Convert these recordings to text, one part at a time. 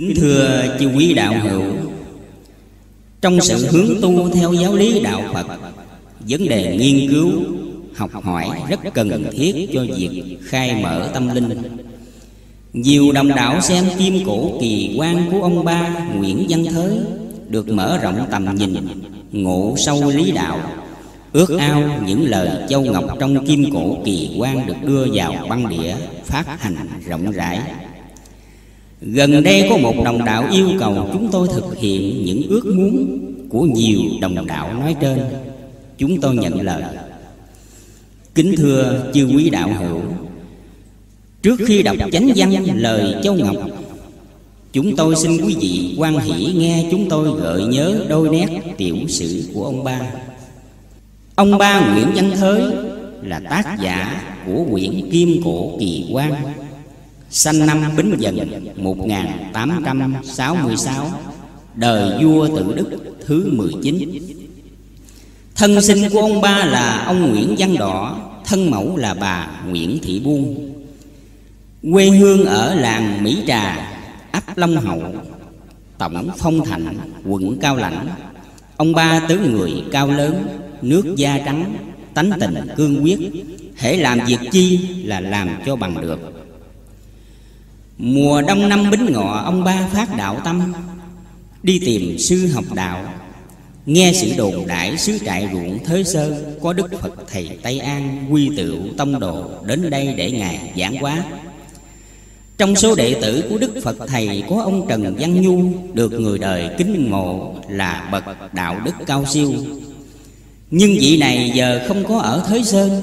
Kính thưa chư quý đạo hữu Trong sự hướng tu theo giáo lý đạo Phật Vấn đề nghiên cứu, học hỏi rất cần thiết cho việc khai mở tâm linh. Nhiều đồng đạo xem kim cổ kỳ quan của ông ba Nguyễn Văn Thới Được mở rộng tầm nhìn, ngộ sâu lý đạo Ước ao những lời châu ngọc trong kim cổ kỳ quan Được đưa vào băng đĩa, phát hành rộng rãi. Gần đây có một đồng đạo yêu cầu chúng tôi thực hiện những ước muốn của nhiều đồng đạo nói trên. Chúng tôi nhận lời. Kính thưa chư quý đạo hữu, Trước khi đọc chánh văn lời Châu Ngọc, Chúng tôi xin quý vị quan hỷ nghe chúng tôi gợi nhớ đôi nét tiểu sử của ông ba. Ông ba Nguyễn Văn Thới là tác giả của quyển Kim Cổ Kỳ Quan. Sanh năm Bính Dần 1866 Đời vua tự Đức thứ 19 Thân sinh của ông ba là ông Nguyễn Văn Đỏ Thân mẫu là bà Nguyễn Thị Buôn Quê hương ở làng Mỹ Trà ấp Long Hậu Tổng Phong Thạnh, quận Cao Lãnh. Ông ba tứ người cao lớn Nước da trắng Tánh tình cương quyết Hễ làm việc chi là làm cho bằng được. Mùa đông năm bính ngọ, Ông ba phát đạo tâm. Đi tìm sư học đạo. Nghe sự đồn đại sứ trại ruộng Thới Sơ, Có Đức Phật Thầy Tây An Quy tựu tông đồ Đến đây để Ngài giảng hóa. Trong số đệ tử của Đức Phật Thầy Có ông Trần Văn Nhu, Được người đời kính mộ Là bậc đạo đức cao siêu. Nhưng vị này giờ không có ở Thới Sơn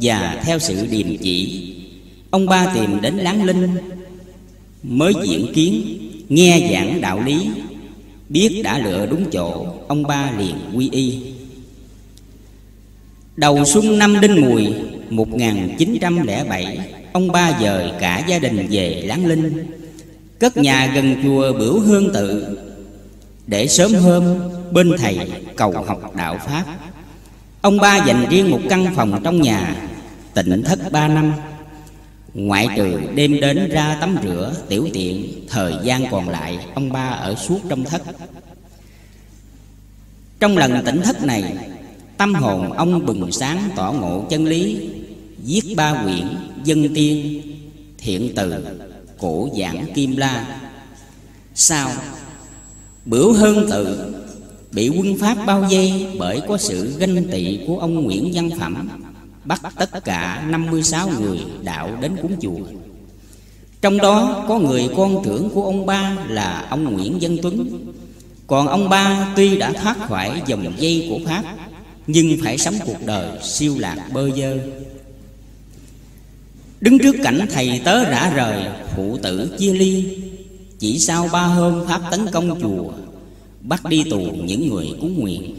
Và theo sự điềm chỉ. Ông ba tìm đến Láng Linh Mới diễn kiến, Nghe giảng đạo lý, Biết đã lựa đúng chỗ, Ông ba liền quy y. Đầu xuân năm Đinh Mùi 1907 Ông ba dời cả gia đình về Láng Linh, Cất nhà gần chùa Bửu Hương Tự, Để sớm hôm bên thầy cầu học đạo Pháp. Ông ba dành riêng một căn phòng trong nhà, Tịnh thất ba năm. Ngoại trừ đêm đến ra tắm rửa tiểu tiện Thời gian còn lại ông ba ở suốt trong thất. Trong lần tỉnh thất này Tâm hồn ông bừng sáng tỏ ngộ chân lý Viết ba quyển dân tiên Thiện từ cổ giảng kim la. Sao? Bửu hơn tự Bị quân Pháp bao vây Bởi có sự ganh tị của ông Nguyễn Văn Phẩm Bắt tất cả 56 người đạo đến cúng chùa. Trong đó có người con trưởng của ông ba là ông Nguyễn Văn Tuấn. Còn ông ba tuy đã thoát khỏi dòng dây của Pháp Nhưng phải sống cuộc đời siêu lạc bơ vơ. Đứng trước cảnh thầy tớ rã rời Phụ tử chia ly. Chỉ sau ba hôm Pháp tấn công chùa Bắt đi tù những người cúng nguyện.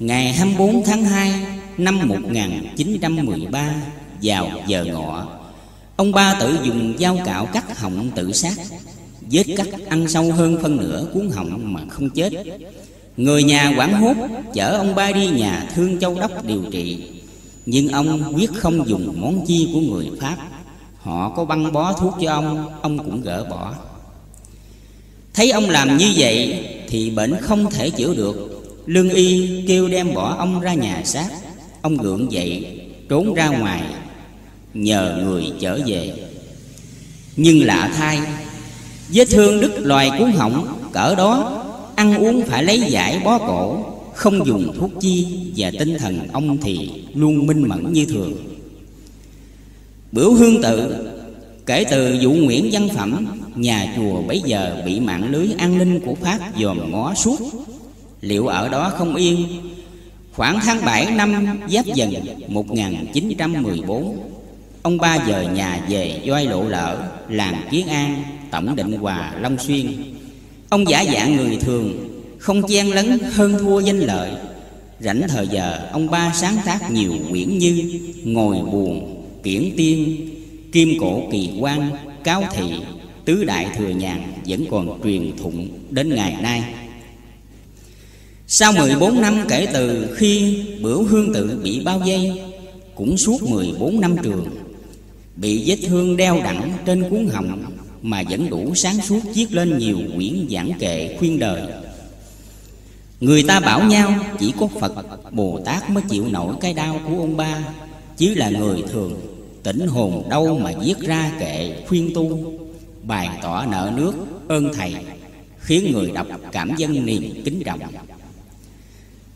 Ngày 24 tháng 2 năm 1913 vào giờ ngọ, Ông ba tự dùng dao cạo cắt họng tự sát, Vết cắt ăn sâu hơn phân nửa cuốn họng mà không chết. Người nhà quảng hốt chở ông ba đi nhà thương châu đốc điều trị. Nhưng ông quyết không dùng món chi của người Pháp. Họ có băng bó thuốc cho ông Ông cũng gỡ bỏ. Thấy ông làm như vậy Thì bệnh không thể chữa được. Lương y kêu đem bỏ ông ra nhà xác. Ông gượng dậy, trốn ra ngoài, Nhờ người trở về. Nhưng lạ thay, Vết thương đứt loài cuốn họng, Cỡ đó, Ăn uống phải lấy giải bó cổ, Không dùng thuốc chi Và tinh thần ông thì luôn minh mẫn như thường. Biểu hương tự Kể từ vụ Nguyễn Văn Phẩm, Nhà chùa bấy giờ bị mạng lưới an ninh của Pháp dòm ngó suốt. Liệu ở đó không yên? Khoảng tháng 7 năm Giáp Dần 1914 Ông ba dời nhà về Doai Lộ Lỡ, Làng Kiến An, Tổng định Hòa Long Xuyên. Ông giả dạng người thường, Không chen lấn hơn thua danh lợi. Rảnh thời giờ, Ông ba sáng tác nhiều quyển như Ngồi buồn, Kiển tiên, Kim cổ kỳ quan, Cáo thị, Tứ đại thừa nhàn Vẫn còn truyền thụng đến ngày nay sau 14 năm kể từ khi Bửu Hương Tự bị bao vây Cũng suốt 14 năm trường Bị vết thương đeo đẳng trên cuốn họng Mà vẫn đủ sáng suốt viết lên nhiều quyển giảng kệ khuyên đời. Người ta bảo nhau chỉ có Phật Bồ Tát mới chịu nổi cái đau của ông ba Chứ là người thường tỉnh hồn đâu mà viết ra kệ khuyên tu Bài tỏ nợ nước ơn thầy Khiến người đọc cảm dân niềm kính trọng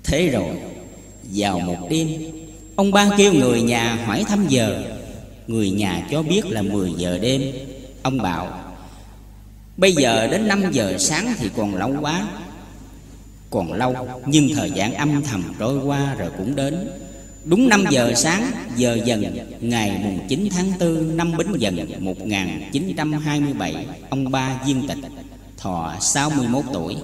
Thế rồi, vào một đêm, Ông ba kêu người nhà hỏi thăm giờ. Người nhà cho biết là 10 giờ đêm. Ông bảo, Bây giờ đến 5 giờ sáng thì còn lâu quá. Còn lâu, Nhưng thời gian âm thầm trôi qua rồi cũng đến. Đúng 5 giờ sáng, Giờ dần, Ngày mùng 9 tháng 4 Năm Bính Dần 1927 Ông ba viên tịch, Thọ 61 tuổi.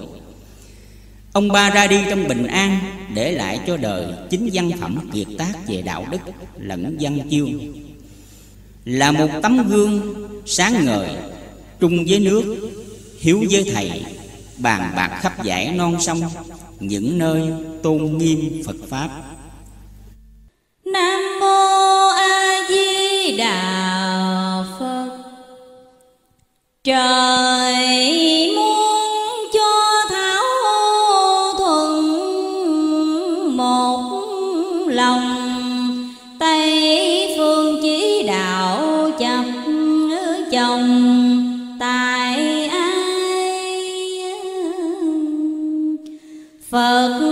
Ông ba ra đi trong bình an Để lại cho đời chính văn phẩm kiệt tác về đạo đức lẫn văn chương Là một tấm gương sáng ngời Trung với nước, hiếu với thầy Bàn bạc khắp giải non sông Những nơi tôn nghiêm Phật Pháp. Nam Mô A Di Đà Phật. Trời Phật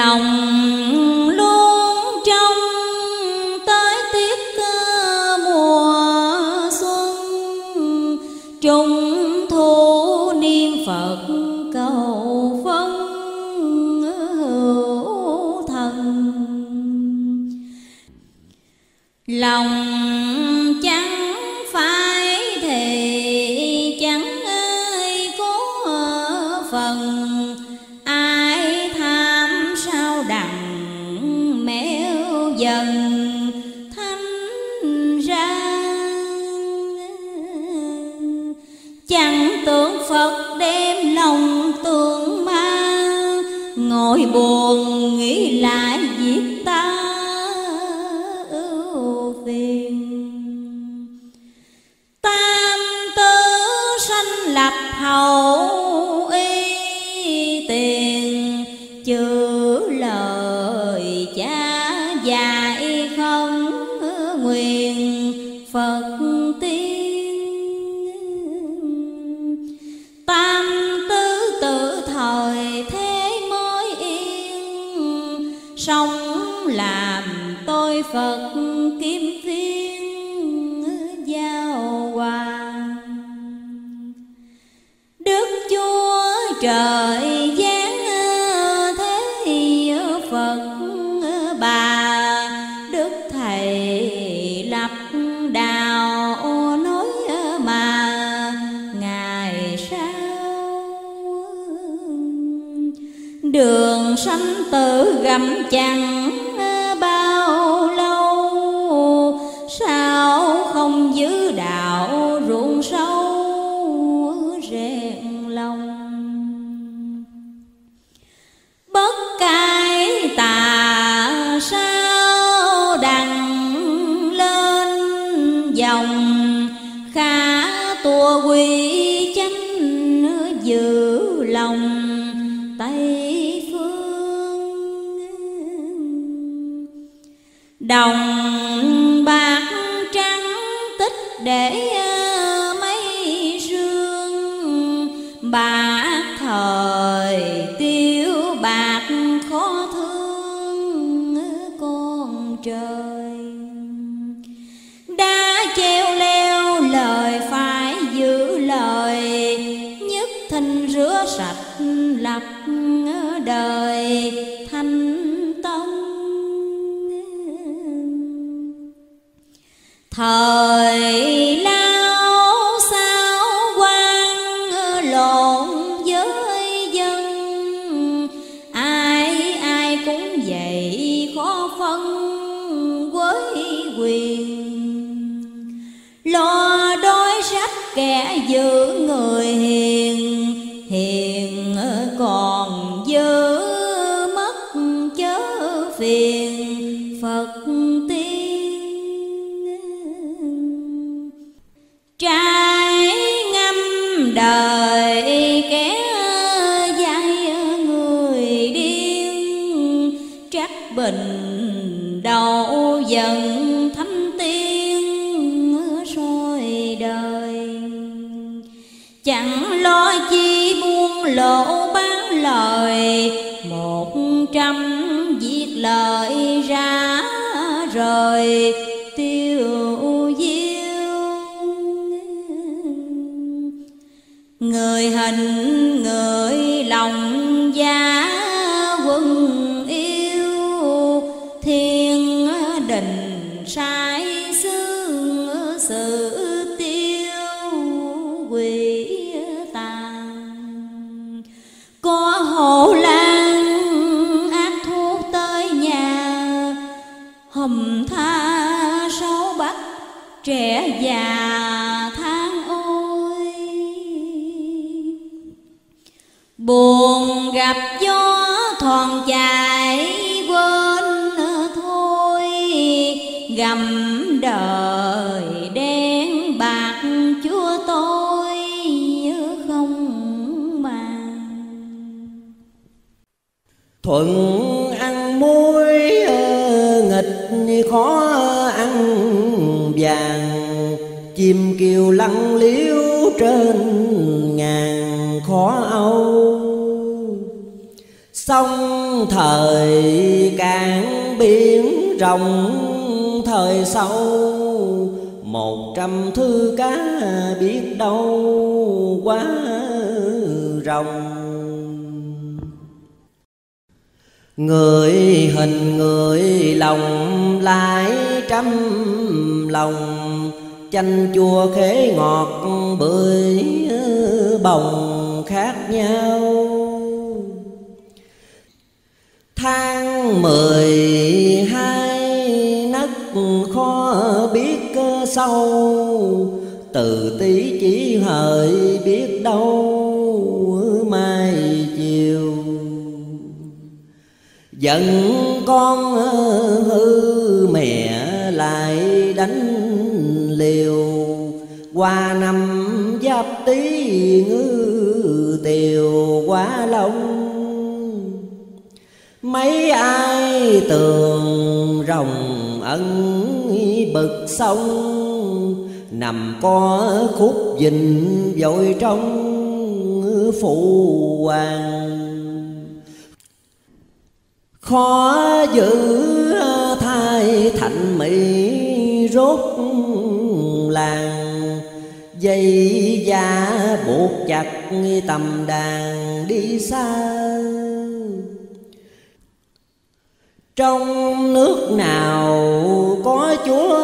lòng luôn trong tới tiết mùa xuân. Trung thu niên phật cầu phong hữu thần. Lòng phật kim phiên giao hoàng. Đức chúa trời giáng thế phật bà. Đức thầy lập đạo nói mà. Ngày sau đường sanh tử gầm chẳng đồng bạc trắng tích để ờ, mấy rương bạc thời tiêu, bạc khó thương, con trời. Đã treo leo, lời phải giữ lời, nhất thanh rửa sạch lập ờ, đời. Thời lao sao quan lộn với dân? Ai ai cũng vậy khó phân với quyền. Lo đói sách kẻ giữ người hiền. Lo chi buông lỗ bán lời, một trăm viết lời ra rồi tiêu diêu người hình người lòng giá buồn gặp gió thoảng chạy quên thôi. Gầm đời đen bạc chúa tôi nhớ không mà. Thuận ăn muối ờ, nghịch khó ăn vàng. Chim kiều lăng liếu trên sông thời cạn biển rộng thời sâu. Một trăm thư cá biết đâu quá rồng. Người hình người lòng lại trăm lòng, Chanh chua khế ngọt bưởi bồng khác nhau. Tháng mười hai, nấc khó biết cơ sâu Từ tí chỉ hời biết đâu mai chiều. Giận con hư mẹ lại đánh liều. Qua năm giáp tí ngư tiều quá long Mấy ai tường rồng ân bực sông, Nằm có khúc dình vội trong phụ hoàng. Khó giữ thai thành mỹ rốt làng, dây da buộc chặt tầm đàn đi xa trong nước nào có chúa,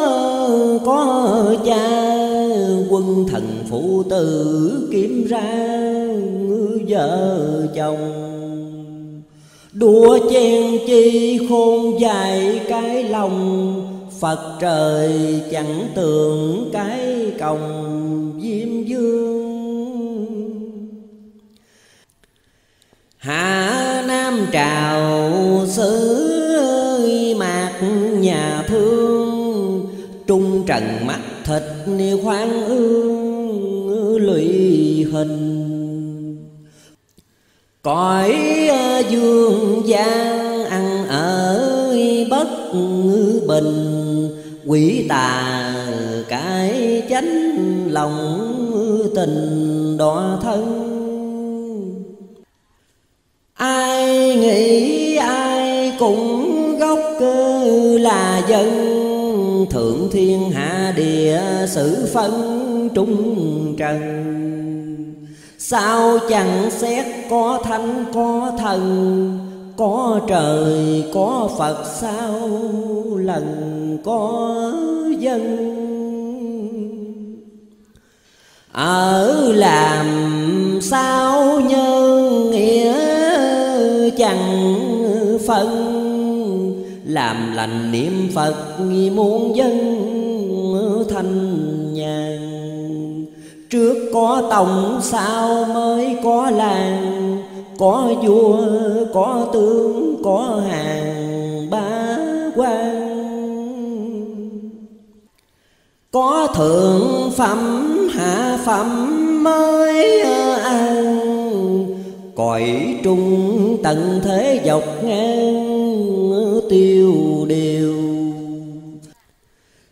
có cha, quân thần phụ tử kiếm ra vợ chồng. Đua chen chi khôn dài cái lòng, Phật trời chẳng tưởng cái còng diêm dương. Hạ Nam trào xứ nhà thương, Trung trần mắt thịt khoan ương lụy hình. Cõi à, dương gian ăn ở bất bình, quỷ tà cái chánh lòng tình đọa thân. Ai nghĩ ai cũng là dân thượng thiên hạ địa sử phân trung trần. Sao chẳng xét có thánh, có thần, Có trời, có Phật, sao lần có dân? Ở làm sao nhân nghĩa chẳng phân làm lành niệm phật muôn dân thanh nhàn. Trước có tổng sao mới có làng, có vua, có tướng, có hàng ba quan. Có thượng phẩm, hạ phẩm mới ăn cõi trung tận thế dọc ngang tiêu điều.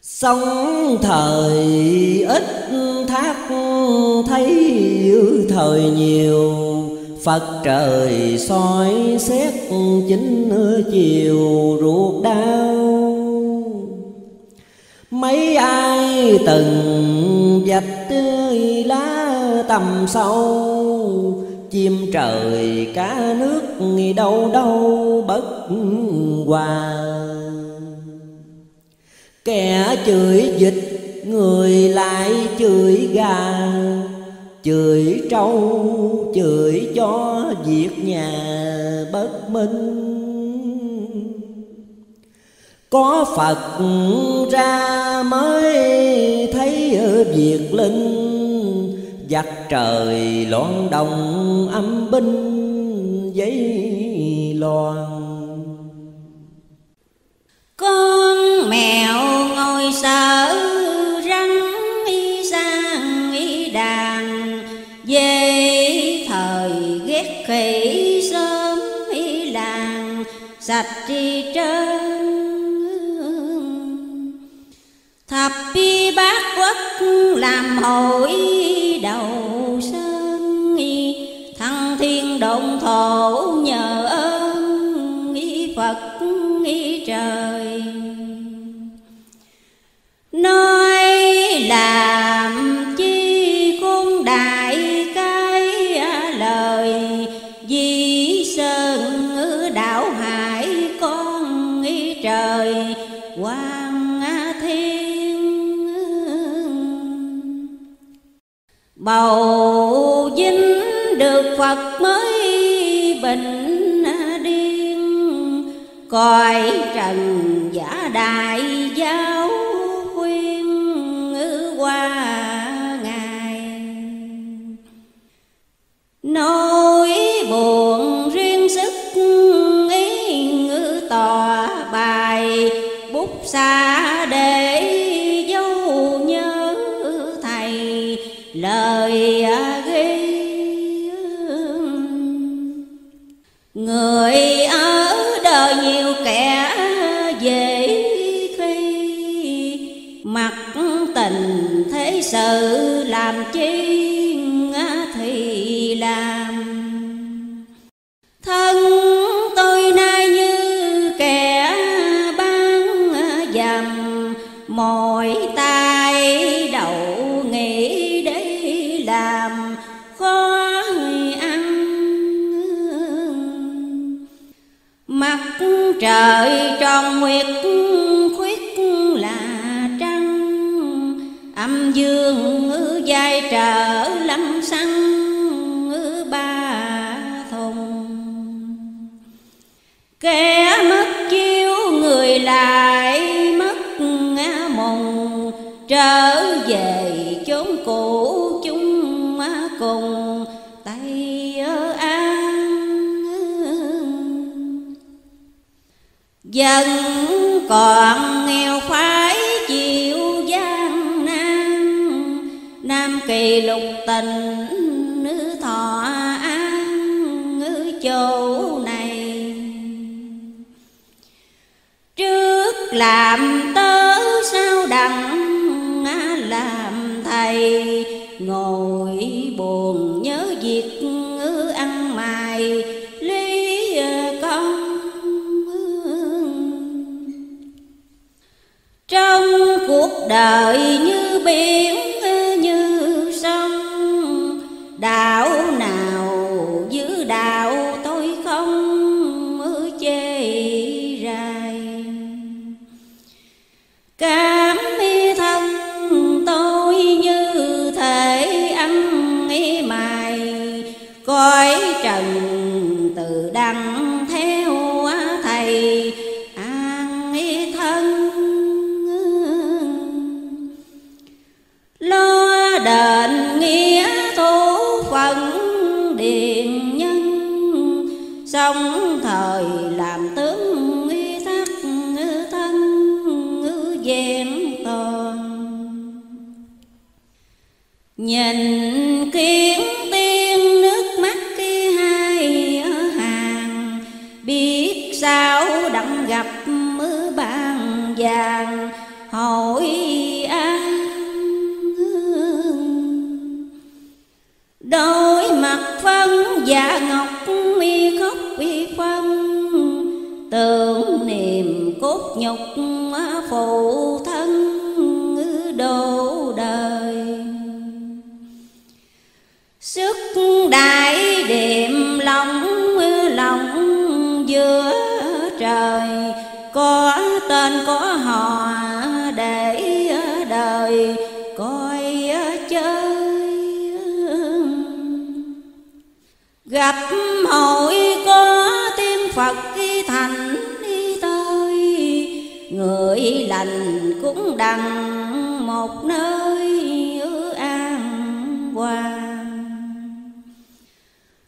Sống thời ít thác thấy thời nhiều. Phật trời soi xét chính chiều ruột đau. Mấy ai từng dạch tươi lá tầm sâu Chim trời, cá nước đâu đâu bất hòa. Kẻ chửi dịch người lại chửi gà. Chửi trâu, chửi chó việc nhà bất minh. Có phật ra mới thấy việc linh giặc trời loạn đồng âm binh giấy loan. Con mèo ngồi sợ rắn y sang y đàn về thời ghét khỉ sớm y làng, sạch đi trơn thập bi bát quốc làm hội đầu sơn thăng thiên động thổ nhờ ơn phật trời. Nói làm chi cung đại cái lời. Di sơn đạo hải con trời. Qua thiên bầu dính được phật mới bình điên. Coi trần giả đại giáo khuyên qua ngài. Nỗi buồn riêng sức ý ngữ tòa bài bút xa sự làm chi thì làm. Thân tôi nay như kẻ bán dầm mỏi tay đầu nghĩ để làm khó ăn. Mặt trời tròn nguyệt âm dương dài trở lâm xăng ba thùng. Kẻ mất chiếu người lại mất ngã mùng trở về chốn cũ chúng cùng, tay an dân còn nghèo kỳ lục tình, nữ thọ an ngữ chỗ này. Trước làm tớ sao đặng làm thầy. Ngồi buồn nhớ việc ăn mày, lý ờ, công trong cuộc đời như biển đạo trong thời làm tướng nghi sắc thân, ngư vẹn toàn nhìn kiến tiên nước mắt kia hai hàng, biết sao đặng gặp mưa bàn vàng, hỏi an đôi mặt phân và ngọc tưởng niệm cốt nhục phụ thân đổ đời. Sức đại điểm lòng lòng giữa trời, có tên có họ để đời, coi chơi. Gặp hội có tiên phật khi thành người lành cũng đằng một nơi an hoàng.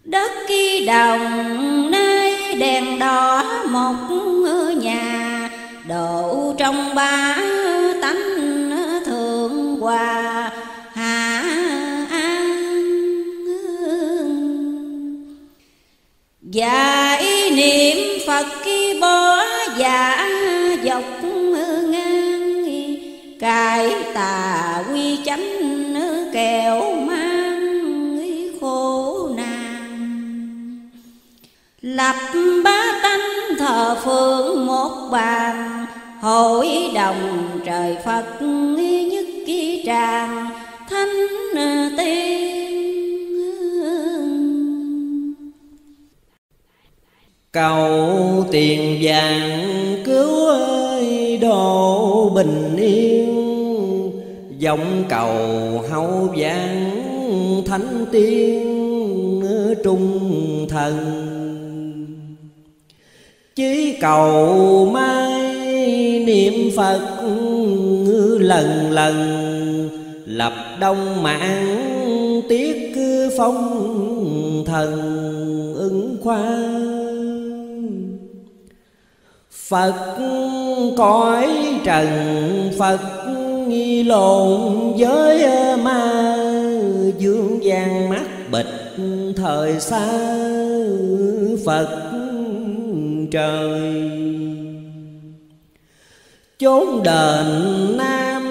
Đất kỳ đồng nơi đèn đỏ một nhà độ trong ba tánh thượng hòa. Hạ an dạy niệm phật kỳ bó dạy cải tà quy chánh kẹo mang khổ nạn lập ba tánh thờ phượng một bàn, hội đồng trời phật nhất ký tràng, thánh tiên cầu tiền vàng cứu ơi độ bình giọng cầu hậu vàng thánh tiên trung thần. Chí cầu mai niệm phật lần lần, lập đông mạng tiết phong thần ứng khoan. Phật cõi trần Phật nghi lộn với ờ, ma Dương gian mắt bịch thời xa Phật trời. Chốn đền Nam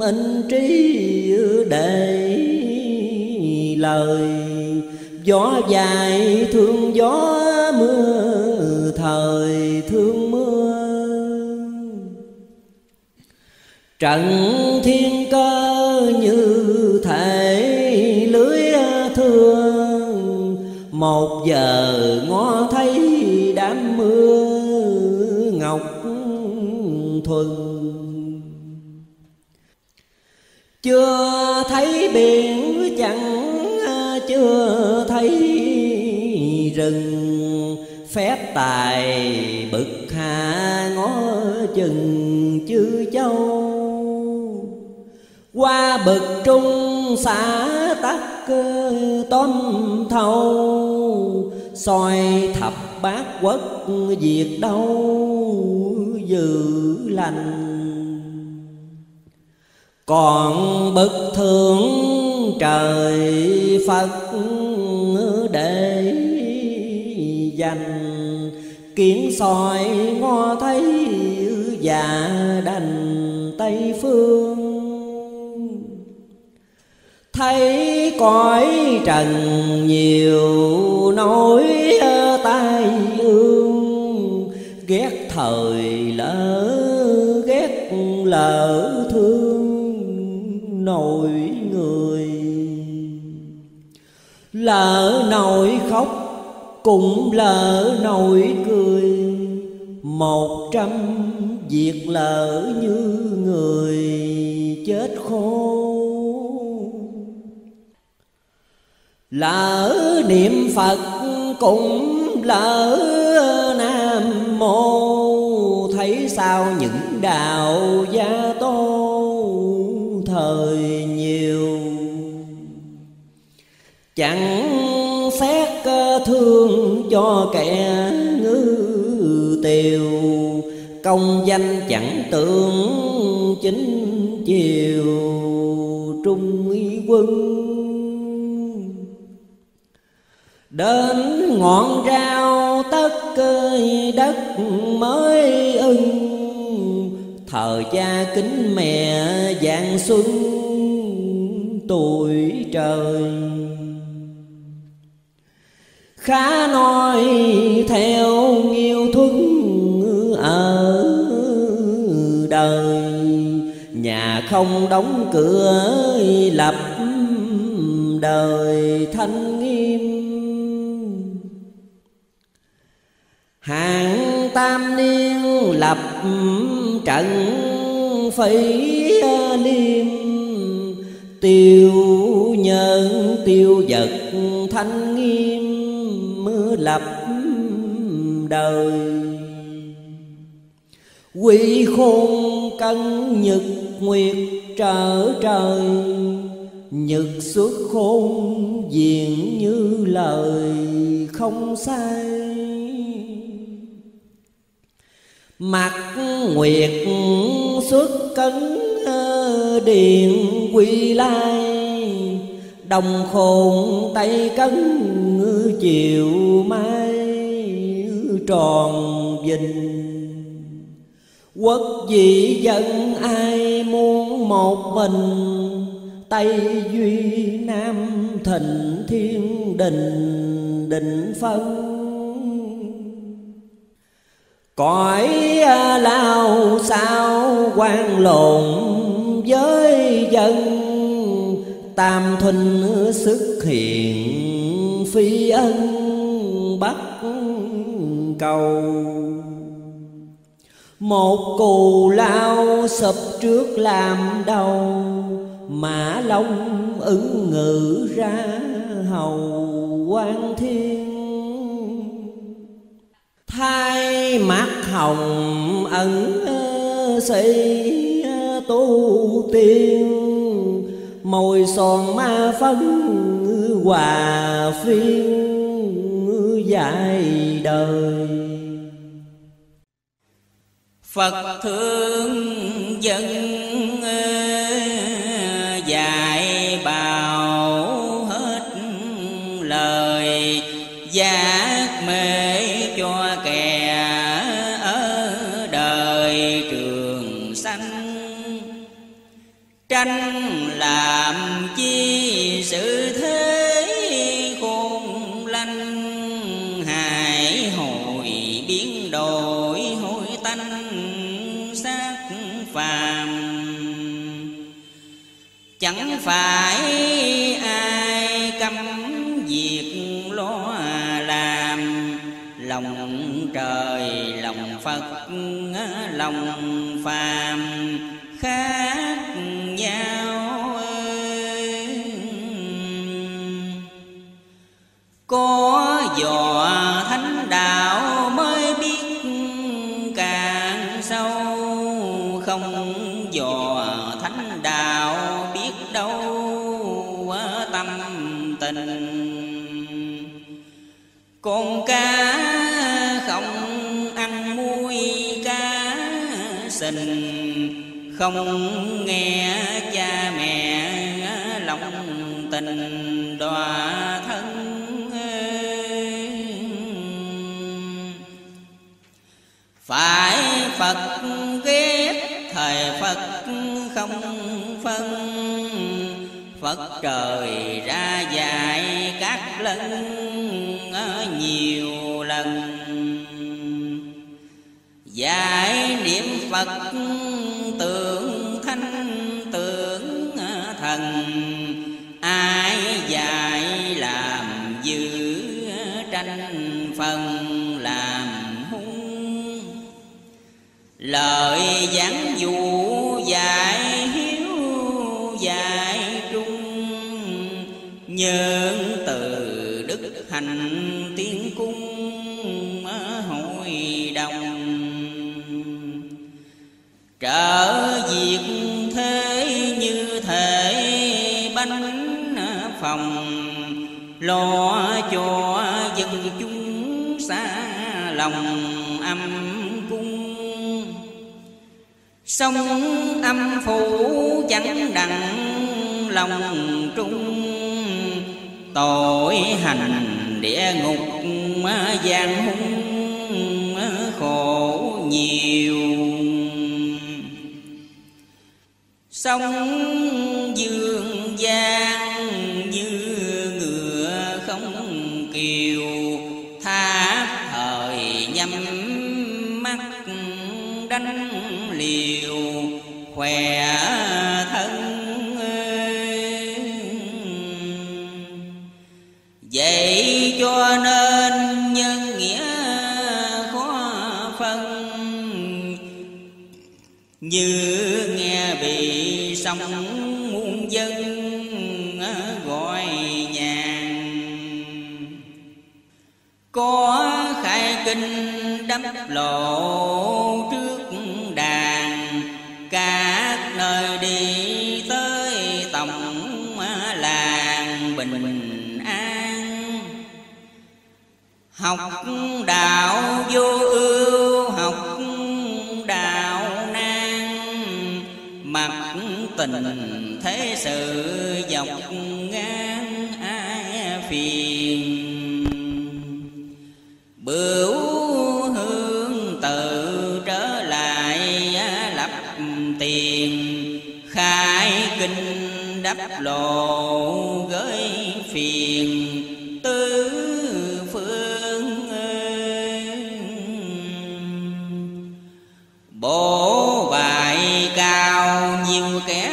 in trí để lời, Gió dài thương gió mưa thời thương mưa. Trận thiên cơ như thể lưới thương, Một giờ ngó thấy đám mưa ngọc thuần. Chưa thấy biển, chẳng chưa thấy rừng. Phép tài bực hạ ngó chừng chư châu qua bực trung xã tắc tóm thâu soi thập bát quốc diệt đâu dự lành. Còn bậc thượng trời phật để dành, kiến soi ngó thấy già đành tây phương thấy cõi trần nhiều nỗi tai ương. Ghét thời lỡ, ghét lỡ thương nổi người. Lỡ nổi khóc cũng lỡ nổi cười. Một trăm việc lỡ như người chết khô lỡ niệm phật cũng lỡ nam mô. Thấy sao những đạo gia tô thời nhiều? Chẳng xét thương cho kẻ ngư tiều. Công danh chẳng tưởng chính chiều. Trung quân đến ngọn rau tất cơi đất mới ưng. Thờ cha kính mẹ dạng xuân tuổi trời. Khá nói theo nghiêu thuấn ở đời. Nhà không đóng cửa lập đời thanh nghiêm. Hạng tam niên lập trận phỉ liêm. Tiêu nhân, tiêu vật, thanh nghiêm, mưa lập đời. Quy khôn cân nhật nguyệt trở trời, nhật xuất khôn diện như lời không sai mặt nguyệt xuất cấn ờ, điện quy lai. Đồng khôn tay cấn ờ, chiều mai ờ, tròn vinh. Quốc dị dân ai muốn một mình, tây duy nam thịnh thiên đình định phân cõi à, lao sao quan lộn với dân. Tam thinh xuất hiện, phi ân bắt cầu. Một cù lao sụp trước làm đầu, mã long ứng ngự ra hầu quan thiên thay mắt hồng ẩn sĩ tu tiên môi son ma phấn hòa phiên dài đời. Phật thương dân ờ, dạy bảo hết lời giác tranh làm chi sự thế khôn lanh. Hải hội biến đổi hối tanh xác phàm. Chẳng phải ai cấm việc lo làm. Lòng trời, lòng phật, lòng phàm. Khác có dò thánh đạo mới biết càng sâu. Không dò thánh đạo biết đâu tâm tình. Con cá không ăn muối cá sình. Không nghe cha mẹ lòng tình đọa phải phật ghét thời phật không phân. Phật trời ra dạy các lần nhiều lần. Dạy niệm phật tượng thanh tượng thần. Ai dạy làm dữ tranh phần? Lời giảng dụ dạy hiếu dạy trung nhân từ đức hành tiên cung hội đồng. Trở diệt thế như thể bánh phòng, lo cho dân chúng xa lòng. Sông âm phủ chẳng đặng lòng trung. Tội hành địa ngục gian hung khổ nhiều. Sông dương gian khỏe thân vậy cho nên nhân nghĩa khó phân. Như nghe bị sông muôn dân à, gọi nhàn. Có khai kinh đắp lộ đi tới tổng làng bình an. Học đạo vô ưu, học đạo nan. Mặc tình thế sự dọc ngang ai phiền. Bửu đắp lộ gửi phiền tứ phương bổ bài cao nhiều kẻ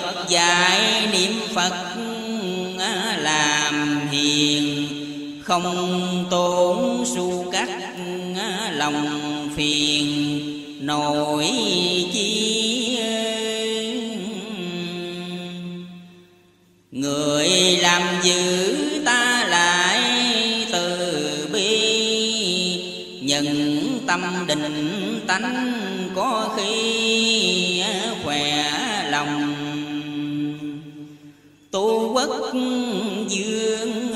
phật dạy niệm phật làm hiền. Không tốn su cắt lòng phiền. Nổi chi, người làm dữ ta lại từ bi. Nhận tâm định tánh có khi quốc dương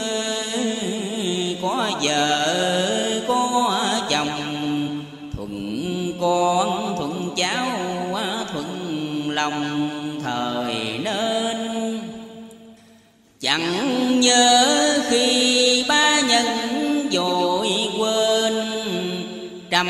có vợ, có chồng, thuận con, thuận cháu, thuận lòng thời nên. Chẳng nhớ khi ba nhân dội quên trăm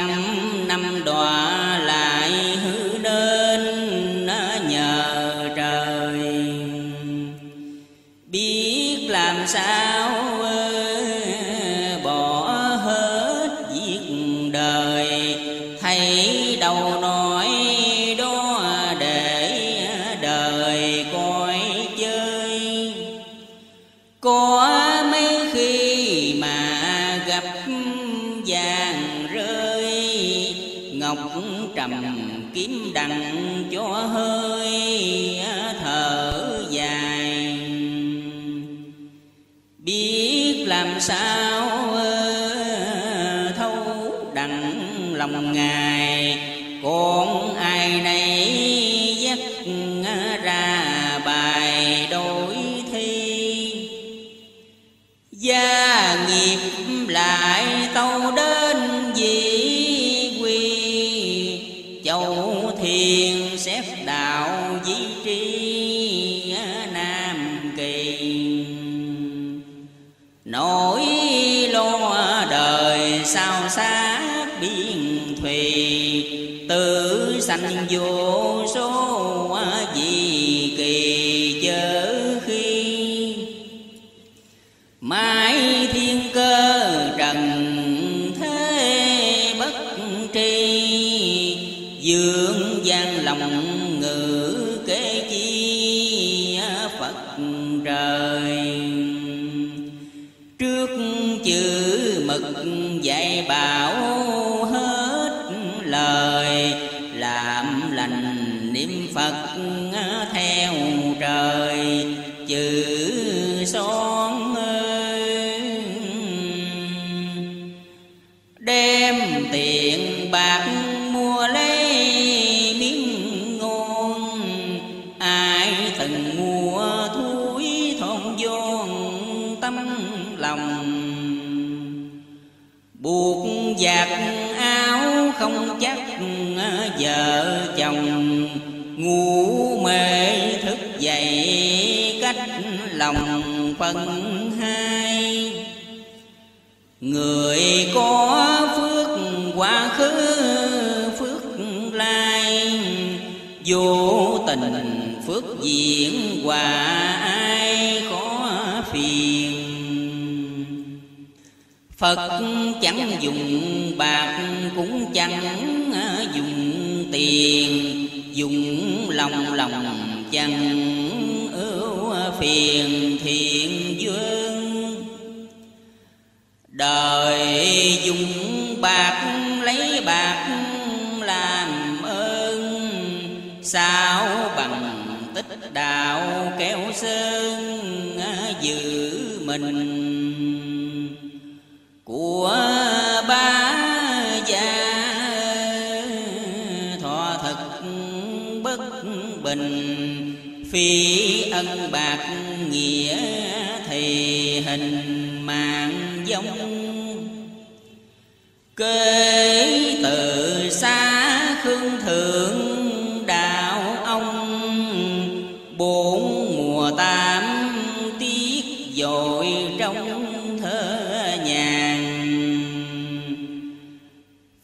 ơi chẳng dùng bạc cũng chẳng ờ, dùng tiền, dùng lòng lòng chẳng ưu phiền thiện vương đời dùng bạc lấy bạc làm ơn, sao bằng tích đạo kéo sơn ờ, giữ mình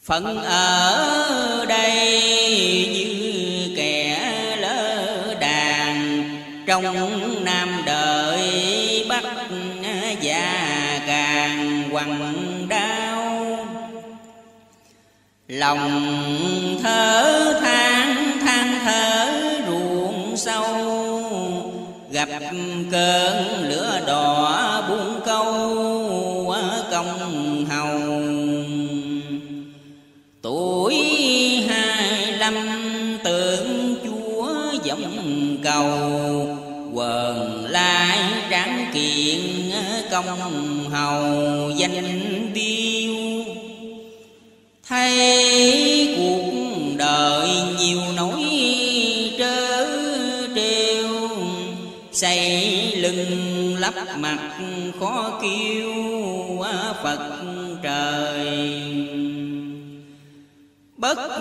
phận ở đây như kẻ lỡ đàn trong nam đời bắt già càng quằn đau. Lòng thở than than thở ruộng sâu, gặp cơn lửa đỏ công hầu danh tiêu. Thấy cuộc đời nhiều nỗi trớ trêu xây lưng lắp mặt khó kêu phật trời. Bất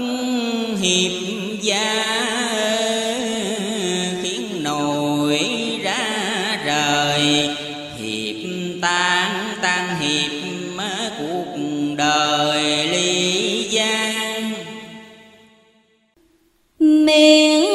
hiệp gia nguyện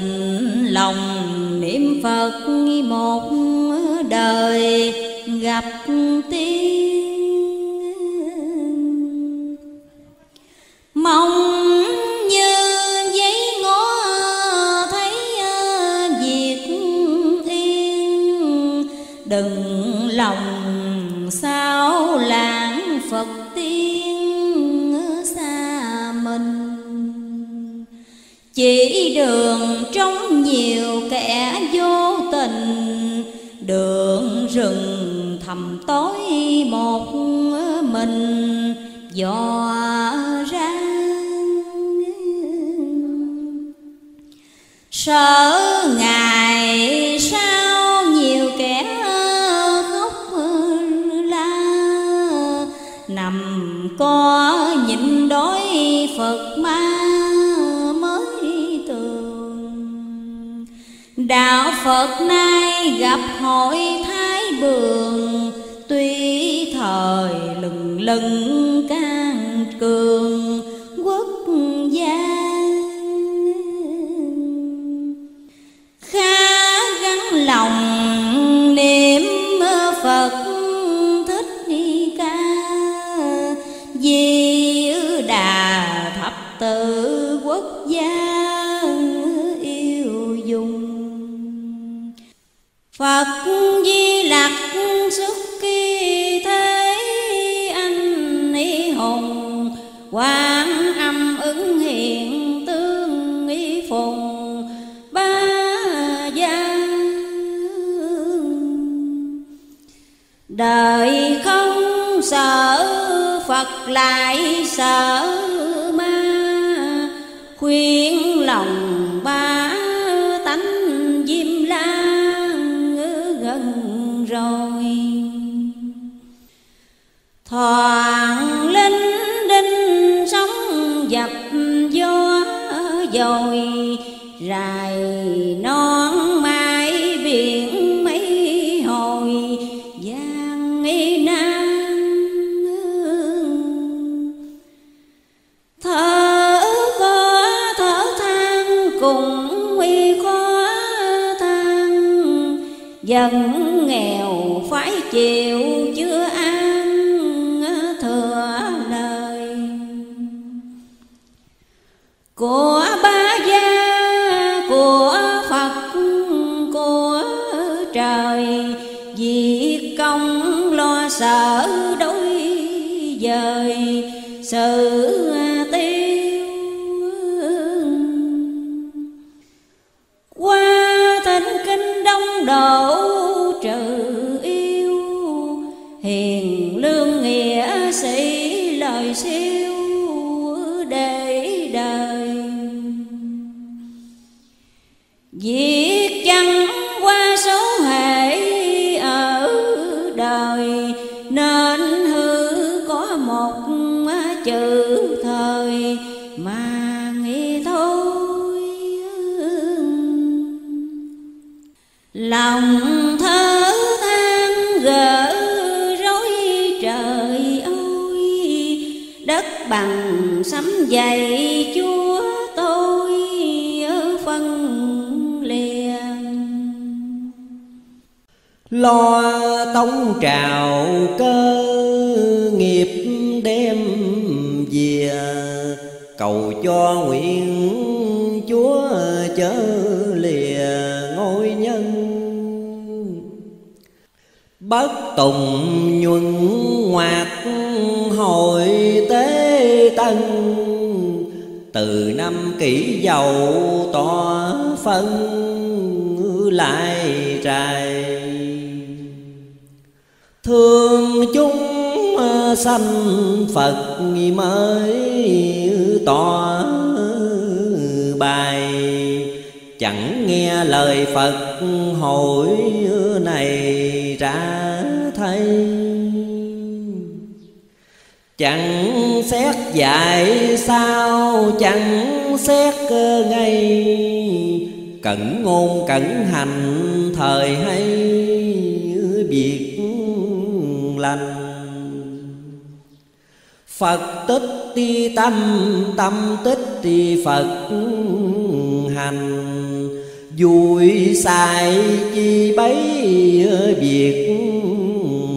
tình lòng niệm phật một đời gặp tiếng chỉ đường trong nhiều kẻ vô tình, đường rừng thầm tối một mình. Dò ra, sợ đạo phật nay gặp hội thái bường, tuy thời lừng lừng can cường, quốc gia khá gắn lòng phật di lặc xuất kỳ thế anh ý hùng quán âm ứng hiện tương ý phùng. Ba gia đời không sợ phật, lại sợ ma. Khuyên lòng ba thoảng linh đinh sóng dập gió dồi rài non mãi biển mấy hồi. Giang nam thở khó thở than cùng nguy khó than. Dần nghèo phải chịu của ba gia, của phật, của trời. Việc công lo sợ đối dời, sự tiêu qua thỉnh kinh đông độ Lòng thơ than gỡ rối trời ơi. Đất bằng sấm dày chúa tôi ở phân liền. Lo tống trào cơ nghiệp đêm về cầu cho nguyện chúa chớ bất tùng nhuận ngoạt hội tế tân. Từ năm kỷ dầu tỏ phân lại trài. Thương chúng sanh phật mới tỏ bài. Chẳng nghe lời phật hội này trả thay. Chẳng xét dạy sao, chẳng xét cơ ngay. Cẩn ngôn, cẩn hành, thời hay việc lành. Phật tích ti tâm tâm tích ti Phật hành vui sai chi bấy ờ, việc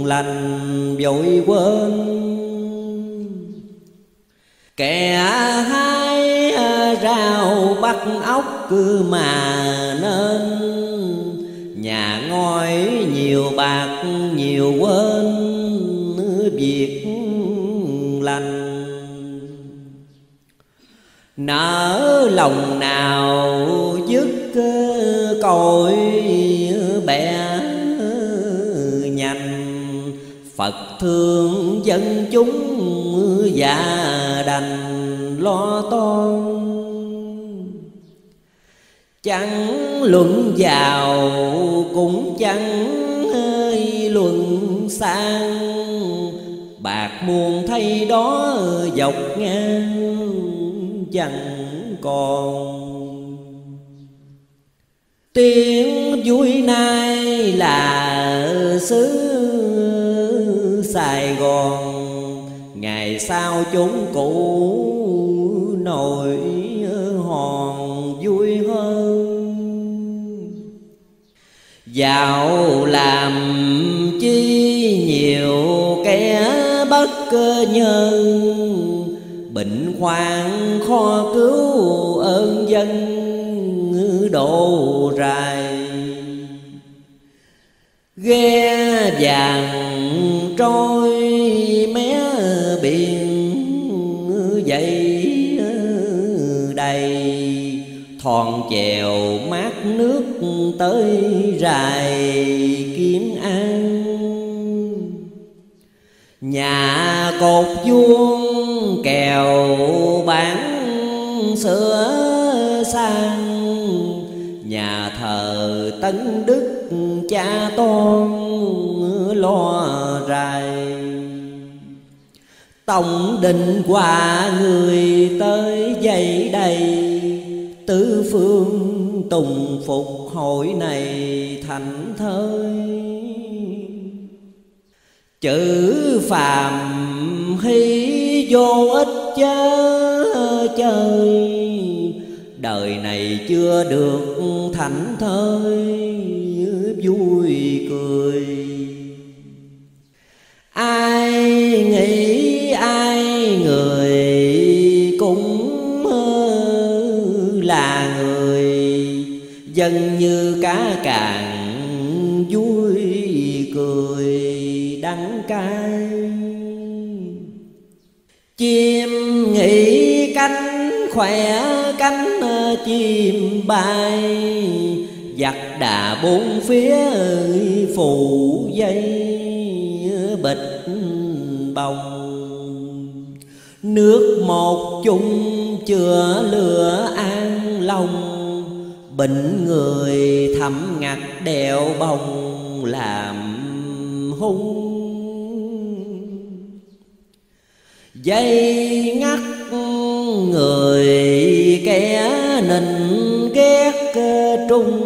lành vội quên. Kẻ hai ờ, rào bắt ốc cứ mà nên. Nhà ngói nhiều bạc nhiều quên ờ, việc lành. Nở lòng nào dứt cội bè nhành. Phật thương dân chúng già đành lo toan. Chẳng luận giàu cũng chẳng hơi luận sang. Bạc muôn thay đó dọc ngang chẳng còn tiếng vui nay là xứ Sài Gòn. Ngày sau chúng cũ nổi hòn vui hơn. Giàu làm chi nhiều kẻ bất cơ nhân, Bệnh hoạn khó cứu ơn dân độ rài ghe vàng trôi, mé biển dậy đầy. Thòn chèo mát nước tới rài kiếm an nhà cột vuông kèo bán sữa sang thờ tấn đức cha tôn lo rài tổng định quà người tới dậy đầy tứ phương tùng phục hội này thành thơi. Chữ phàm hy vô ích chớ chơi đời này chưa được thảnh thơi, vui cười. Ai nghĩ ai người cũng là người dân như cá càng vui cười đắng cay. Chim nghĩ cánh khỏe cánh chim bay, giặc đà bốn phía phù dây bịch bồng. Nước một chung chữa lửa an lòng bệnh người thầm ngặt đèo bồng làm hung. Dây ngắt người nịnh ghét trung.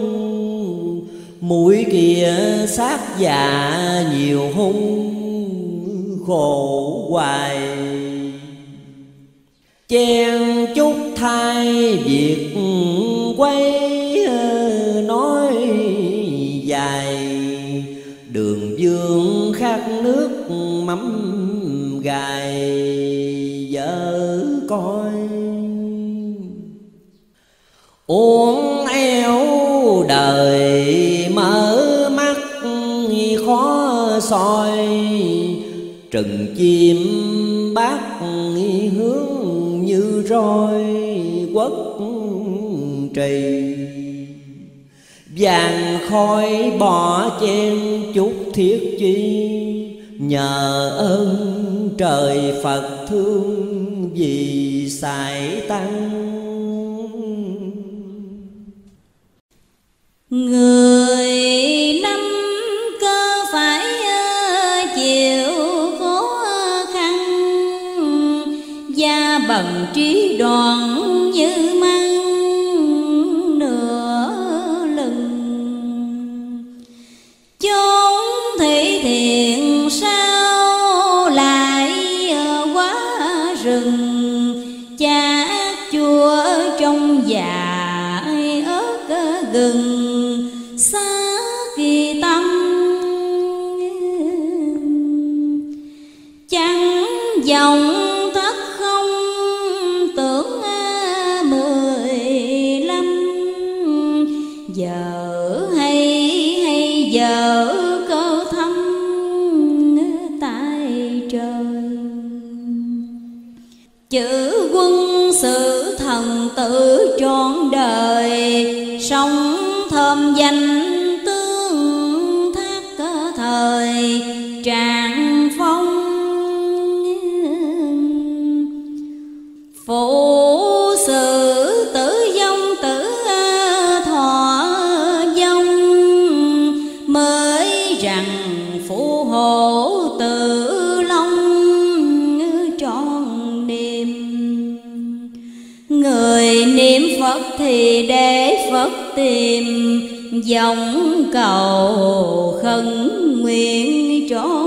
Mũi kia sát dạ nhiều hung, khổ hoài. Chen chút thay việc quay nói dài. Đường dương khát nước mắm gài vợ coi uống éo đời mở mắt khó soi trừng chim bát hướng như roi quất trì. Vàng khói bỏ chen chút thiết chi, nhờ ơn trời phật thương vì sải tăng. người năm cơ phải ờ, chịu khó khăn. Gia bằng trí đoàn tử trọn đời sống thơm danh tương thác cả thời. im dòng cầu khẩn nguyện trốn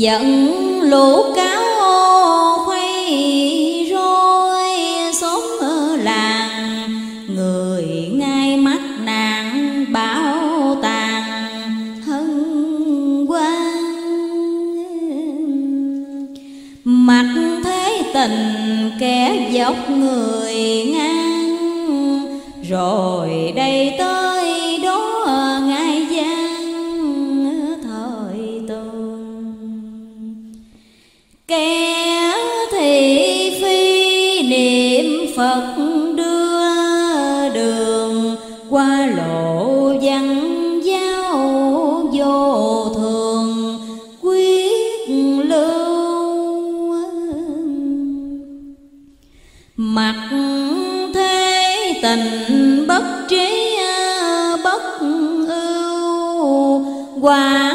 giận lũ cáo khuây rối, xóm ở làng, người ngay mắt nàng bảo tàng hân quang. Mặt thế tình kẻ dốc người ngang, rồi đây tới qua.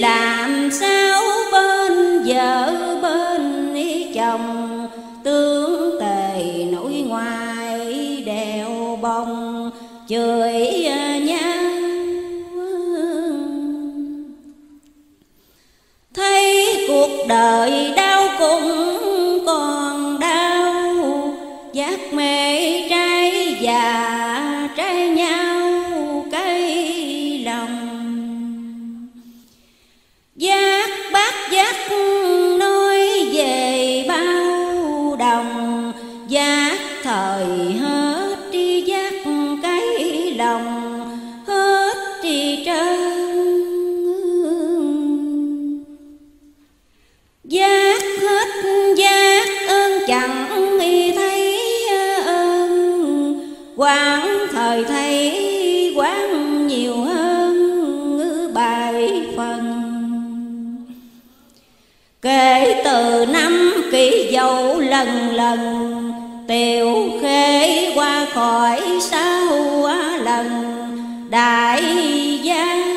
làm sao bên vợ bên chồng tương tề nỗi ngoài đèo bông chưa lần Tiểu khế qua khỏi sáu lần Đại giang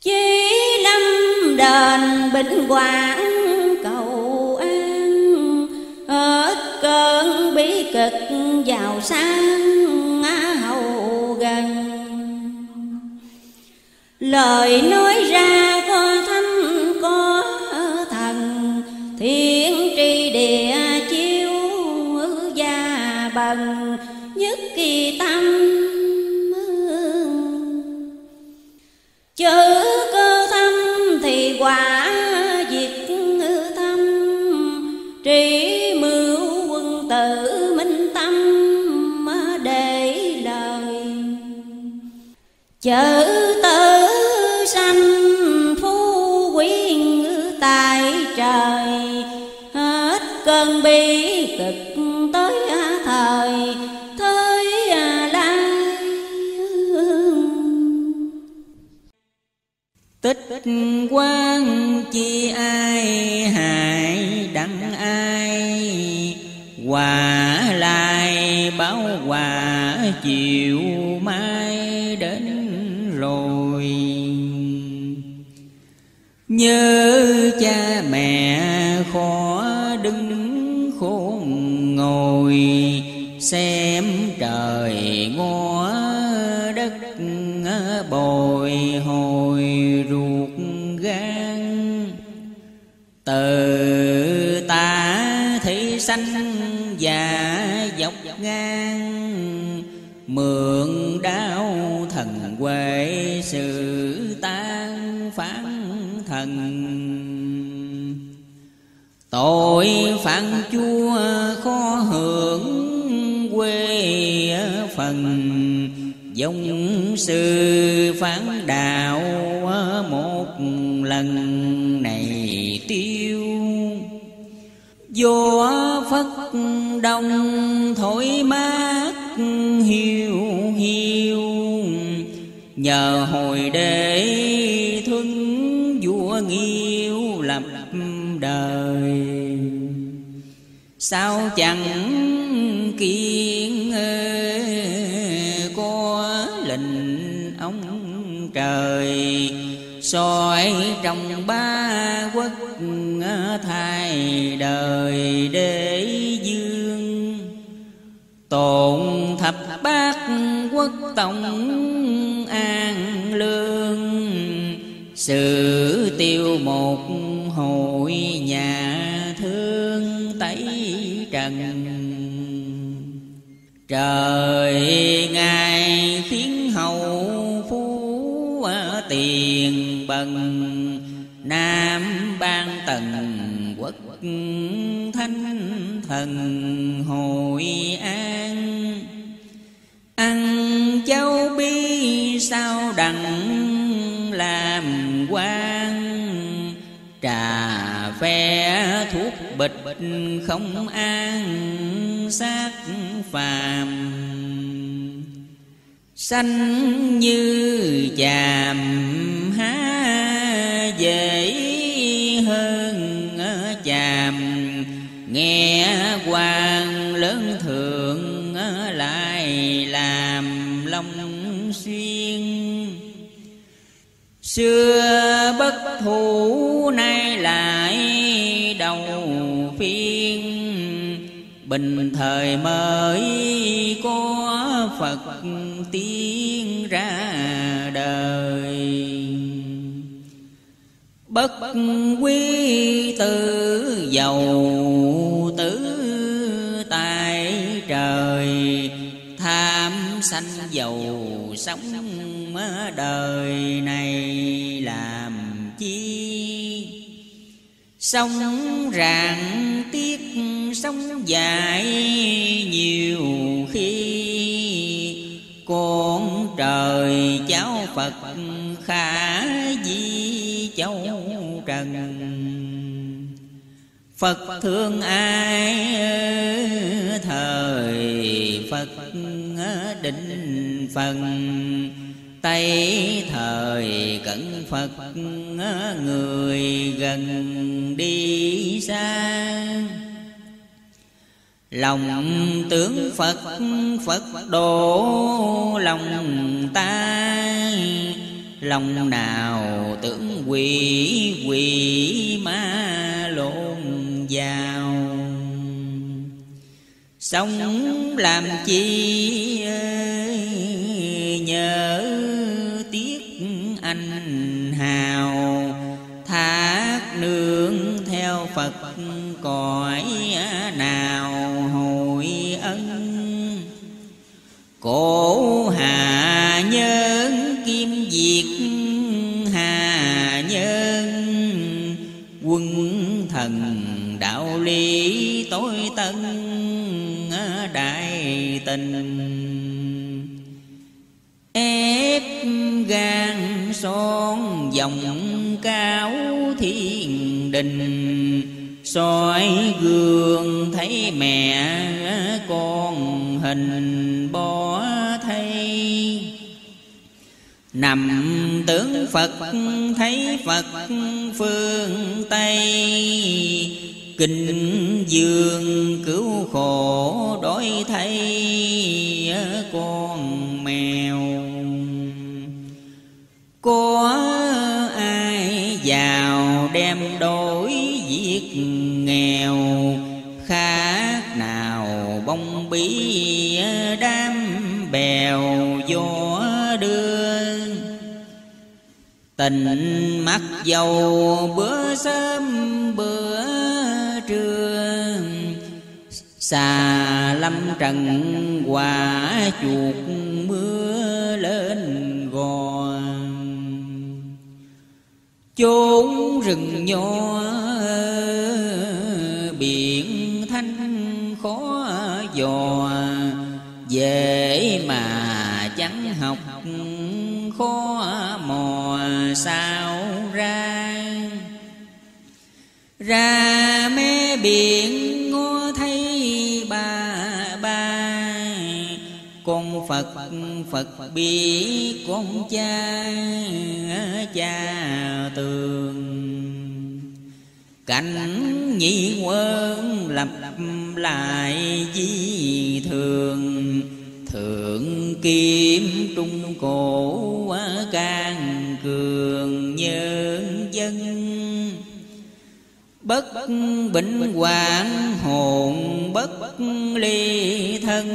Chí lâm đền bình quảng cầu an Hết cơn bi cực vào sáng hầu gần. Lời nói chữ tử sanh phú quyên tại trời, hết cơn bi cực tới thời thời lai. Tích quan chi ai, hại đặng ai Quả lai báo quả chiều. Nhớ Tội phản chúa khó hưởng quê phần. Dòng sư phán đạo một lần này tiêu. Gió phất đông thổi mát hiu hiu. Nhờ hồi đế thân vua nghi đời. Sao chẳng kiên ờ, có lệnh ông trời? Soi trong ba quốc ờ, thay đời đế dương. Tồn thập bát quốc tổng an lương sự tiêu một hội nhà thương tẩy trần. Trời ngài khiến hầu phú tiền bần, nam ban tần quốc thánh thần hội an. Ăn châu bi sao đặng làm quan trà phe thuốc bịch không an xác phàm. Xanh như chàm, há dễ hơn chàm. Nghe quan lớn thượng lại làm long xuyên Xưa bất thủ Bình thời mới có Phật tiến ra đời. Bất quý tử giàu tử tại trời, Tham sanh giàu sống đời này làm chi sông rạng tiếc sông dài nhiều khi. Con trời cháu Phật khả di châu trần. Phật thương ai thời Phật định phần. Tây thời cận Phật, người gần đi xa. Lòng tướng Phật Phật đổ lòng ta. Lòng nào tưởng quỷ quỷ ma lộn vào. Sống làm chi, nhớ anh hào. Thác nương theo phật cõi nào? Hồi ân. Cổ hà nhân kim diệt hà nhân quân thần đạo lý tối tân, đại tình ép gan son dòng cao thiên đình. Soi gương thấy mẹ con hình bó thay. Nằm tướng phật thấy phật phương tây. Kinh dương cứu khổ đổi thay con mèo có ai giàu đem đổi việc nghèo? Khác nào bông bí đám bèo gió đưa. Tình mắt dầu bữa sớm bữa trưa. Xà lâm trần quả chuột mưa lên gò chốn rừng nho biển thanh khó dò. Dễ mà chẳng học, khó mò sao ra. Ra mé biển phật phật biết con cha cha tường. Cảnh nhị quân lập lại di thường, thượng kim trung cổ can cường nhân dân. Bất bệnh hoạn hồn, bất ly thân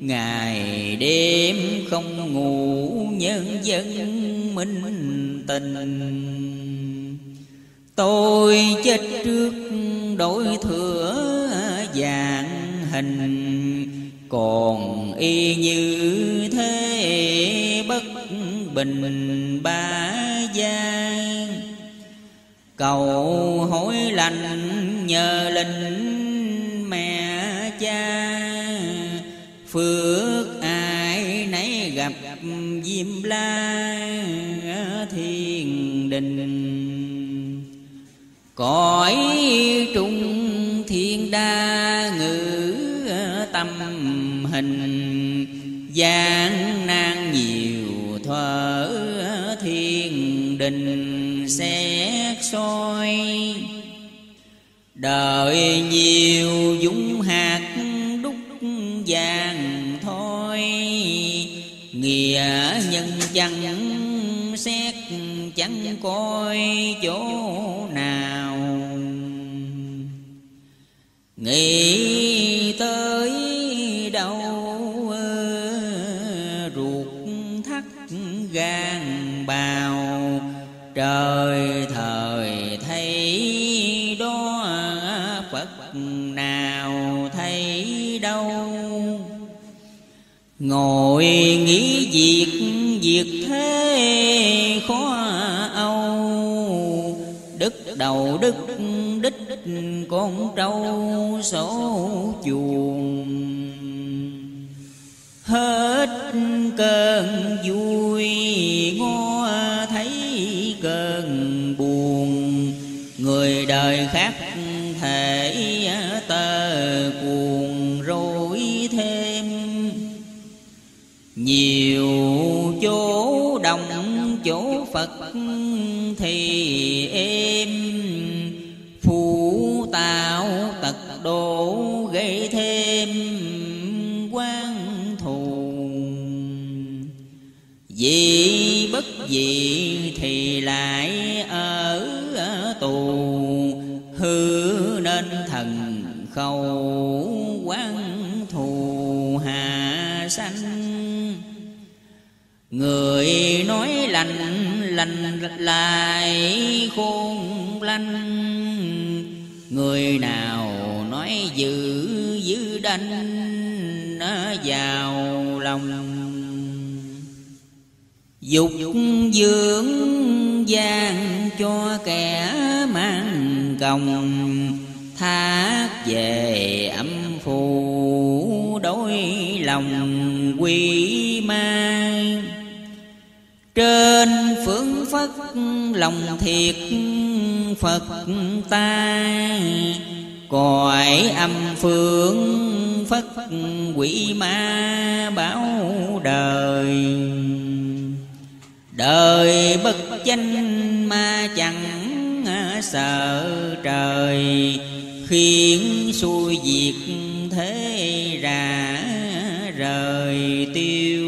ngày đêm không ngủ, nhân dân minh tình. Tôi chết trước đổi thừa dạng hình. Còn y như thế bất bình ba gian. Cầu hối lành nhờ linh phước ai nấy gặp diêm la thiên đình. Cõi trung thiên đa ngữ tâm hình, gian nan nhiều thở thiên đình xét soi. Đời nhiều dũng hạt đúc vàng thôi. Nghĩa nhân chẳng xét chẳng coi chỗ nào. Nghĩ tới đâu ờ, ruột thắt gan bào. Trời ngồi nghĩ việc việc thế khó âu. Đức đầu đức, đích con trâu sổ chuồng. Hết cơn vui, ngó thấy cơn buồn. Người đời khác thể tơ cuồng. Nhiều chỗ đồng chỗ phật thì em phụ tạo tật độ gây thêm quan thù. Vì bất gì thì lại ở tù. Hư nên thần khâu quan thù hạ sanh người nói lành lành lại khôn lanh người nào nói dữ dữ đanh vào lòng dục dưỡng gian cho kẻ mang còng, thác về âm phù đối lòng quy ma trên phương phất lòng thiệt phật ta. Cõi âm phương phất quỷ ma bảo đời. Đời bất chánh ma chẳng sợ trời, khiến xuôi diệt thế ra rời tiêu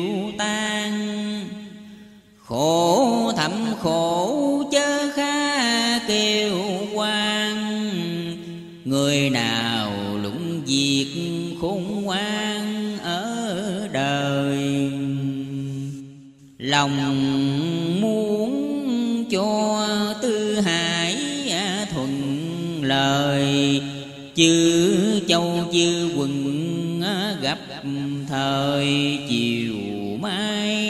khổ, thầm khổ, chớ kha kêu quan. Người nào lũng diệt khôn ngoan ở đời? Lòng muốn cho tư hải thuận lời chư châu chư quần gặp thời, chiều mai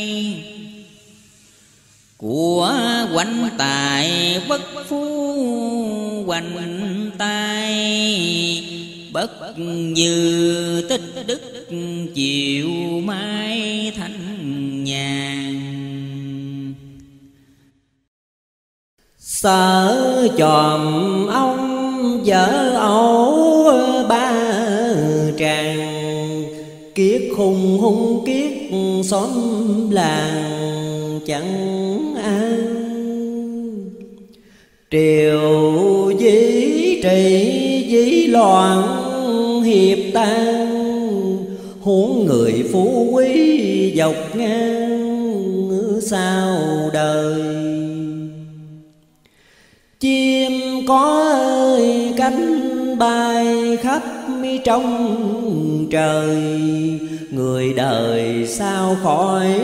của quanh tài, bất phú quanh tay. Bất như tích đức chiều mai thanh nhàn. Sở chòm ông vợ ẩu ba tràng. Kiết hùng hung kiết xóm làng chẳng an Triều dĩ trị dĩ loạn hiệp tan, Huống người phú quý dọc ngang sao đời. Chim có ơi cánh bay khắp trong trời. Người đời sao khỏi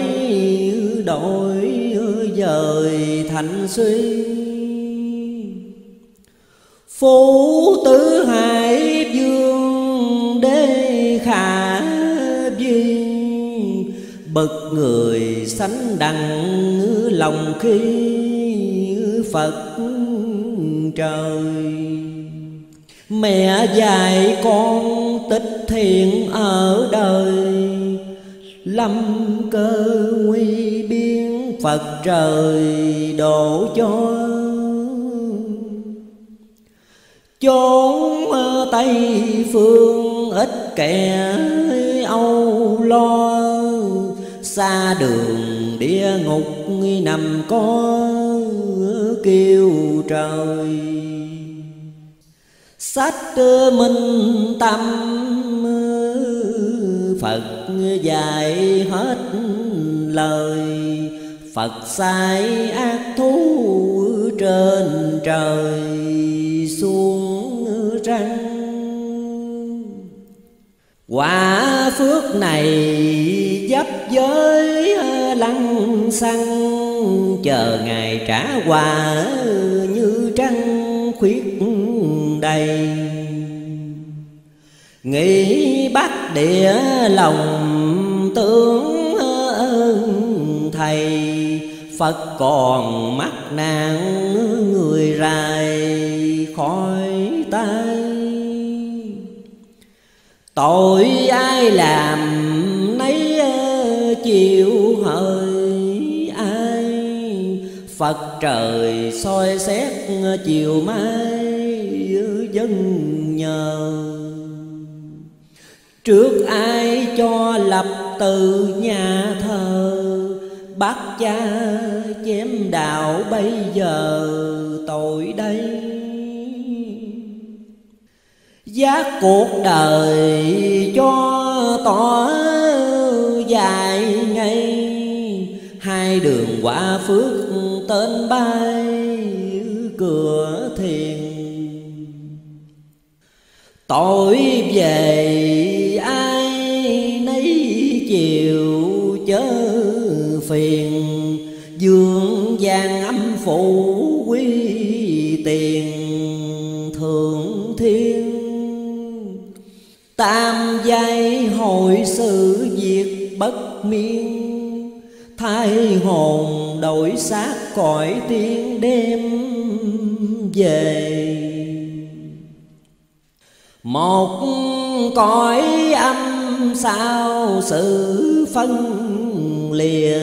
đổi dời thành suy? Phú tứ hải dương đế khả duyên, Bậc người sánh đằng lòng khi Phật trời. Mẹ dạy con tích thiện ở đời. Lâm cơ nguy biến Phật trời độ cho. Chốn tây phương ít kẻ âu lo. Xa đường địa ngục nằm có kêu trời sách minh tâm, phật dạy hết lời. Phật sai ác thú trên trời, xuống trăng quả phước này dấp giới lăng xăng, chờ ngày trả quà như trăng khuyết đây. Nghĩ bắt địa lòng tướng ơn thầy, Phật còn mắc nạn người rài khỏi tay. Tội ai làm nấy chịu hơi ai, Phật trời soi xét chiều mai dân nhờ. Trước ai cho lập từ nhà thờ, Bác cha chém đạo bây giờ tội đây. Giác cuộc đời cho tỏ dài ngay Hai đường quả phước tên bay cửa thì tội về ai nấy chiều chớ phiền. Dương gian âm phụ quy tiền thượng thiên. Tam giai hội sự việc bất miên. Thay hồn đổi xác cõi tiên đêm về một cõi âm sao sự phân lìa,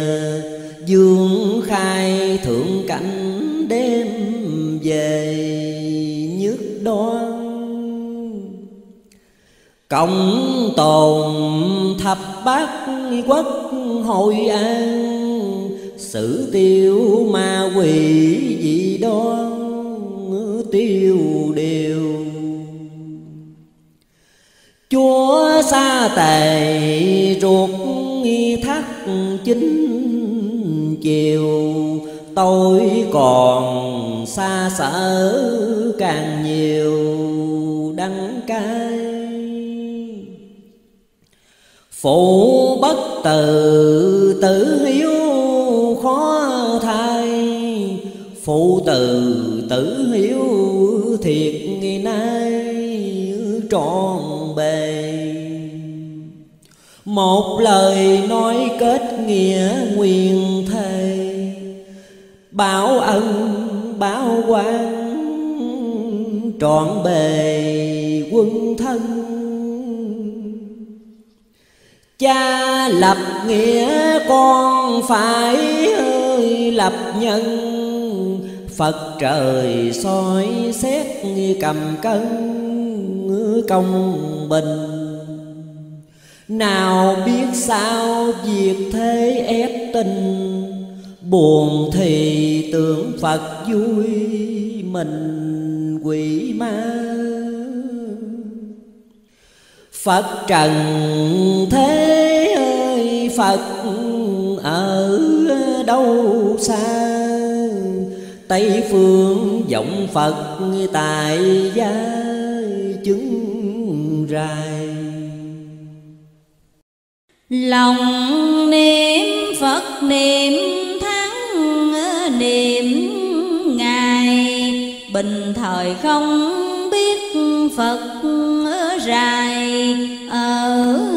dương khai thượng cảnh đêm về nhất đoan. Cộng tồn thập bát quốc hội an sử tiêu ma quỷ dị đoan, tiêu đều chúa xa tề ruột thắt chính chiều. Tôi còn xa sở càng nhiều đắng cay. Phụ bất từ, tử hiếu khó thay. Phụ từ, tử hiếu thiệt nay trọn một lời nói kết nghĩa nguyện thề. Bảo ân, báo quan trọn bề quân thân. Cha lập nghĩa, con phải ơi lập nhân. Phật trời soi xét cầm cân, công bình nào biết sao việc thế ép tình? Buồn thì tưởng Phật vui, Mình quỷ ma. Phật trần thế ơi, Phật ở đâu xa? Tây phương vọng Phật tại gia, chứng rài lòng niệm phật niệm tháng niệm ngày. Bình thời không biết phật rài ở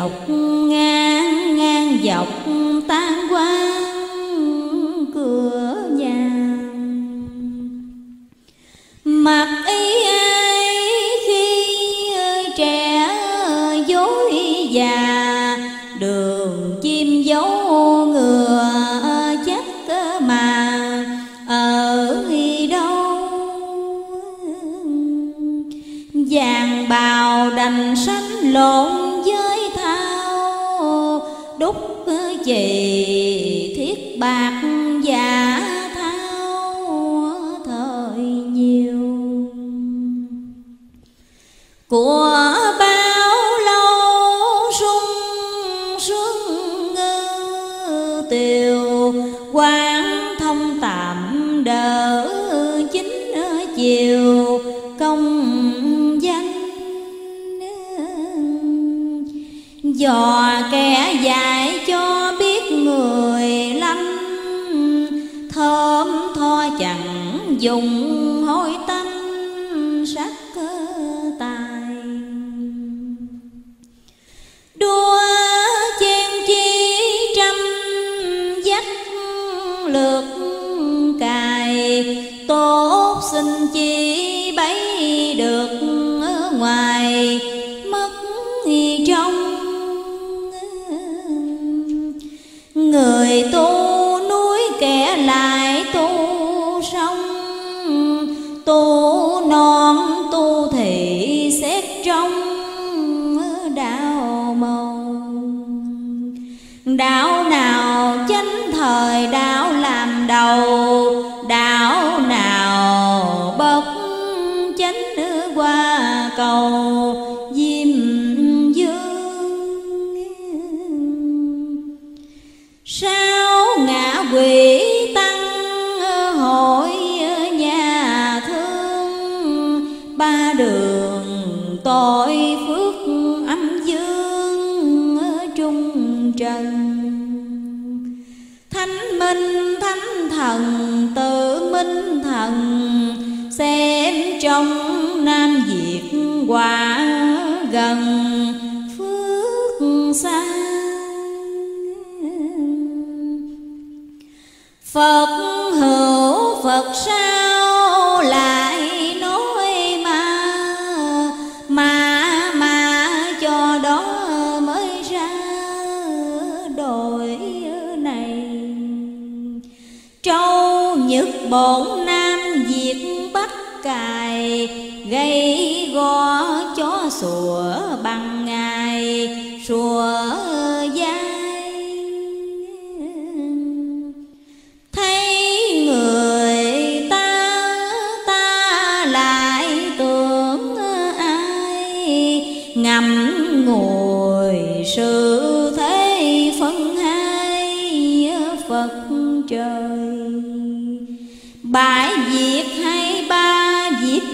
dọc lộn với thao. Đúc chì thiết bạc giả thao thời nhiều. Của dò kẻ dạy cho biết người lắm thơm tho chẳng dùng hối tâm sắc tài. Đua chen chi trăm dắt lượt cài, tốt xin chi bấy được ở ngoài. Người tu núi kẻ lại tu sông. Tu non tu thị xét trong đạo màu đạo nào chánh thời đạo làm đầu đạo nào bất chánh qua cầu. Quỷ tăng hội nhà thương, ba đường tội phước âm dương trung trần. Thánh minh, thánh thần, tự minh thần, xem trong nam việt quả gần, phước xa Phật hữu Phật sao lại nói mà? Mà mà cho đó mới ra đổi này. Châu Nhật Bổn Nam Việt Bắc Cài, Gây go chó sủa bằng ngày sủa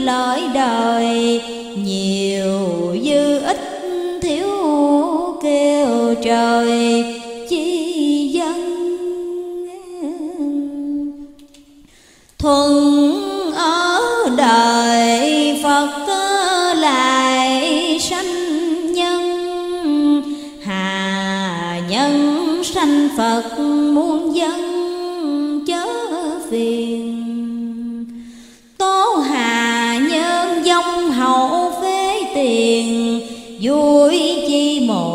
lỗi lợi đời. Nhiều dư ít thiếu kêu trời, chi dân thuần ở đời phật lại sanh nhân. Hà nhân sanh phật muôn dân hậu phế tiền vui chi một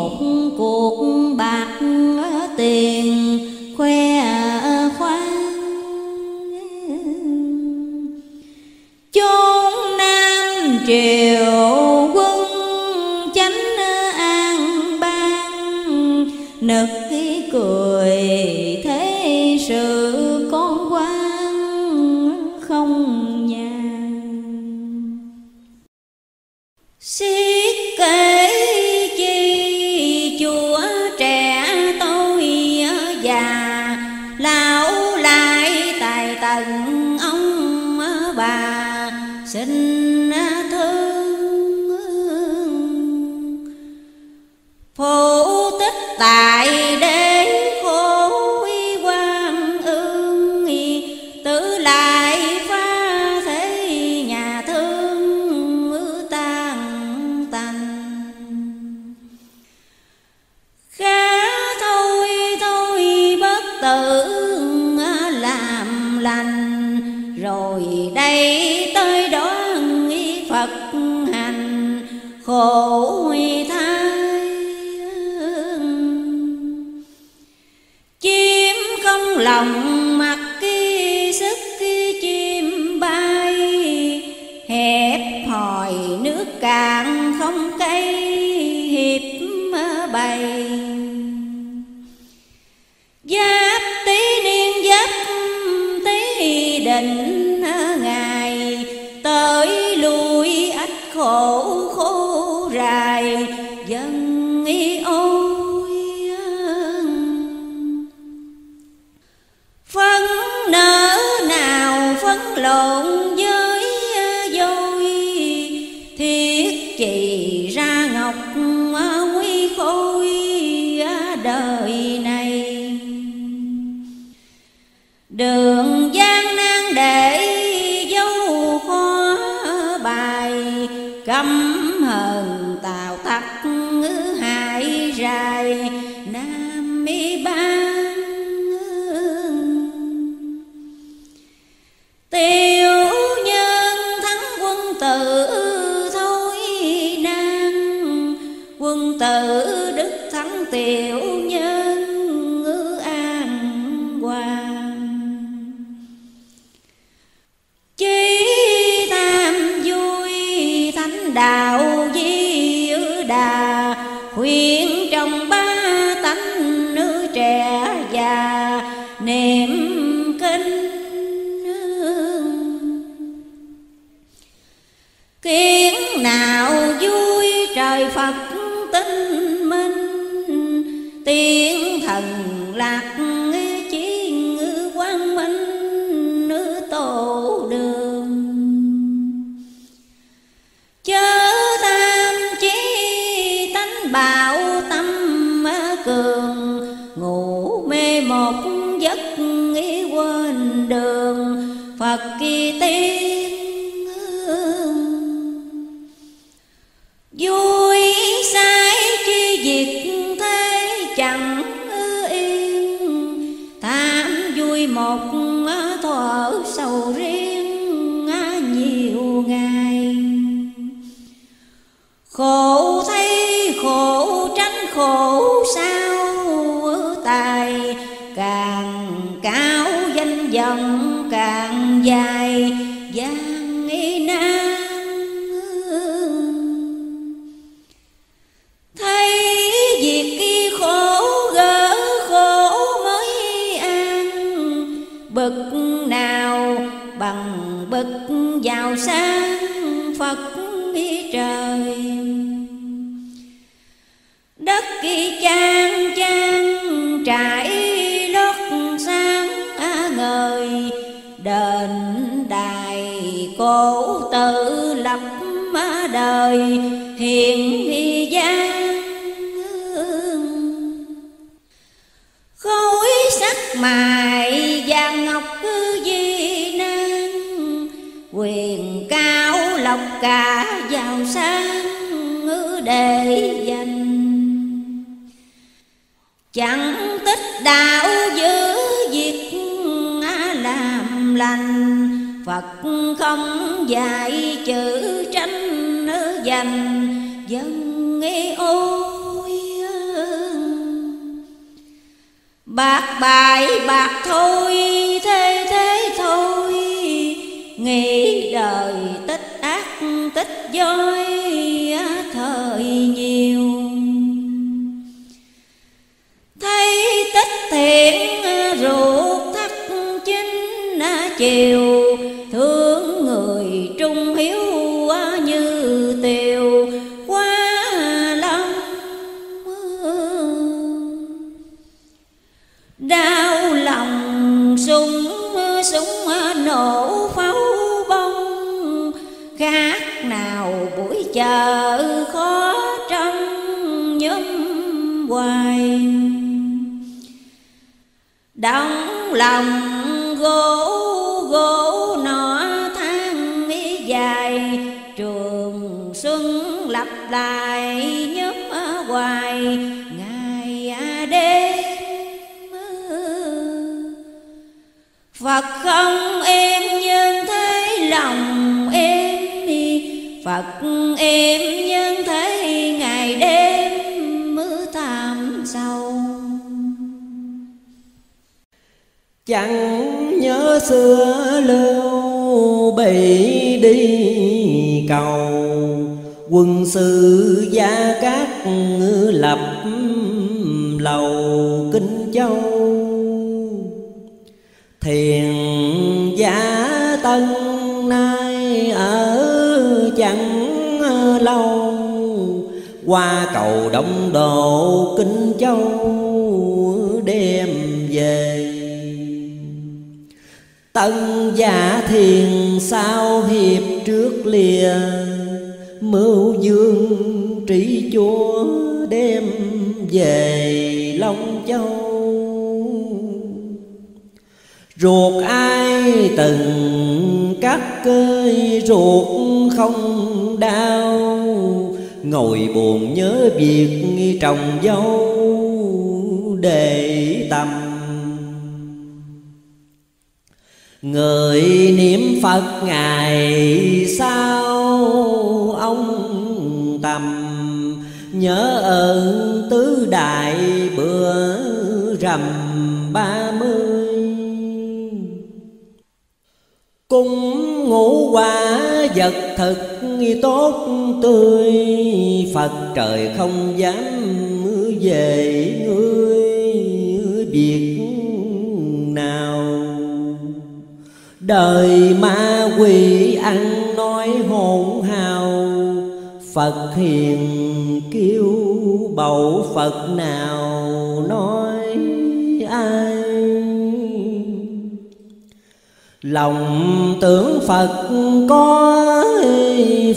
phật có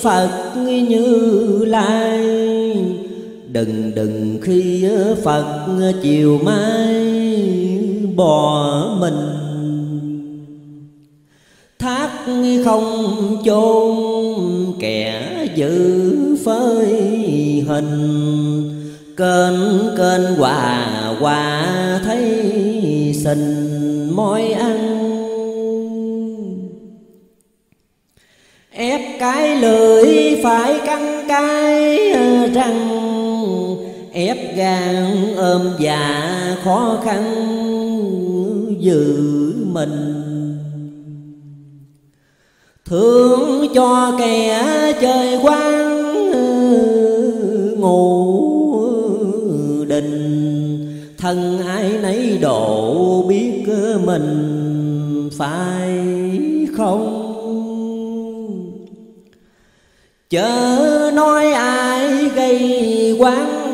phật như lai. Đừng đừng khi phật chiều mai bỏ mình. Thác không chôn, kẻ giữ phơi hình. Kênh kênh hòa hòa thấy sình môi ăn. Ép cái lưỡi phải căng cái răng, ép gan ôm dạ khó khăn giữ mình. Thương cho kẻ chơi quan ngủ đình, thân ai nấy độ biết mình phải không? Chớ nói ai gây quán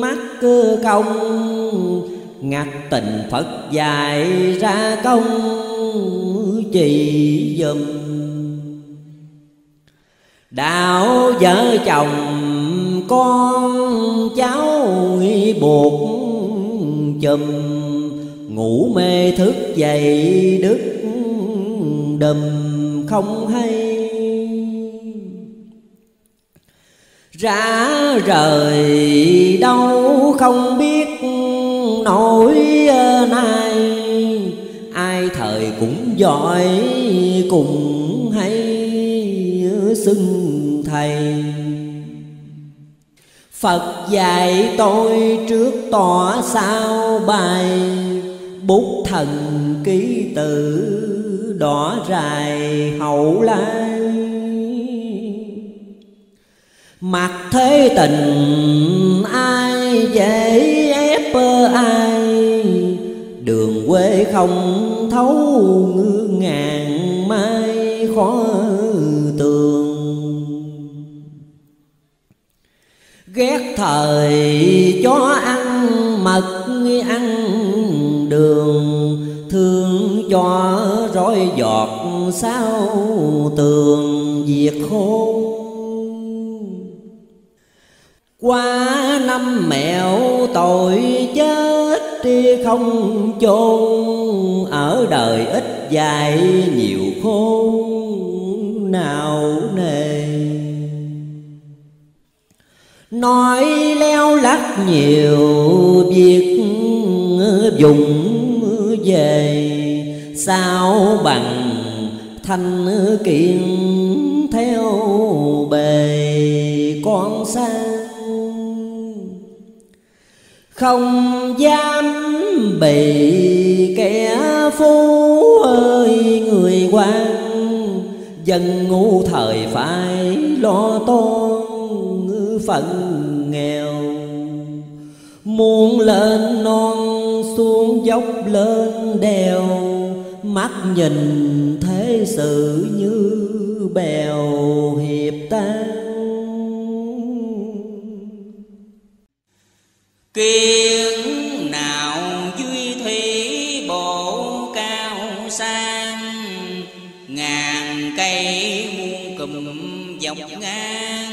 mắt cơ công ngặt tình phật dài ra công chỉ dùm. Đạo vợ chồng con cháu buộc chùm. Ngủ mê thức dậy đức đùm không hay. Ra rời đâu không biết nổi nay. Ai thời cũng giỏi cùng hay xưng thầy. Phật dạy tôi trước tỏ sao bài, Bút thần ký tự đỏ dài hậu lai. Mặt thế tình ai dễ ép ai? Đường quê không thấu ngàn mai khó tường. Ghét thời cho ăn, mật ăn đường. Thương cho rối giọt sao tường diệt khôn qua năm mẹo tội chết không chôn. Ở đời ít dài nhiều khôn nào nề. Nói leo lắc nhiều, việc dùng về. Sao bằng thanh kiện theo bề con sang không dám bị kẻ phú ơi, người quan dân ngu thời phải lo toan phận nghèo. Muốn lên non, xuống dốc lên đèo. Mắt nhìn thế sự như bèo hiệp tan. Kiến nào duy thủy bộ cao sang Ngàn cây muôn cùm dọc ngang.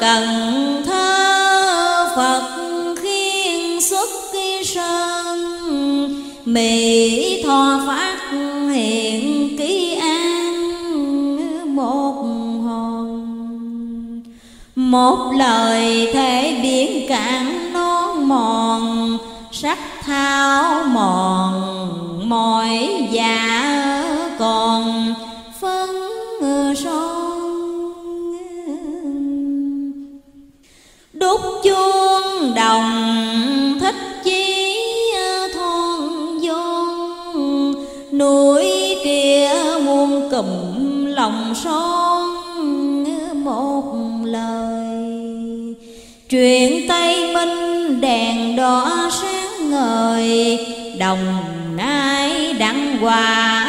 cần thơ phật khiên xuất kỳ sơn mỹ thọ phát hiện ký an một hồn. Một lời thể biển cạn non mòn, sắc thao mòn, mỏi già còn. son một lời. Chuyện tây minh đèn đỏ sáng ngời đồng nai đăng hòa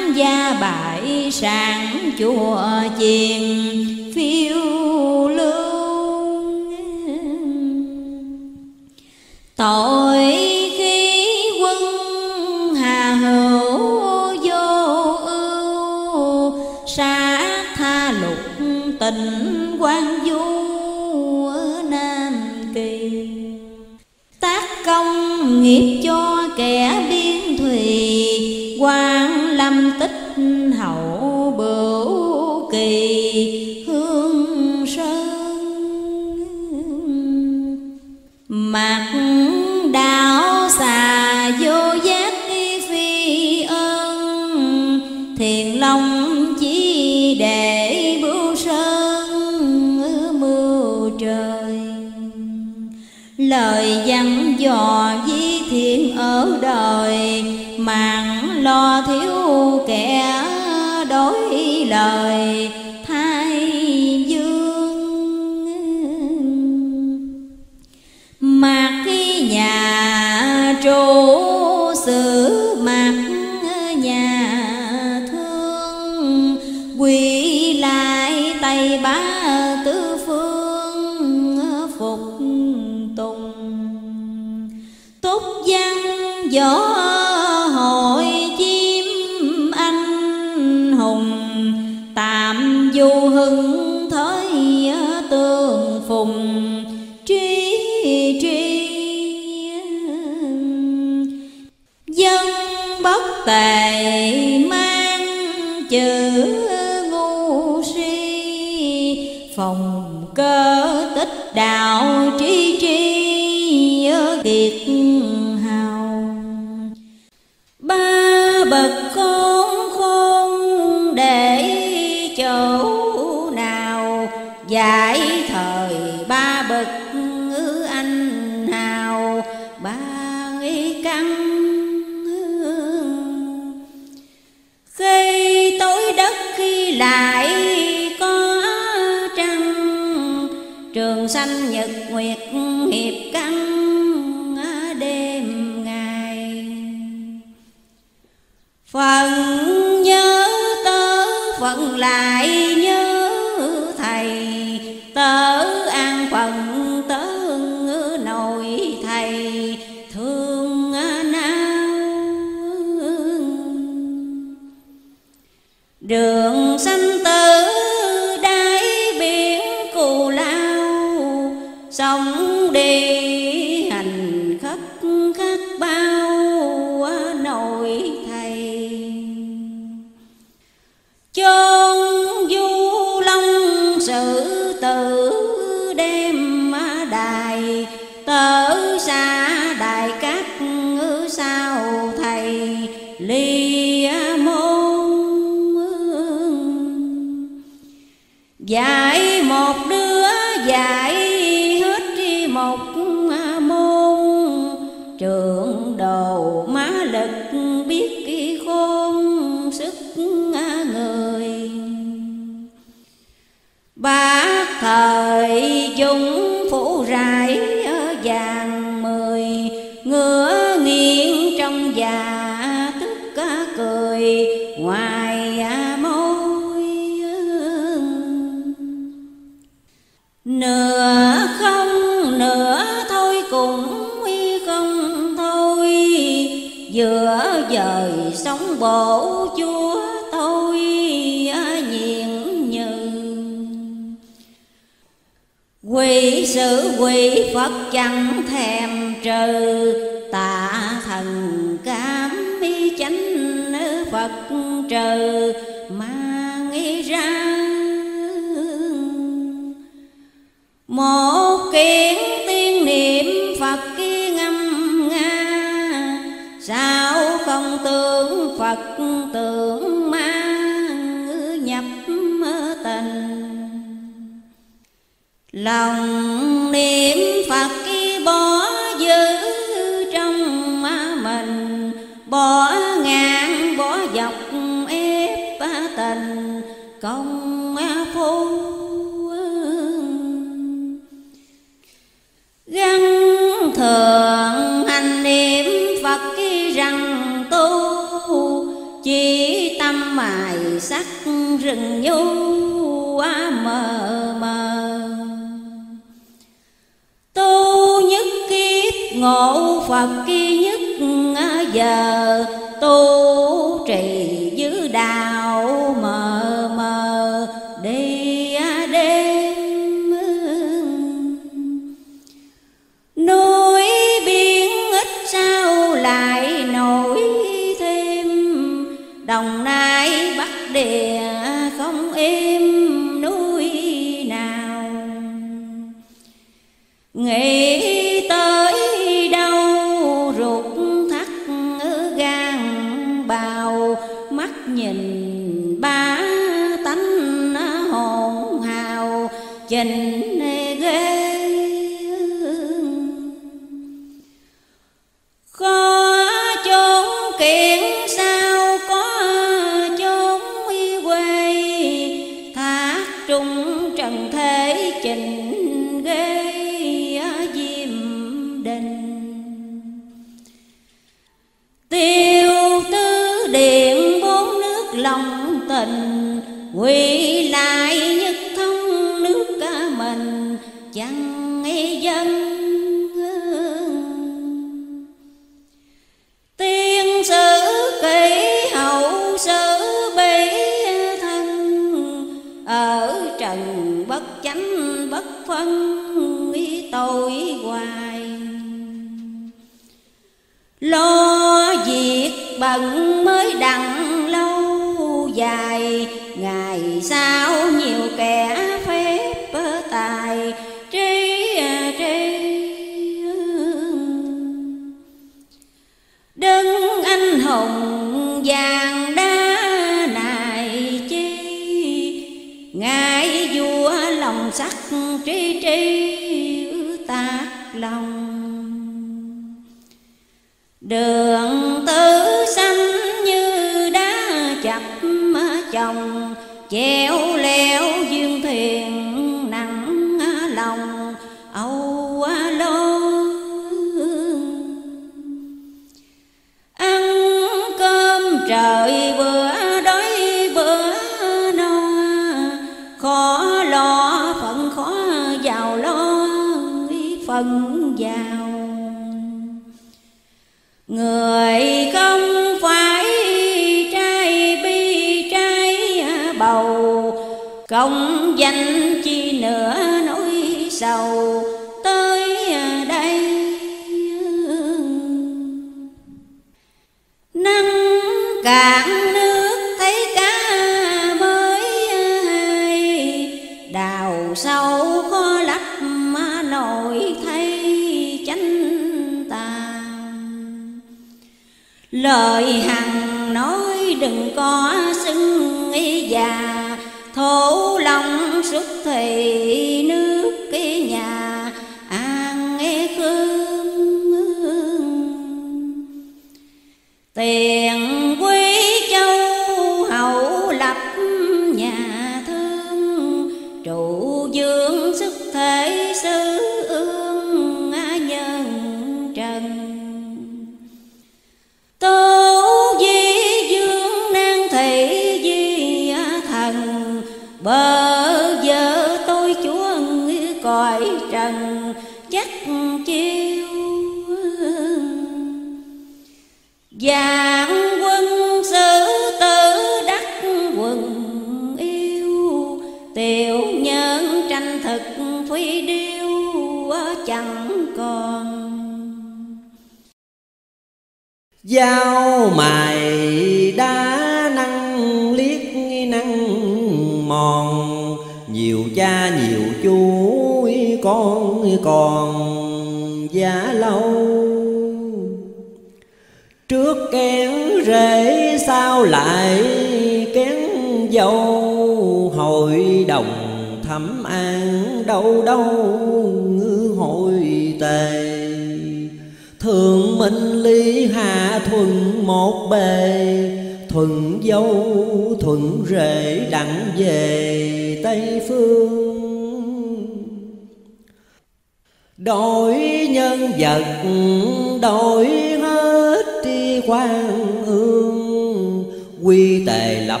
Quy tề lập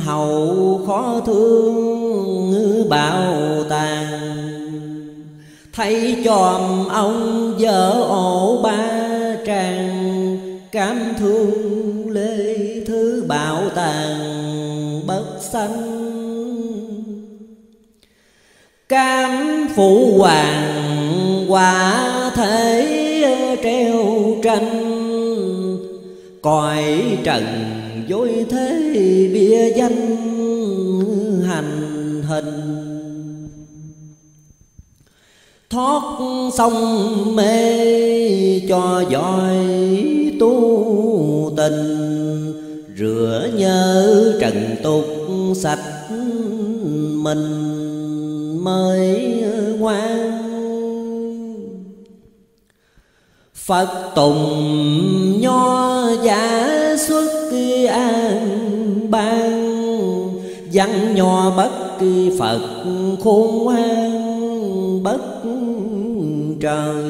hầu khó thương bảo tàng Thấy chòm ông vợ ổ ba tràng cảm thương lê thứ bảo tàng bất sanh. Cam phụ hoàng quả thể treo tranh, Cõi trần dối thế bia danh hành hình. Thoát sông mê cho giỏi tu tình, rửa nhớ trần tục sạch mình mới ngoan. Phật tùng nho giả xuất an ban Văn nho bất kỳ Phật, khôn ngoan bất trời.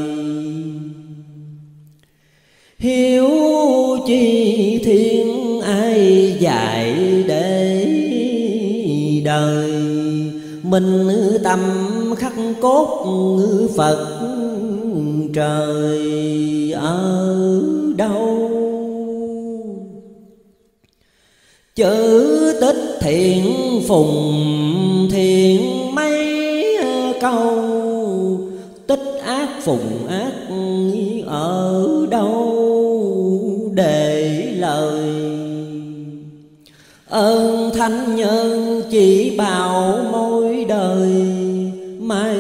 Hiếu chi thiên ai dạy để đời? Mình tâm khắc cốt Phật, trời ở đâu? Chữ tích thiện phùng, thiện mấy câu. Tích ác phùng ác ở đâu? Để lời. Ơn thánh nhân chỉ bảo môi đời mai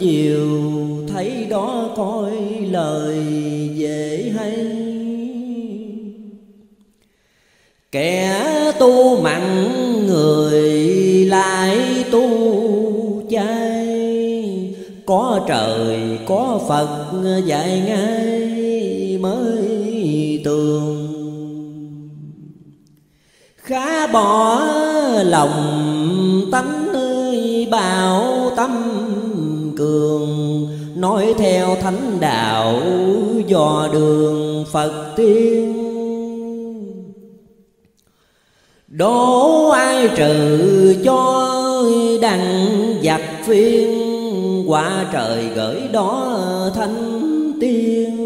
chiều thấy đó coi lời. Kẻ tu mặn người lại tu chay. Có trời, có phật dạy ngay mới tường. Khá bỏ lòng tánh ơi bảo tâm cường. Nói theo thánh đạo dò đường phật tiên đố ai trừ cho đằng giặc phiên, quả trời gửi đó thanh tiên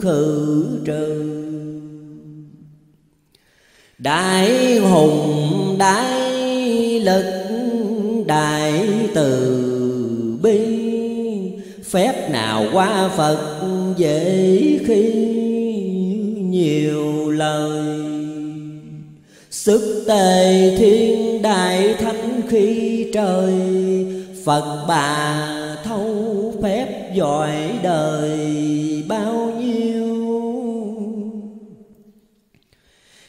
khử trừ. Đại hùng, đại lực, đại từ bi, phép nào qua phật dễ khi nhiều lời sức tề thiên đại thánh khi trời, phật bà thâu phép giỏi đời bao nhiêu?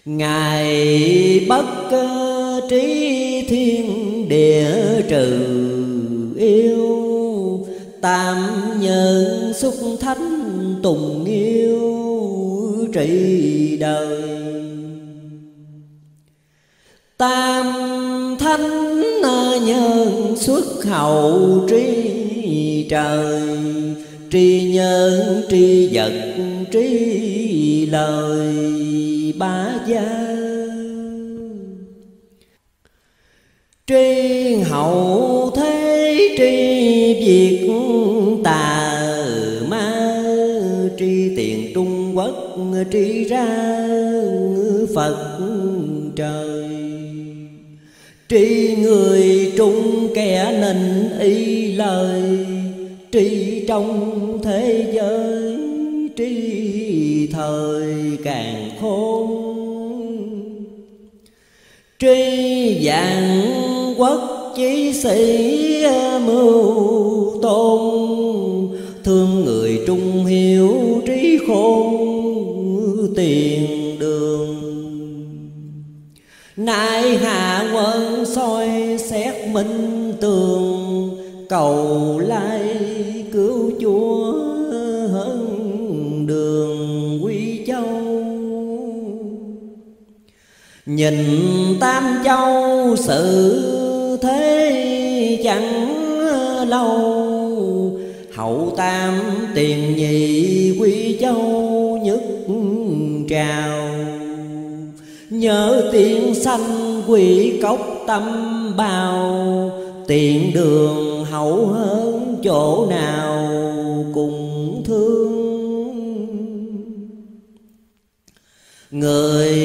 Ngài bất cơ trí thiên địa trừ yêu, tam nhân xúc thánh tùng yêu trị đời tam thánh nhân xuất hậu tri trời tri nhân tri vật tri lời ba gia. Tri hậu thế, tri việt tà, ma, tri tiền trung quốc, tri ra phật trời tri người trung kẻ nịnh y lời, tri trong thế giới, tri thời càng khôn. Tri dạng quốc chí sĩ mưu tôn, thương người trung hiếu trí khôn, tiền nay hạ quân soi xét minh tường, cầu lai cứu chúa hơn đường quy châu. Nhìn tam châu sự thế chẳng lâu, hậu tam tiền nhị quy châu nhất trào nhớ tiên sanh quỷ cốc tâm bào, tiện đường hậu hơn chỗ nào cùng thương. Người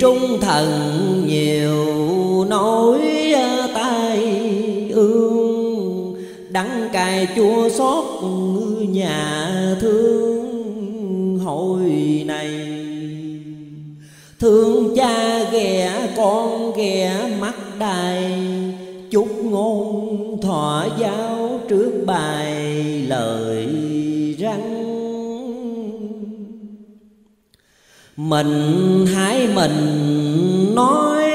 trung thần nhiều nỗi à, tai ương, đắng cay chua xót nhà thương. Hồi này thương cha ghẻ, con ghẻ mắt đài. Chúc ngôn thọ giáo trước bài lời răng. Mình hãy mình nói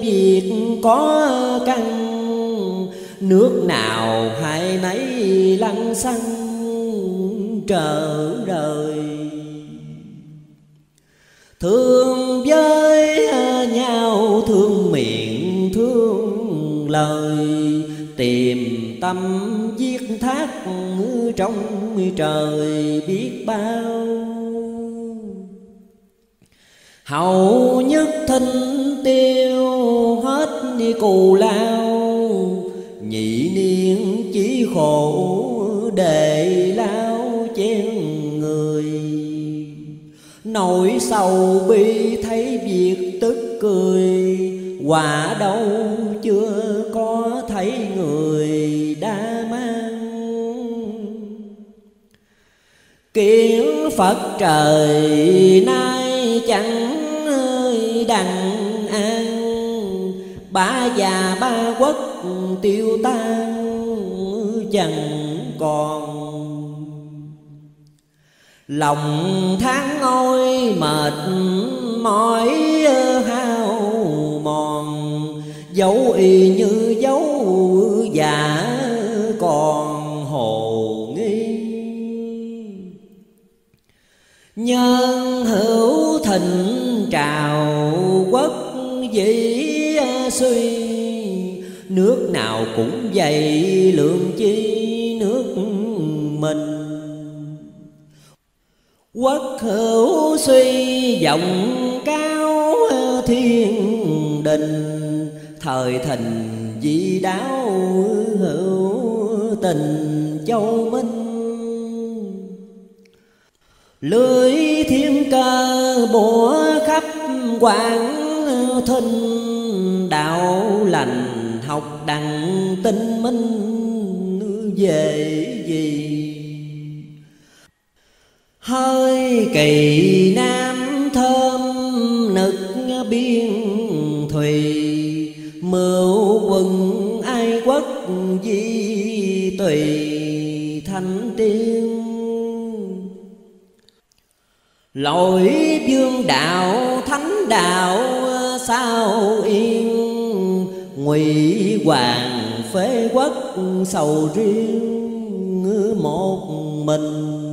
việc có căn. Nước nào hãy nấy lăng xăng trở đời thương với nhau, thương miệng, thương lời. Tìm tâm viết thác trong trời, biết bao. Hầu nhất thinh tiêu hết đi cù lao, nhị niên chỉ khổ nỗi sầu bi thấy việc tức cười. Quả đâu chưa có thấy người đã mang. Kiến phật trời nay chẳng ơi đặng an. Ba già ba quốc tiêu tan, chẳng còn lòng tháng ngôi mệt mỏi hao mòn. Dấu y như dấu giả còn hồ nghi. Nhân hữu thịnh trào quốc dĩ suy. Nước nào cũng dày lượng chi nước mình quốc hữu suy vọng cao, thiên đình, thời thình di đáo hữu tình châu minh. Lưới thiên cơ bủa khắp quảng thinh, đạo lành học đặng tinh minh, về gì hơi kỳ nam thơm nực biên thùy. Mưu quân ai quốc di tùy. Thanh tiên. Lỗi dương đạo, thánh đạo, sao yên? Ngụy hoàng phế quốc sầu riêng một mình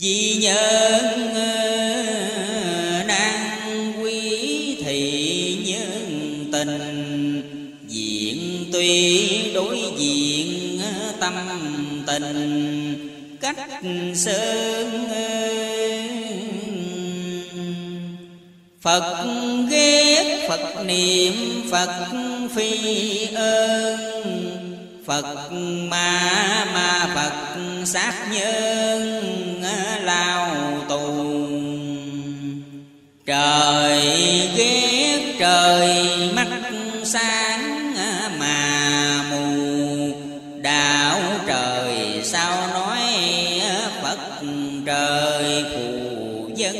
vì nhân ờ, nan quý thị nhân tình diện tuy đối diện ờ, tâm tình. Cách sơn ờ, Phật ghét Phật niệm, Phật phi ơn. Phật ma ma Phật sát nhân lao tù Trời ghét trời, mắt sáng mà mù. Đạo trời sao nói Phật trời phù dân?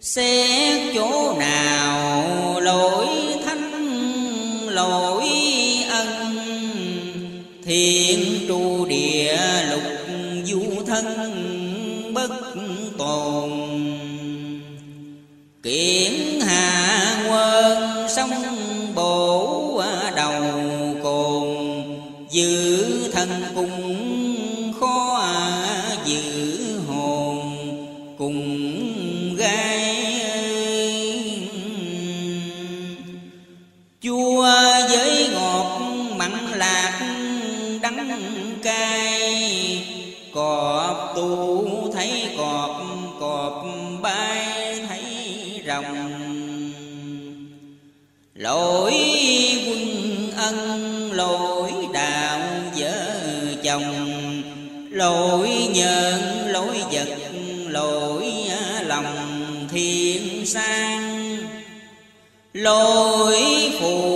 Xét chỗ nào lỗi thánh lỗi Kiển hạ quân sông bồ lỗi nhân lỗi vật lỗi à, lòng thiên sang. Lỗi phụ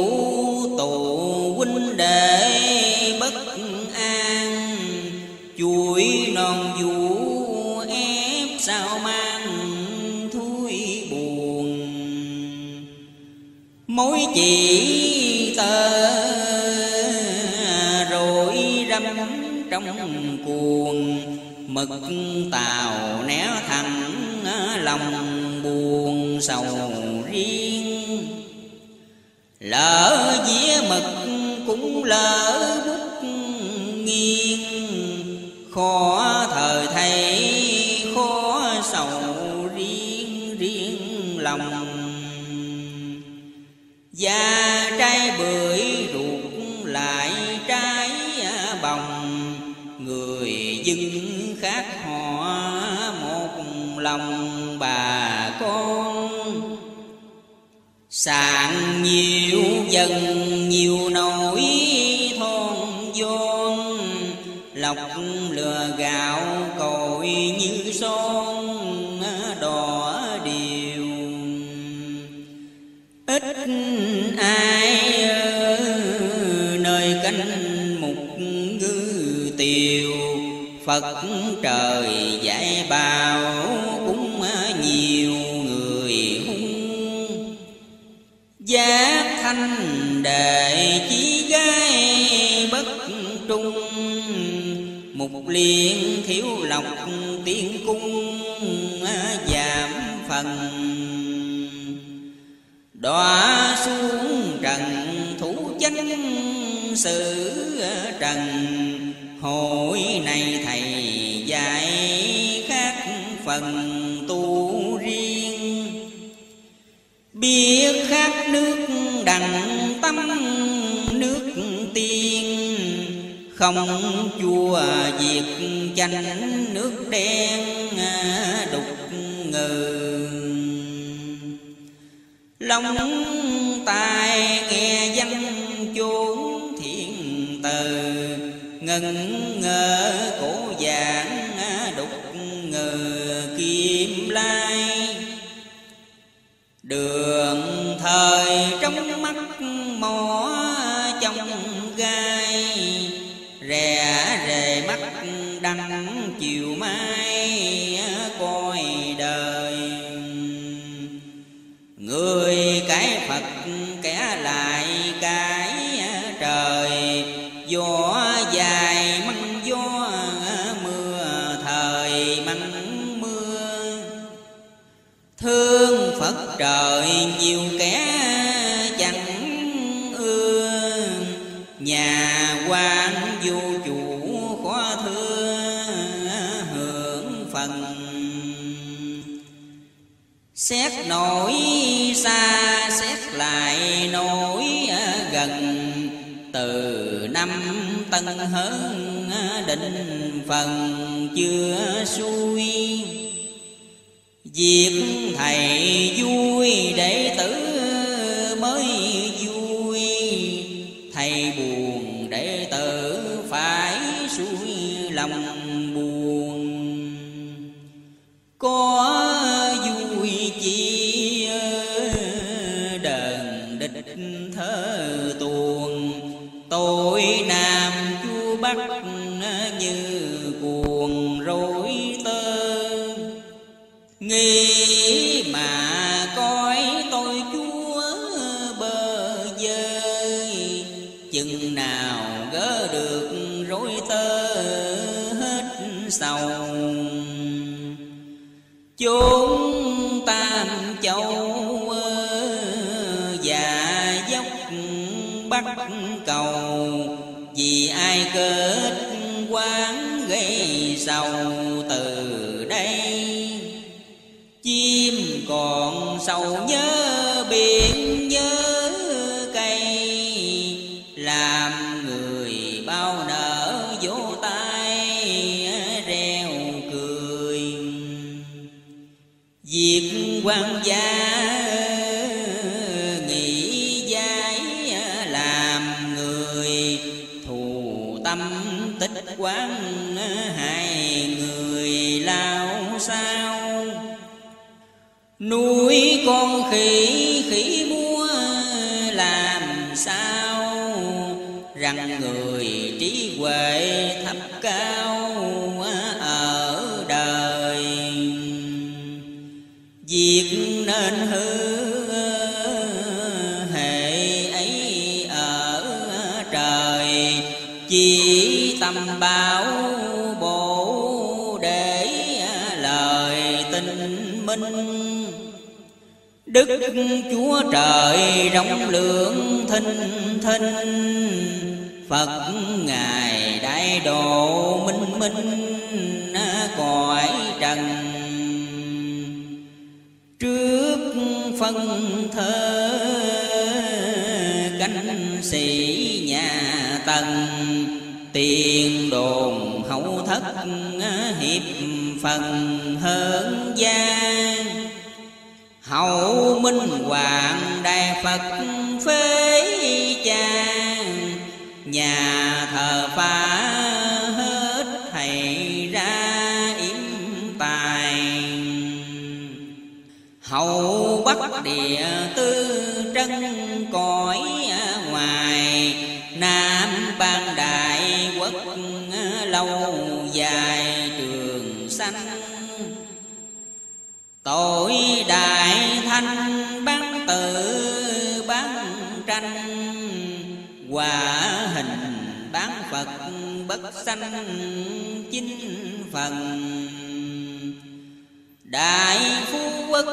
trong cuồng, mực tàu né thẳng, lòng buồn sầu riêng. Lỡ dĩa mực cũng lỡ bút nghiêng, khó thời thầy, khó sầu riêng riêng lòng. Da sàn nhiều dần nhiều nỗi thôn vôn lọc lừa gạo cội như son, đỏ điều. Ít ai nơi cánh mục ngư tiều, phật trời dạy bảo giác thanh đệ chỉ gái bất trung. Mục liên thiếu lộc tiên cung giảm phần. Đọa xuống trần thủ chánh sự trần. Hội này thầy dạy các phần tu riêng. Biết nước đặng tâm, nước tiên. Không chua diệt chanh, nước đen à, đục ngừ. Lòng tai nghe danh chốn thiện từ, ngần ngờ cổ dạng à, đục ngờ kim lai. Đường đời trong mắt mỏ trong gai rè rề mắt đăng chiều mai coi đời. Người cái phật kẻ lại cái trời, gió dài măng gió mưa thời măng mưa. Thương phật trời xét nổi xa xét lại nổi gần. Từ năm tân hơn định phần chưa xuôi. Việc thầy vui đệ tử vì đức chúa trời rộng lượng thinh thinh, phật ngài đại độ minh minh cõi trần. Trước phân thơ cánh sĩ nhà tần, tiền đồn hậu thất hiệp phần hơn gian hậu minh hoàng đại phật phế cha. Nhà thờ phá hết thầy ra yếm tài. Hậu bắc địa tư trân cõi ngoài. Nam ban đại quốc lâu dài trường sanh. Tội đại bán tự bán tranh. Quả hình bán phật, bất sanh chính phần. Đại phú quốc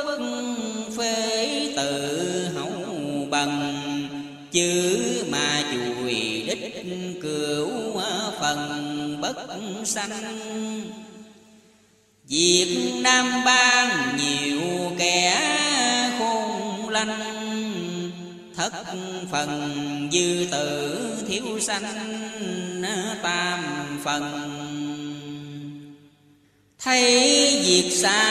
phế tự hậu bằng, chữ mà chùi đích cửu phần bất sanh. Việt Nam ban nhiều kẻ lanh, Thất phần dư tử thiếu sanh, tam phần. Thấy việc xa,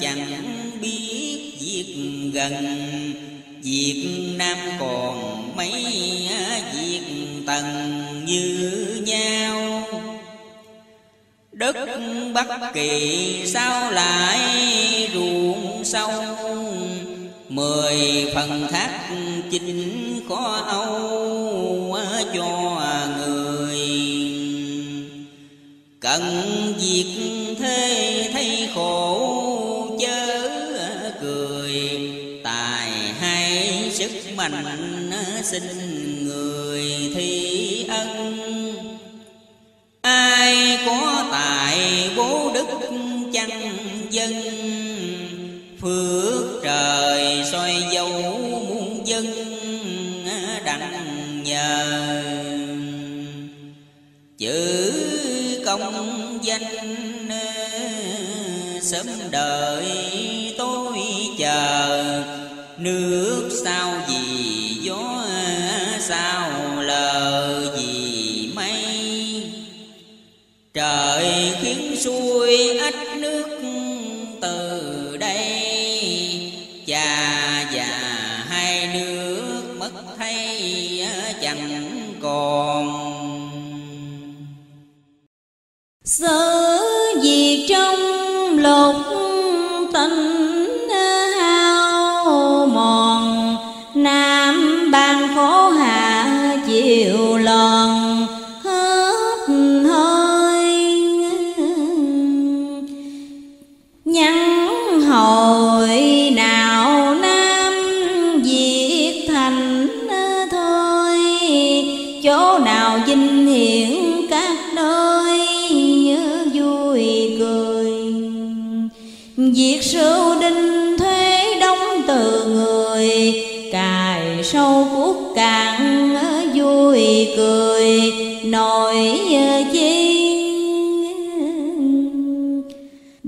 chẳng biết việc gần. Đất bắc kỳ, sao lại ruộng sâu? Mười phần thác chính khó âu cho người. Cần việc thế thấy khổ chớ cười, tài hay sức mạnh xin dân, phước trời soi dấu muôn dân, đặng nhờ. Chữ công danh, sớm đợi tôi chờ. Nước sao gì gió sao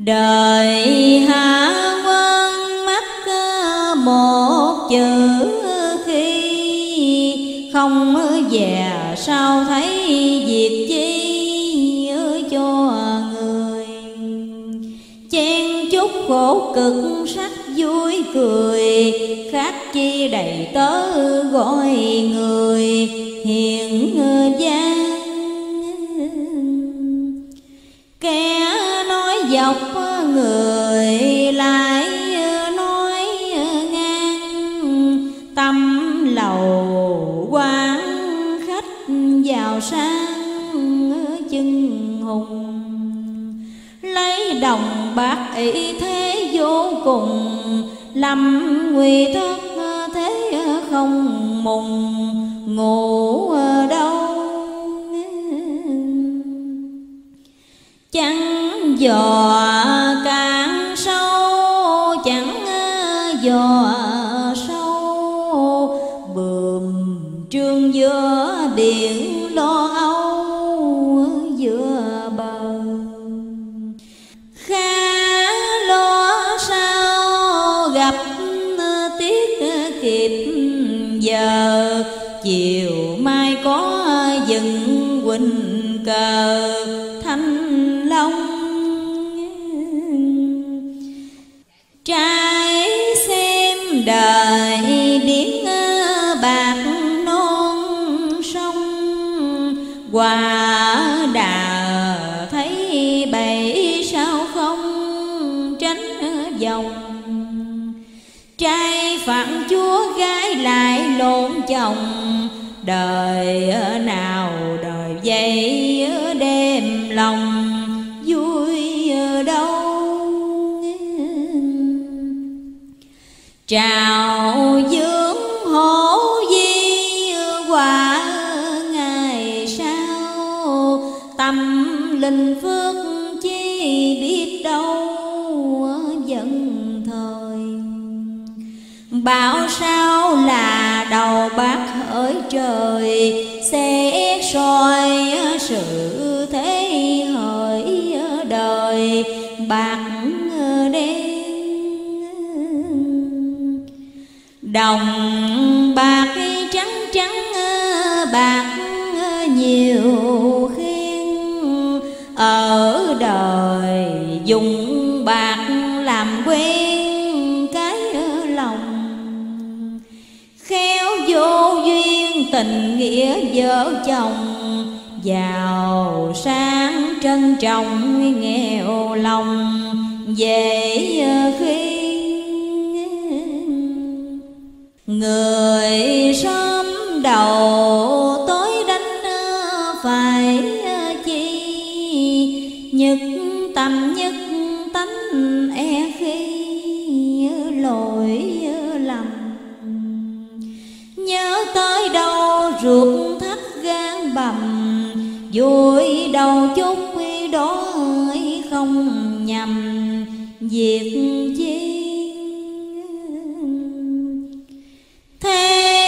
Đời hạ quan mắt một chữ khi Không về sao thấy việc chi cho người. Chen chúc khổ cực sắc vui cười Khác chi đầy tớ gọi người hiền gian. Kẻ dọc người lại nói ngang. Tâm lầu quán khách vào sang chân hùng. Lấy đồng bạc ý thế vô cùng Lâm nguy thất thế không mùng. Ngủ ở đâu? Chẳng dò càng sâu chẳng ờ, dò sâu. Bườm trương giữa biển lo âu, giữa bờ. Khá lo sao gặp ờ, tiếc ờ, kịp giờ. Chiều mai có dừng quỳnh cờ. Trai xem đời điển bạc non sông. Quà đà thấy bầy sao không tránh dòng. Trai phạm chúa gái lại lộn chồng. Đời nào đời vậy trào dưỡng hổ di quả ngày sau. Tâm linh phước chi biết đâu dần thời. Bảo sao là đầu bác hỡi trời, sẽ soi sự thế hỡi đời. Bạc đồng bạc trắng trắng ờ, bạc ờ, nhiều khiên. Ở đời dùng bạc làm quen cái ờ, lòng. Khéo vô duyên tình nghĩa vợ chồng, giàu sang trân trọng nghèo lòng về khi người sớm đầu tối đánh ờ, phải ờ, chi? Nhất tâm nhất tánh e khi ờ, lỗi lầm. Nhớ tới đâu ruột thắt gan bầm, vui đầu chút đó không nhầm. Việc chi thế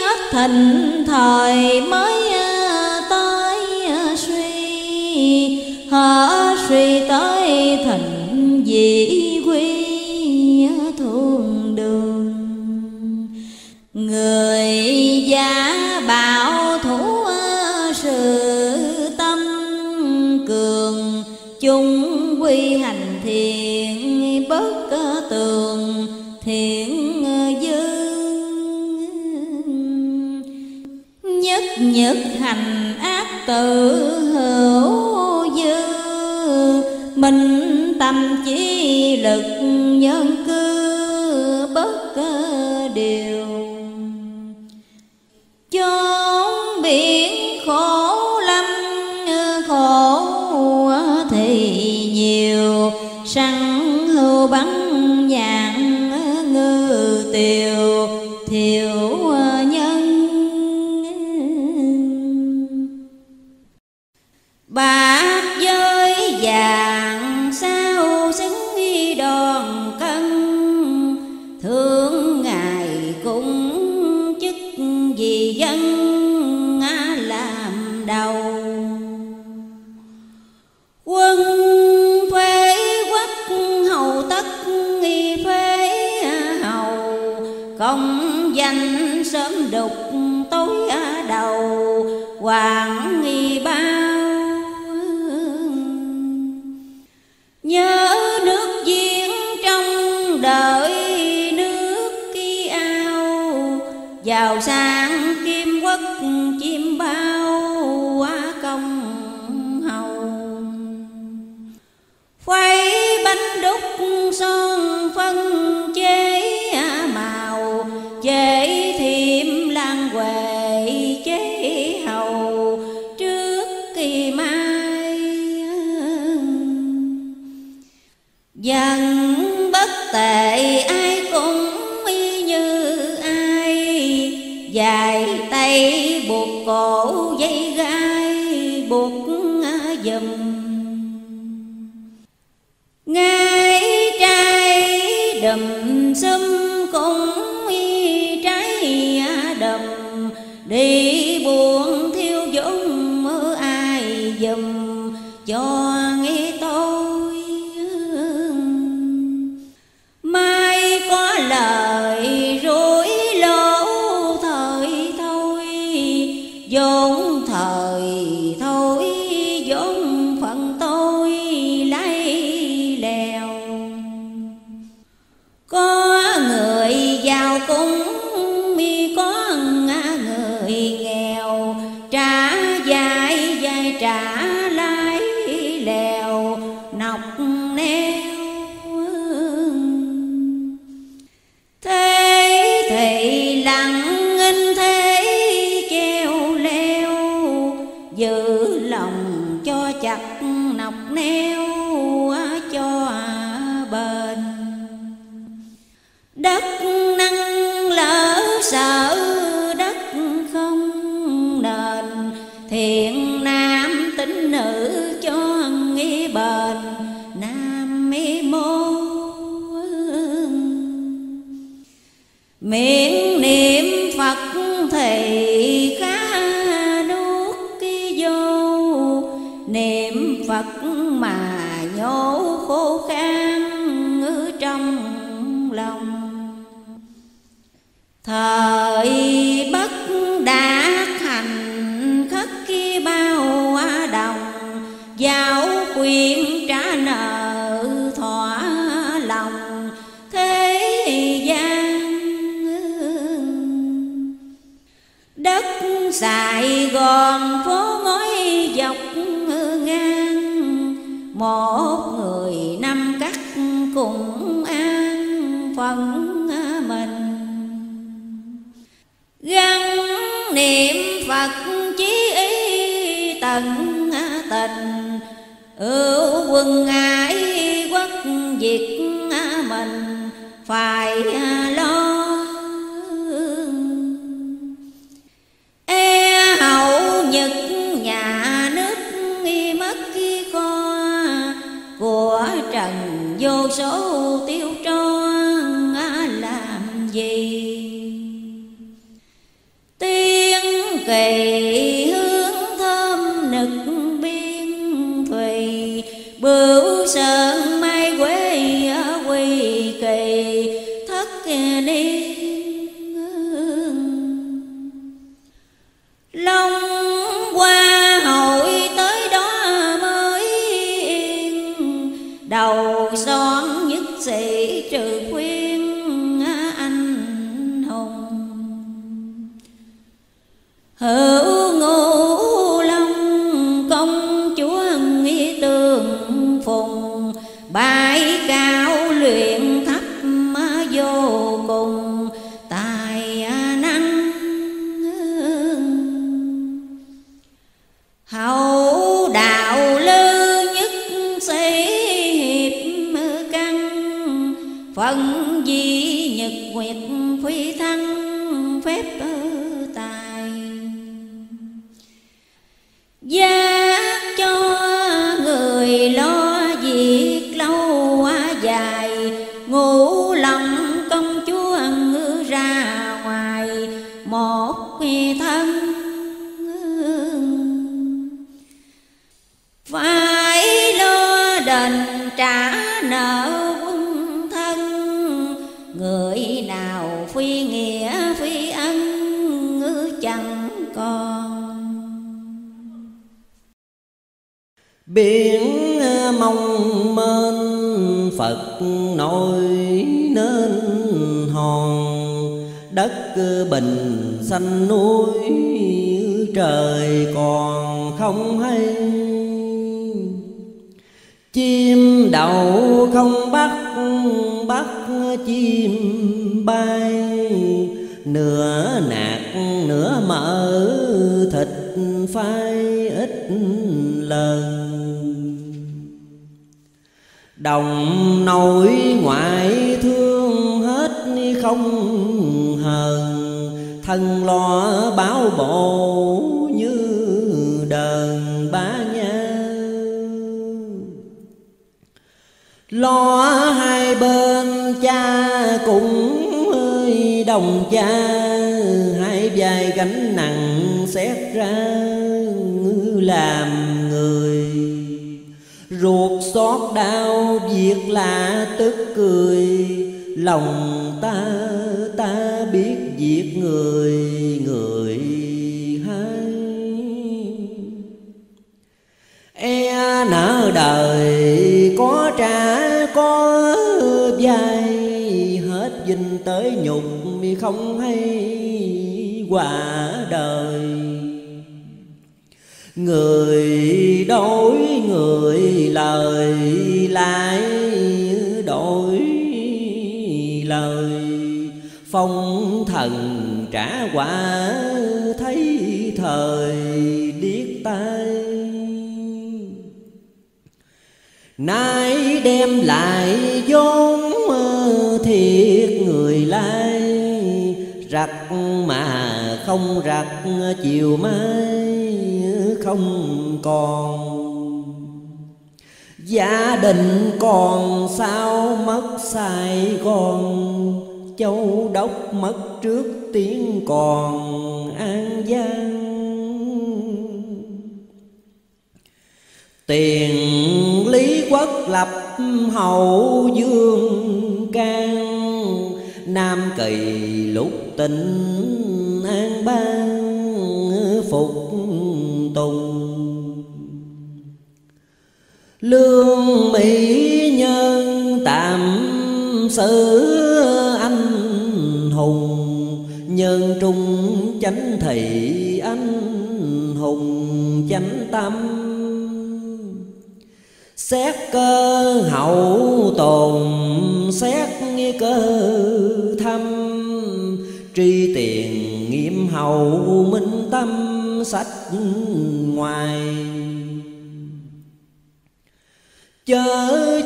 hết thành thời mới à, tới à, suy. Hở suy tới thành dị quy à, thôn đường. Người giả bảo thủ sự tâm cường. Chung quy hành thiện, bất tường thiện tình hành ác tự hữu dư minh tâm chỉ lực nhân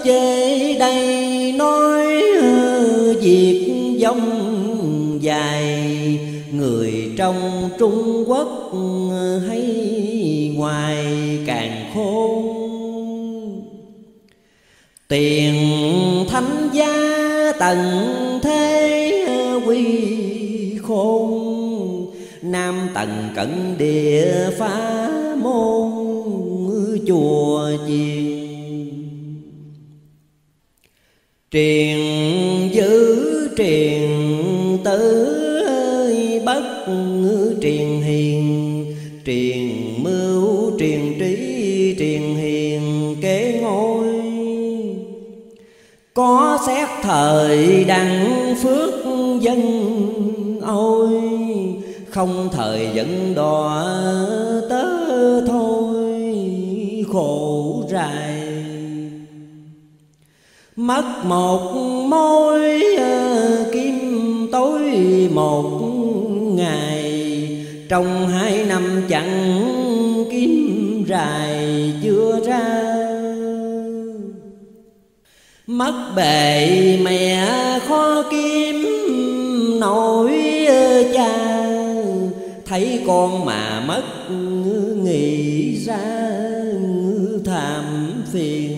chê đây nói việc dông dài. Người trong trung quốc hay ngoài càng khôn. Tiền thánh gia tận thế quy khôn. Nam tần cận địa phá môn, chùa chiền. Truyền giữ truyền tử bất truyền hiền. Truyền mưu truyền trí truyền hiền, kế ngôi. Có xét thời đặng phước dân ôi, không thời dẫn đò tớ thôi. Khổ dài mất một mối ờ, kim tối một ngày. Trong hai năm chẳng kiếm rài chưa ra. Mất bề mẹ khó kiếm nổi ờ, cha. Thấy con mà mất nghĩ ra thảm phiền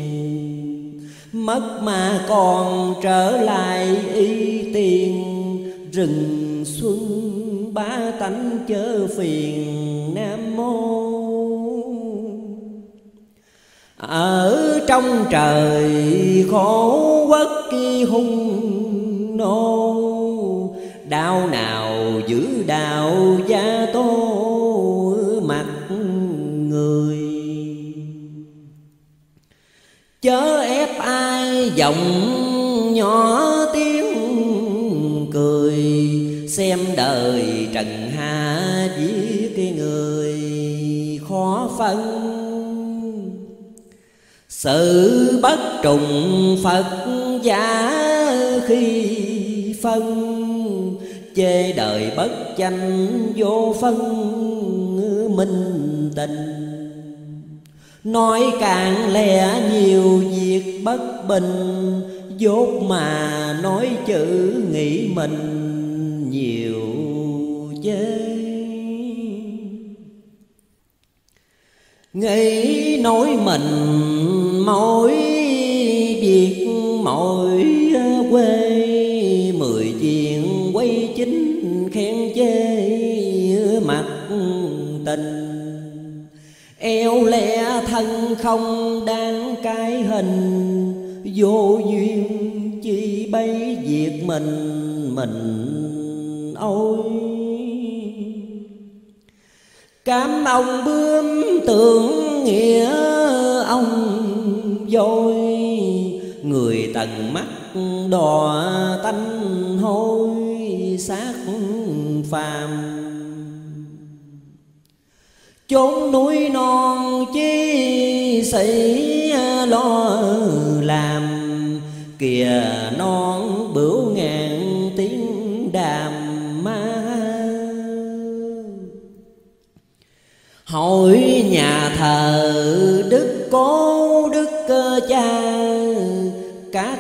mất mà còn trở lại y tiền. Rừng xuân ba tánh chớ phiền nam mô. Ở trong trời khổ quất kỳ hung nô đạo nào giữ đạo gia tô. Chớ ép ai giọng nhỏ tiếng cười, xem đời trần hạ với cái người khó phân. Sự bất trùng phật giả khi phân, chê đời bất chanh vô phân, minh tình nói càng lẽ nhiều việc bất bình, dốt mà nói chữ nghĩ mình nhiều chứ nghĩ nói mình mỗi việc mỗi quê, mười chuyện quay chính khen chê, mặt tình eo lẽ thân không đáng cái hình, vô duyên chi bấy việc mình mình ôi. Cám ông bướm tưởng nghĩa ông dối người tầng mắt đò tanh hôi xác phàm chốn núi non chi sĩ à, lo làm. Kìa non bửu ngàn tiếng đàm ma. Hỏi nhà thờ đức cố đức cơ cha, các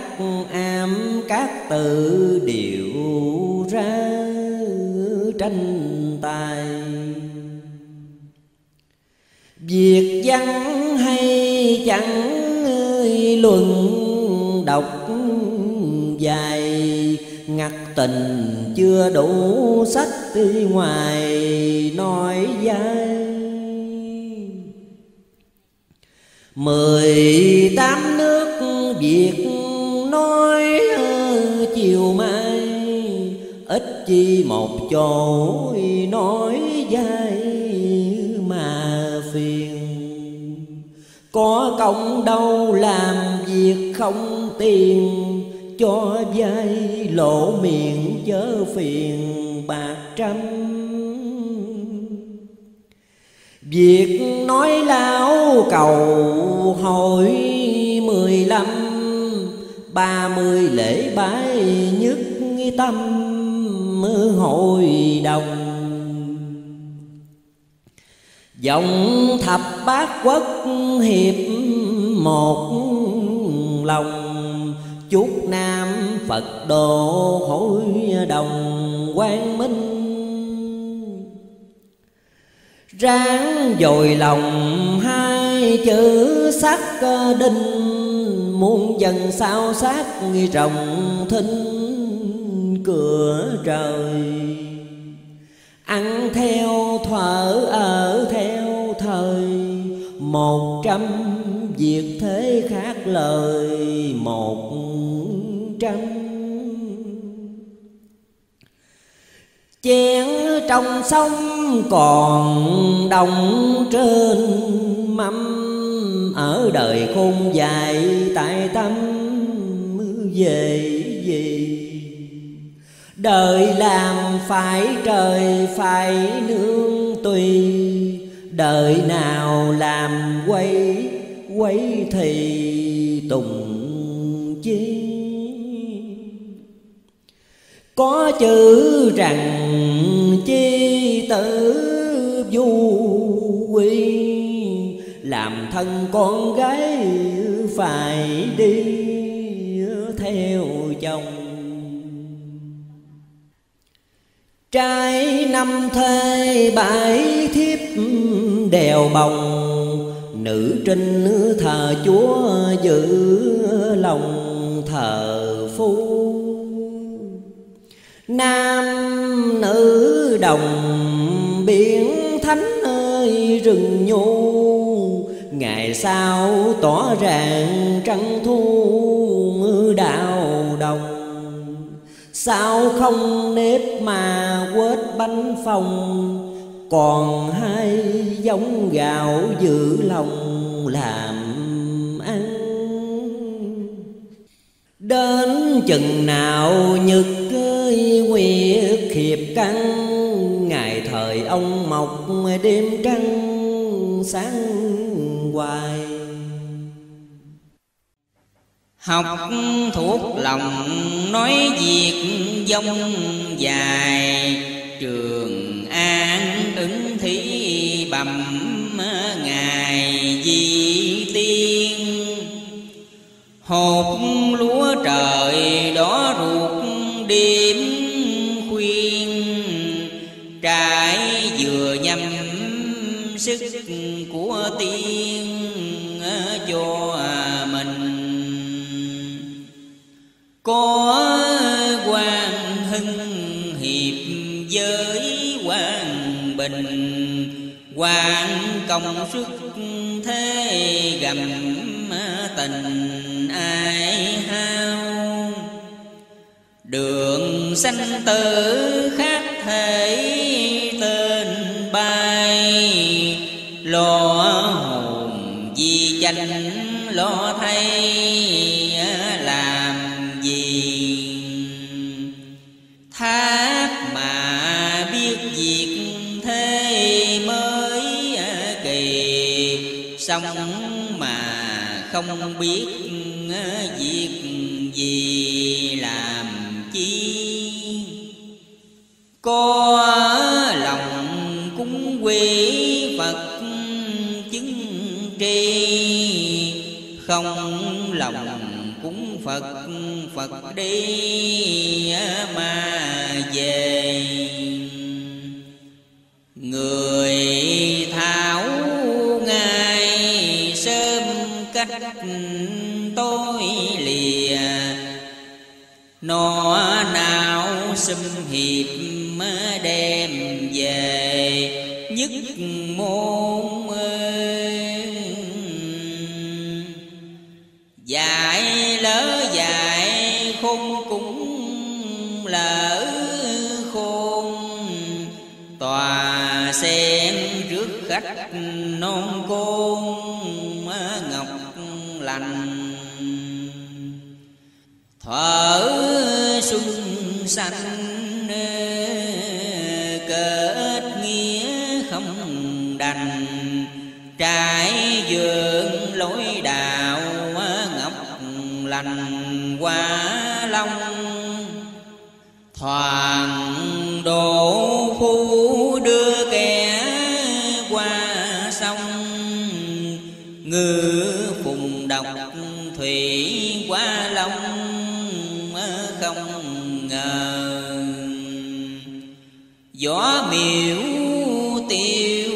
am, các tự điệu ra tranh tài việc văn hay chẳng luận đọc dài. Ngặt tình chưa đủ sách ngoài, nói dai. Mười tám nước việt nói chiều mai, ít chi một chỗ nói dai. Có công đâu làm việc không tiền, cho vay lộ miệng chớ phiền bạc trăm. Việc nói lão cầu hồi mười lăm, Ba mươi lễ bái nhất tâm hội đồng. Dòng thập bát quốc hiệp một lòng. Chúc Nam Phật độ hội đồng quang minh. Ráng dồi lòng hai chữ sắc đinh. Muôn dần sao sát rồng thinh cửa trời. Ăn theo thở, ở theo thời. Một trăm việc thế khác lời, một trăm. Chén trong sông còn đồng trên mâm. Ở đời khôn dài, tại tâm về gì đời làm phải trời, phải nương tùy. Đời nào làm quay quấy thì tùng chi. Có chữ rằng chi tử du quy làm thân con gái phải đi theo chồng. Trai năm thê bãi thiếp đèo bồng, nữ trinh thờ chúa giữ lòng thờ phu. Nam nữ đồng biển thánh ơi, rừng nhu, ngày sau tỏ ràng trăng thu đạo sao không nếp mà quết bánh phòng? Còn hai giống gạo giữ lòng làm ăn. Đến chừng nào nhực cưới nguyệt khiệp căn ngày thời ông mọc đêm trăng sáng hoài. Học thuộc lòng nói việc dông dài. Trường an ứng thí bầm ngài di tiên. Hột lúa trời đó ruột có quan hưng hiệp với quan bình quan công sức thế gầm tình ai hao. Đường sanh tử khác thể tên bay, lo hồn di chanh lo thay. Không biết việc gì làm chi. Có lòng cúng quy phật chứng tri không lòng cúng phật phật đi. Hiệp đem về, nhất môn dạy lỡ dạy khôn cũng lỡ khôn. Tòa sen trước khách non côn Hoàng độ phu đưa kẻ qua sông. Ngư phùng độc thủy qua lòng không ngờ. Gió miễu tiêu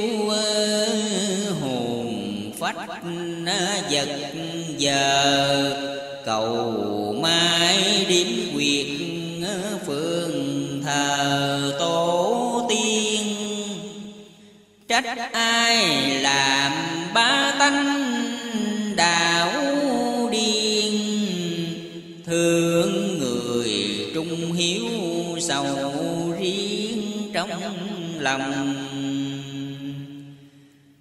hồn phách vật giờ. Cầu trách ai làm ba tánh đạo điên thương người trung hiếu sầu riêng trong lòng.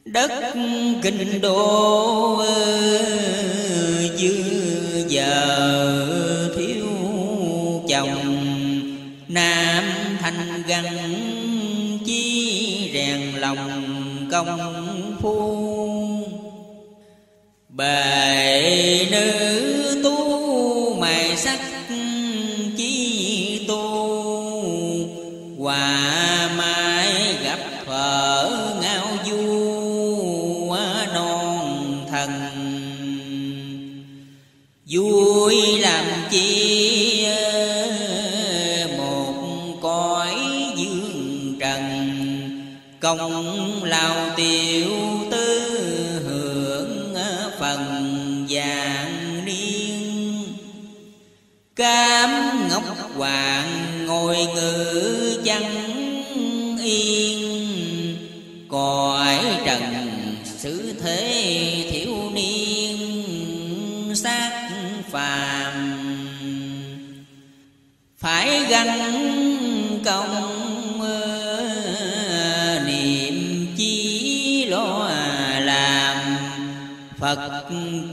Đất kinh đô dư giờ thiếu chồng. Nam thanh găng công phu. Bề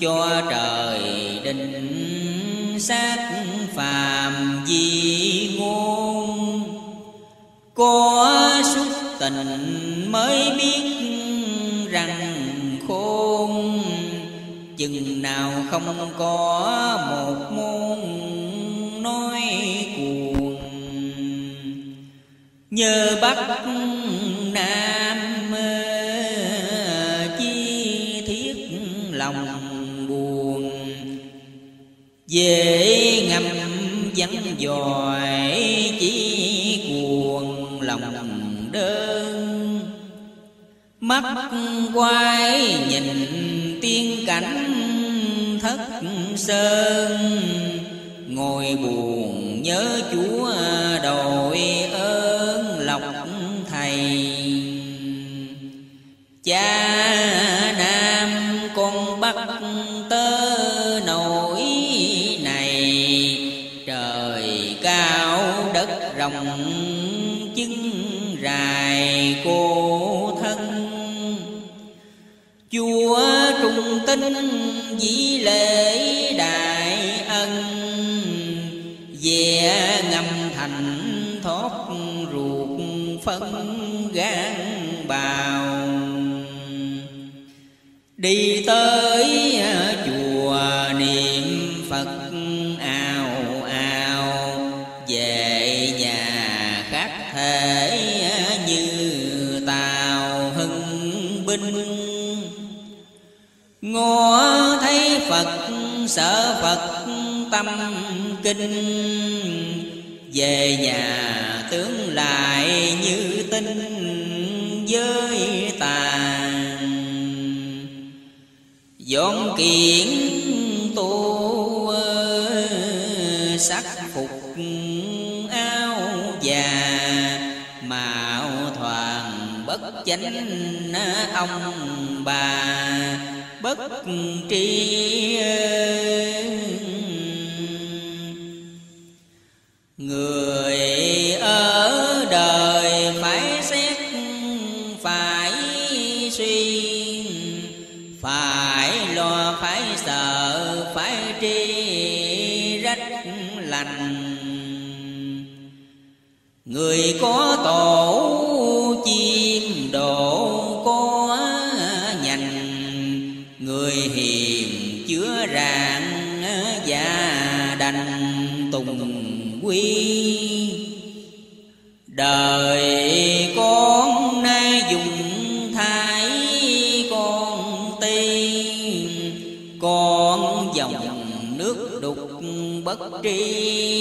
cho trời định xác phàm di ngôn. Có xuất tình mới biết rằng khôn. Chừng nào không có một môn nói cuồng. Như bắc nam dễ ngâm vắng dòi, chỉ cuồng lòng đơn. Mắt quay nhìn tiên cảnh thất sơn. Ngồi buồn nhớ chúa đội ơn lộc thầy. Cha nam con bắt rồng chứng rài cô thân. Chúa trung tinh dĩ lễ đại ân về ngâm thành thoát ruột phân gan bào. Đi tới sở phật tâm kinh. Về nhà tướng lại như tinh với tàn. Dọn kiện tu sắc phục áo già, mạo thoảng bất chánh ông bà bất tri người ở đời phải xét phải suy phải lo, phải sợ, phải tri rách lành. Người có tổ chi quy. Đời con nay dùng thái con ti con dòng nước đục bất tri.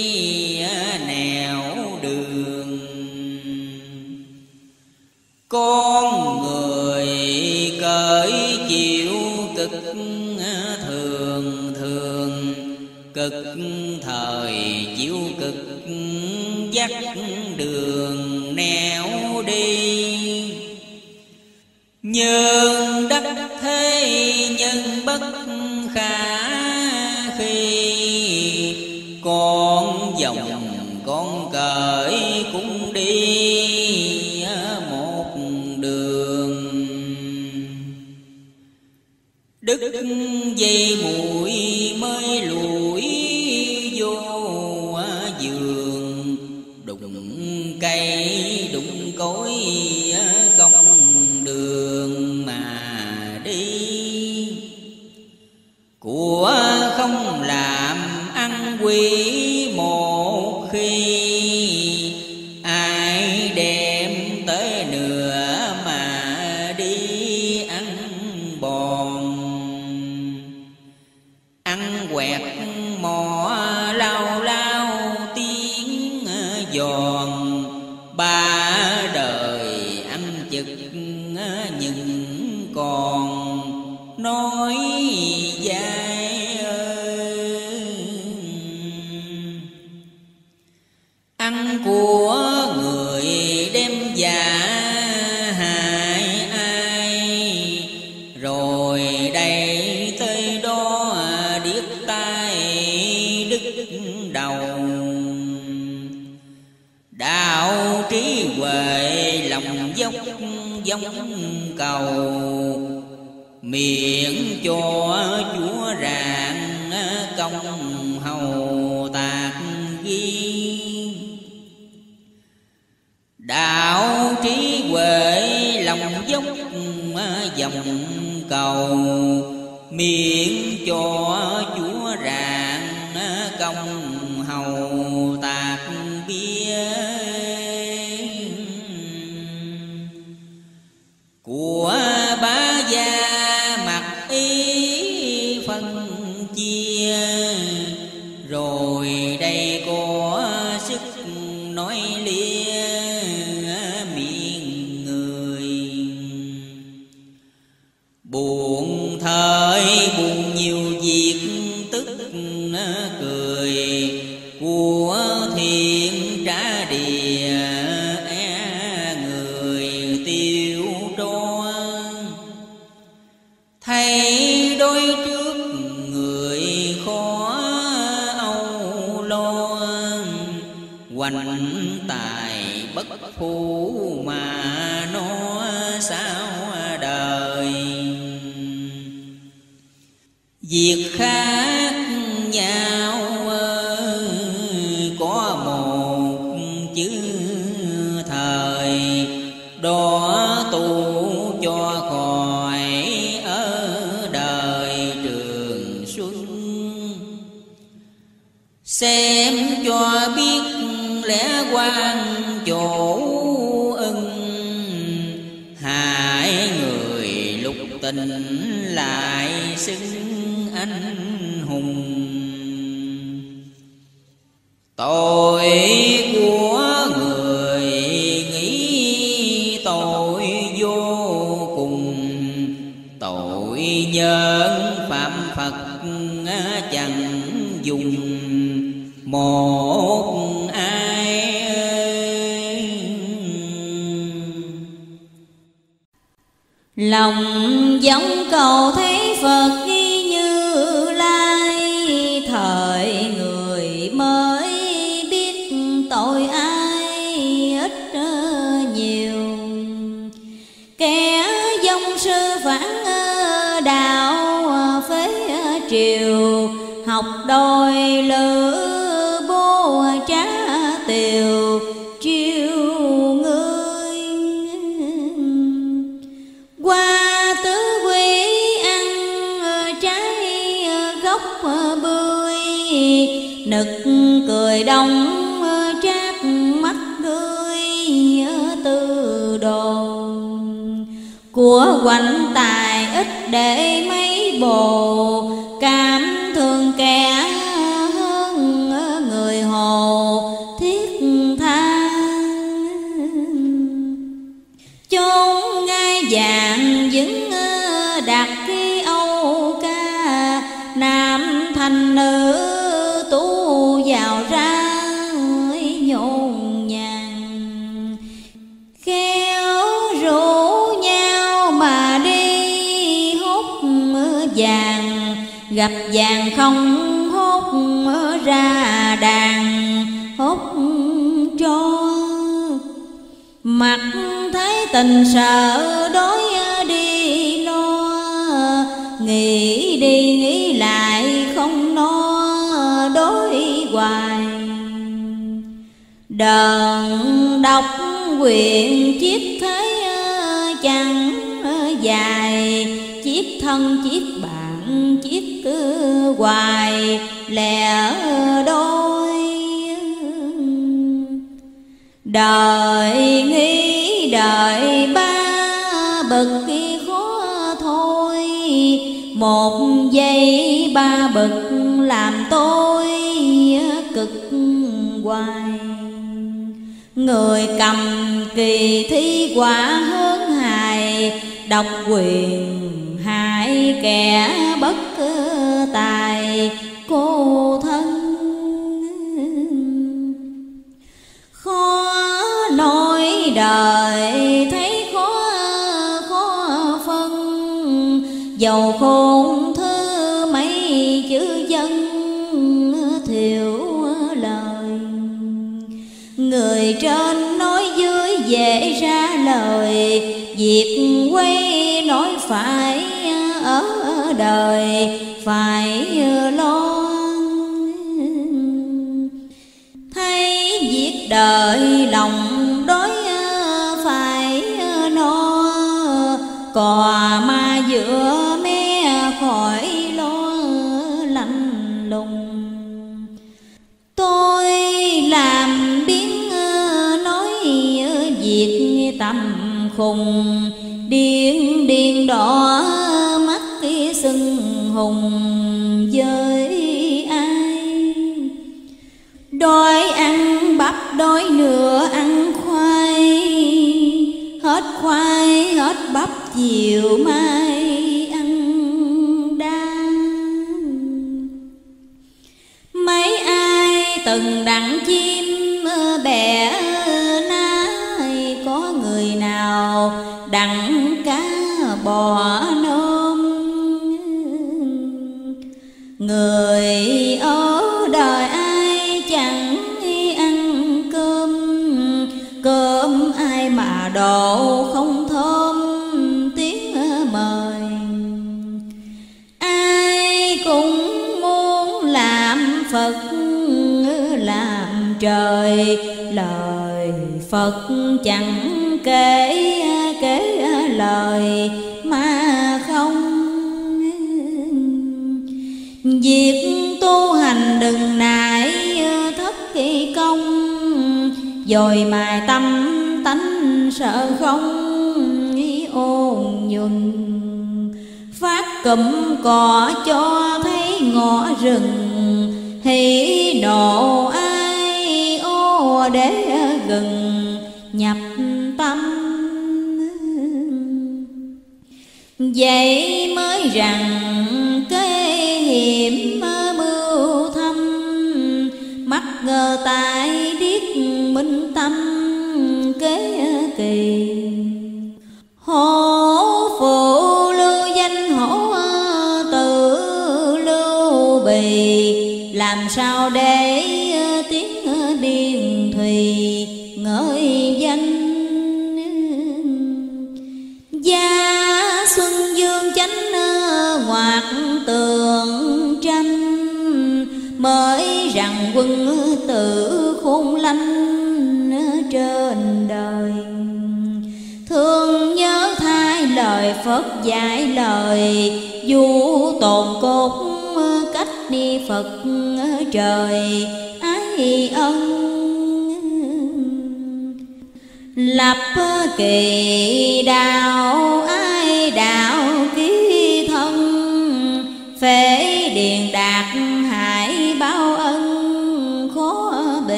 đứng dây mùa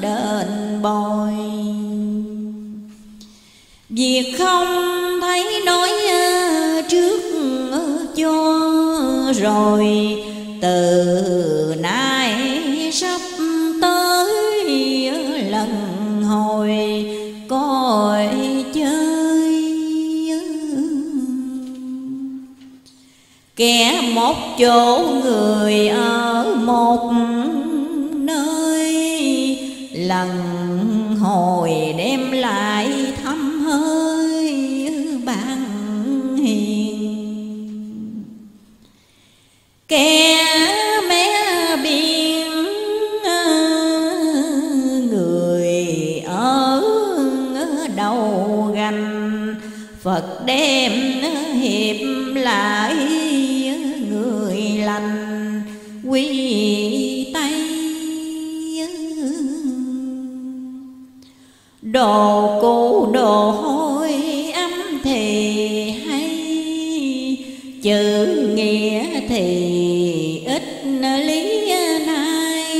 đền bồi. Việc không thấy nói à, trước à, cho rồi, Từ nay sắp tới à, lần hồi coi chơi. Kẻ một chỗ người ở một lần hồi đem lại thăm hơi bạn hiền. Kẻ mé biển, người ở đầu gành, phật đem đồ cũ, đồ hôi, ấm thì hay. Chữ nghĩa thì ít, lý nay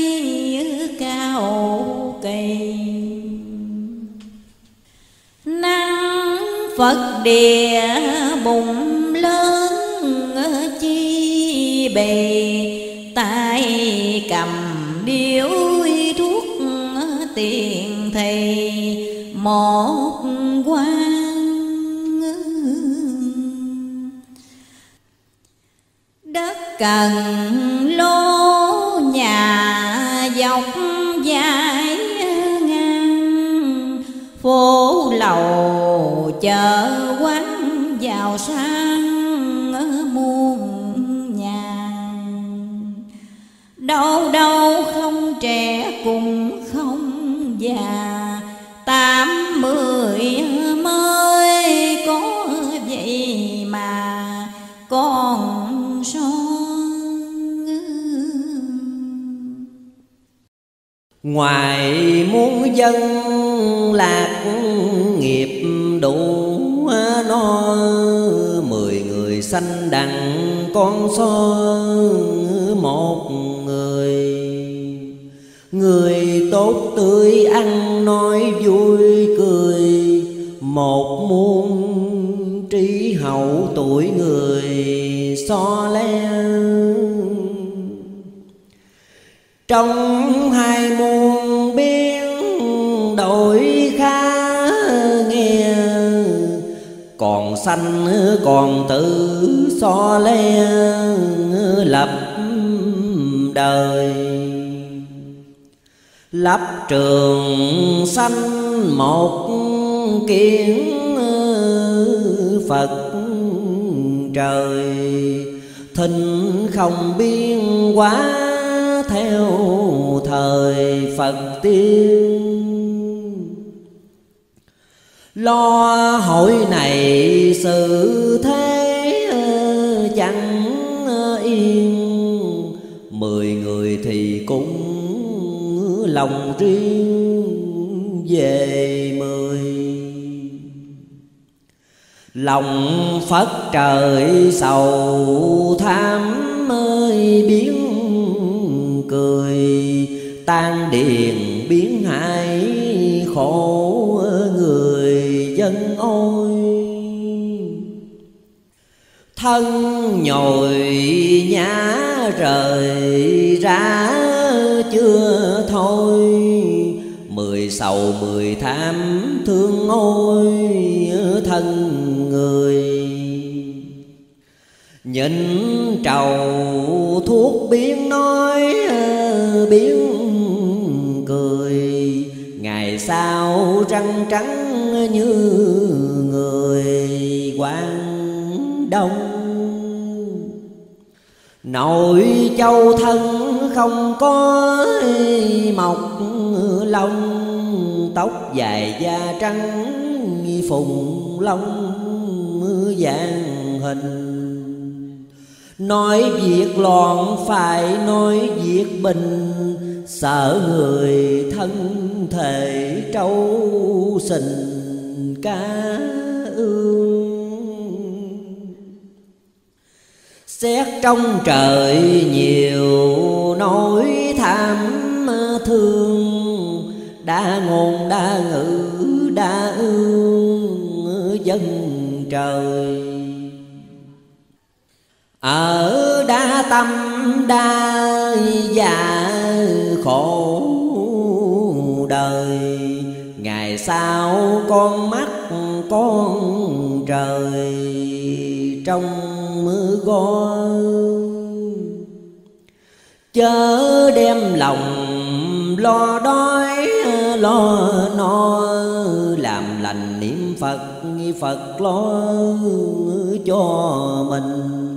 cao kỳ. Năng phật địa bụng lớn chi bề tay cầm điếu thuốc tiền một quan đất cần lô nhà dọc dài ngang, phố lầu chợ quán vào sáng muôn nhà. Đâu đâu không trẻ cùng ngoài muôn dân lạc nghiệp đủ no, mười người sanh đặng con so một người. Người tốt tươi ăn nói vui cười, một muôn trí hậu tuổi người so le. Trong hai sanh còn tự so le lập đời. Lập trường sanh một kiến phật trời. Thinh không biên quá theo thời phật tiên lo hội này sự thế ờ, chẳng ờ, yên. Mười người thì cũng lòng riêng về mười. Lòng phật trời sầu tham ơi, biến cười. Tan điền biến hại khổ người nhân ôi, thân nhồi nhá rời ra chưa thôi. Mười sầu mười tham thương ôi, thân người. Nhìn trầu, thuốc biến nói biến sao răng trắng như người quan đông. Nội châu thân không có mọc, lông tóc dài da trắng phùng lông vàng hình. Nói việc loạn phải nói việc bình sợ người thân thể trâu sình cá ương. Xét trong trời nhiều nỗi tham thương đã ngôn đã ngữ đã ương dân trời ở đa tâm đa già khổ đời, ngày sau con mắt con trời, trong mưa go chớ đem lòng lo đói, lo no, làm lành niệm phật phật lo cho mình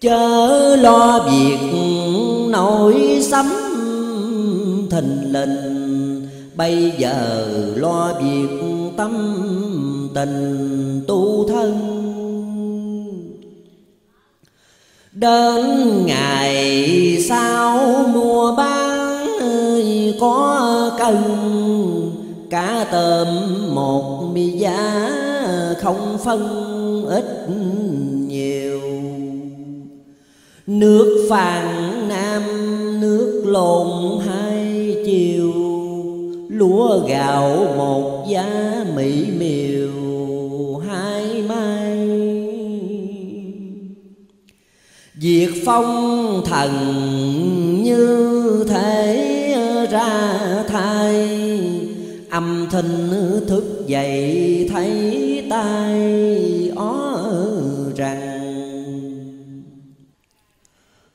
chớ lo việc nổi sấm thình lình bây giờ lo việc tâm tình tu thân. Đến ngày sau mùa bán có cân cá tôm một mi giá không phân ít nước phàn nam, nước lộn hai chiều, lúa gạo một giá mỹ miều hai mai. Diệt phong thần như thể ra thai Âm thanh thức dậy thấy tai, ó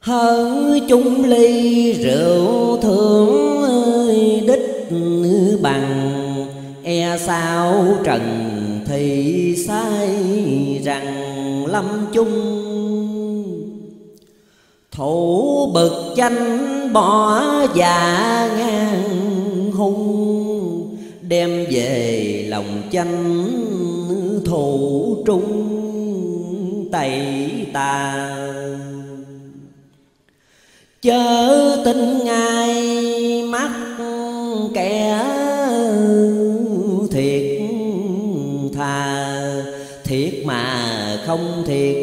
hở chung ly rượu thương ơi, đích bằng. E sao trần thì sai rằng lâm chung. Thủ bực chanh bỏ dạ ngang hung, đem về lòng chanh thủ trung tẩy tà chớ tin ngay mắt kẻ thiệt thà. Thiệt mà không thiệt,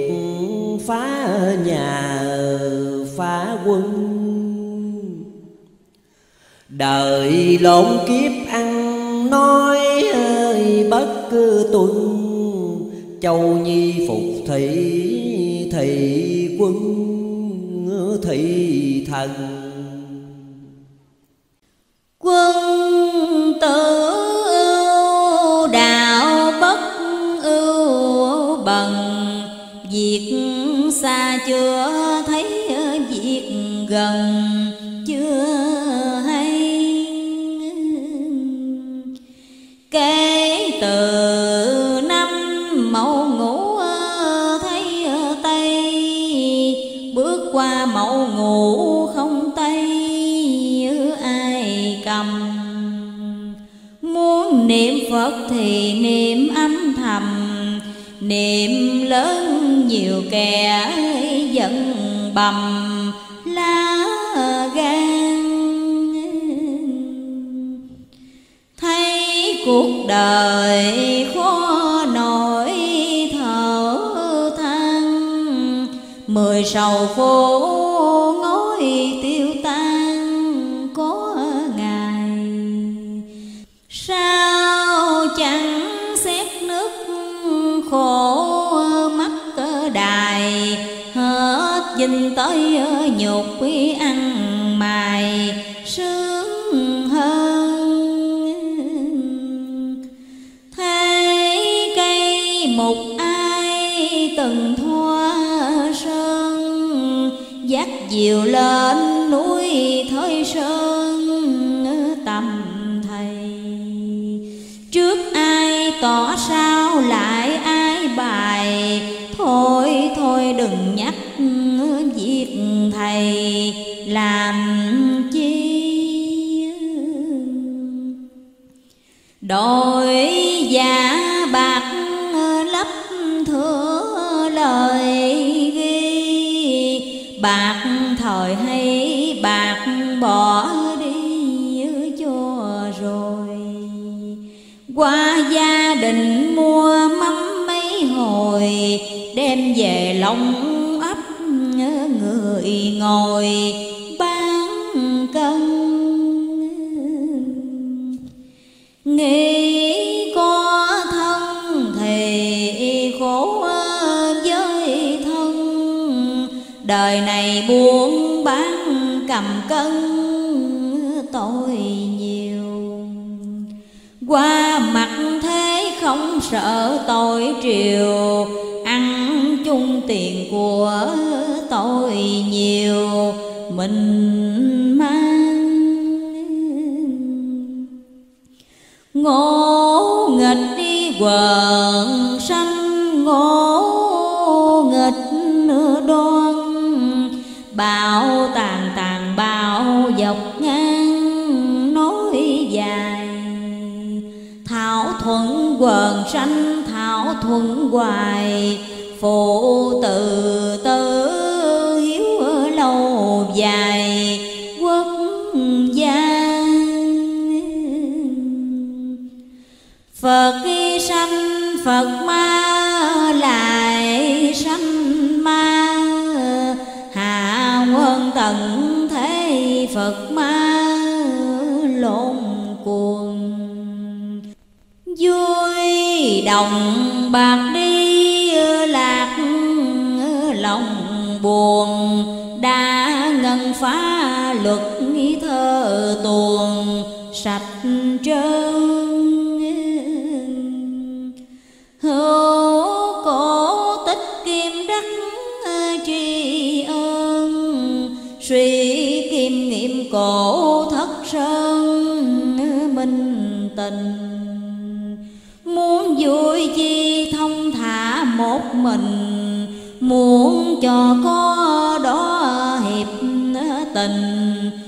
phá nhà, phá quân. Đời lộn kiếp ăn, nói ơi bất cứ tuân châu nhi phục thị thị quân thị thần. Quân tử đạo bất ưu bần việc xa chưa thấy việc gần, chưa hay. Kể niệm phật thì niệm âm thầm, niệm lớn nhiều kẻ giận bầm lá gan. Thấy cuộc đời khó nổi thở than mười sầu phố nhục quý đổi giả bạc lấp thừa lời ghi. Bạc thời hay bạc bỏ đi cho rồi. Qua gia đình mua mắm mấy hồi, đem về lòng ấp người ngồi. Nghĩ có thân thì khổ với thân. Đời này buôn bán cầm cân, tội nhiều. Qua mặt thế không sợ tội triều, ăn chung tiền của tội nhiều. Mình ngỗ nghịch đi quần sanh ngỗ nghịch đoan. Bạo tàn tàn bạo dọc ngang nói dài. Thảo thuận quần sanh, thảo thuận hoài. Phụ từ từ Phật khi sanh, Phật ma lại sanh ma. Hạ quân tận thế, Phật ma lộn cuồng. Vui đồng bạc đi, lạc lòng buồn. Đã ngân phá luật thơ tuồng, sạch trơn hữu cổ tích kim đắc tri ân. Suy kim nghiệm cổ thất sơn, minh tình muốn vui chi thông thả một mình, muốn cho có đó hiệp tình.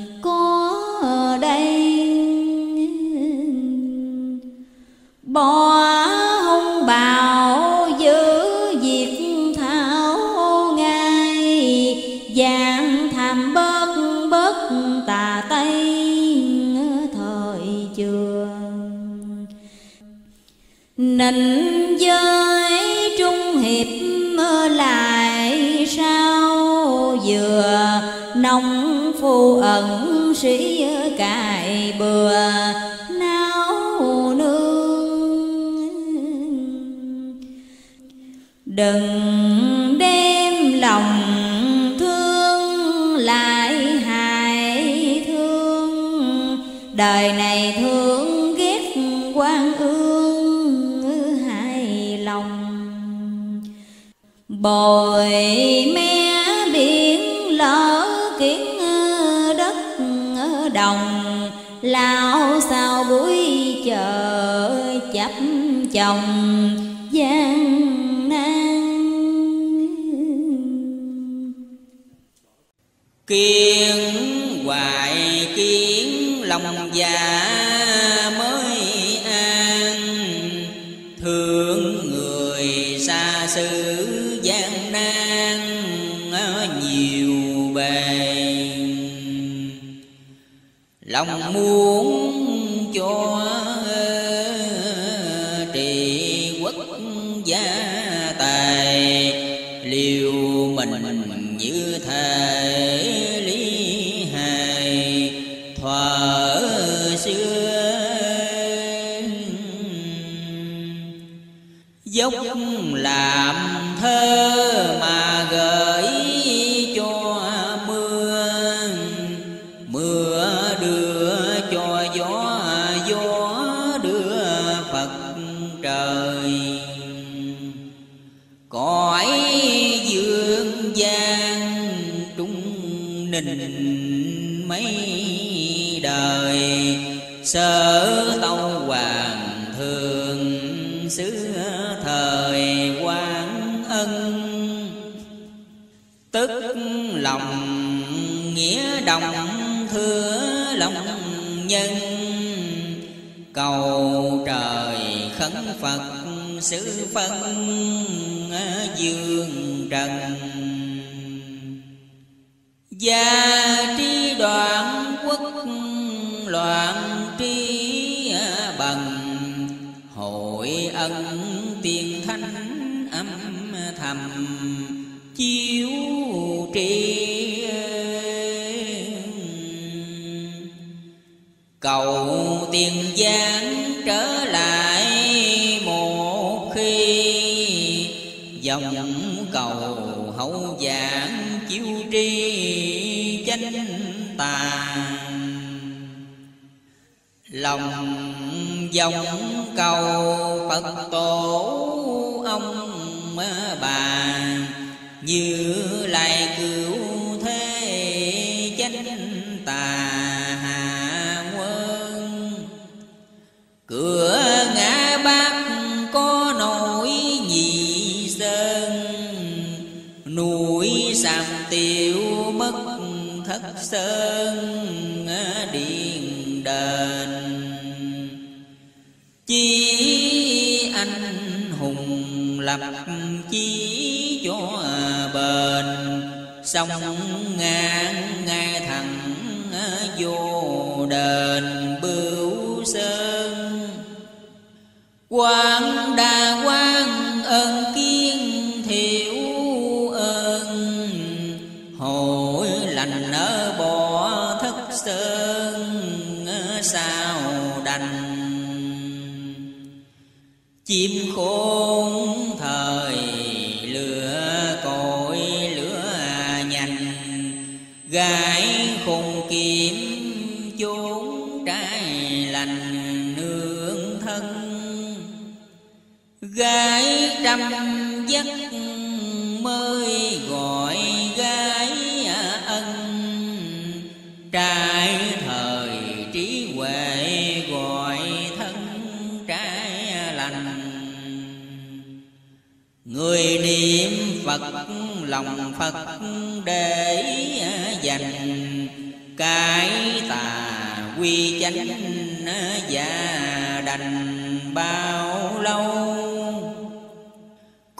ẩn sĩ cài bừa náo nương. Đừng đem lòng thương lại hại thương. Đời này thương ghét quan ương hại lòng. Bồ chồng gian nan. Kiên hoài kiến lòng già mới an. Thương người xa xứ gian nan nhiều bề. Lòng muốn dòng cầu phật tổ ông bà. Như lại cứu thế chánh tà hạ quân. Cửa ngã bát có nổi nhị sơn. Núi sàm tiêu mất thất sơn. sông ngàn ngay thẳng ờ, vô đền bưu sơn. Qua trăm giấc mới gọi gái ân. Trai thời trí huệ gọi thân trái lành. Người niệm phật, lòng phật để dành. Cái tà quy chánh và đành bao lâu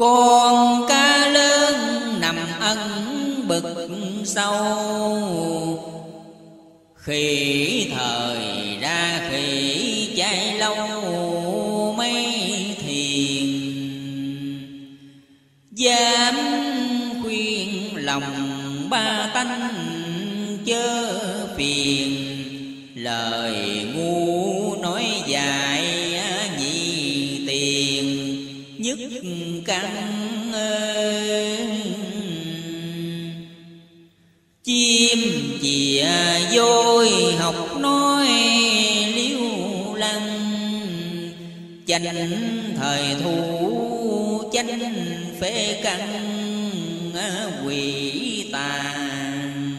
con cá lớn nằm ân bực sâu. Khi thời ra khỉ chạy lâu mấy thiền, Dám khuyên lòng ba tánh chớ phiền. Lời căn chim chìa vôi học nói liêu lăng. Chánh thời thủ chánh phê căn quỷ tàn.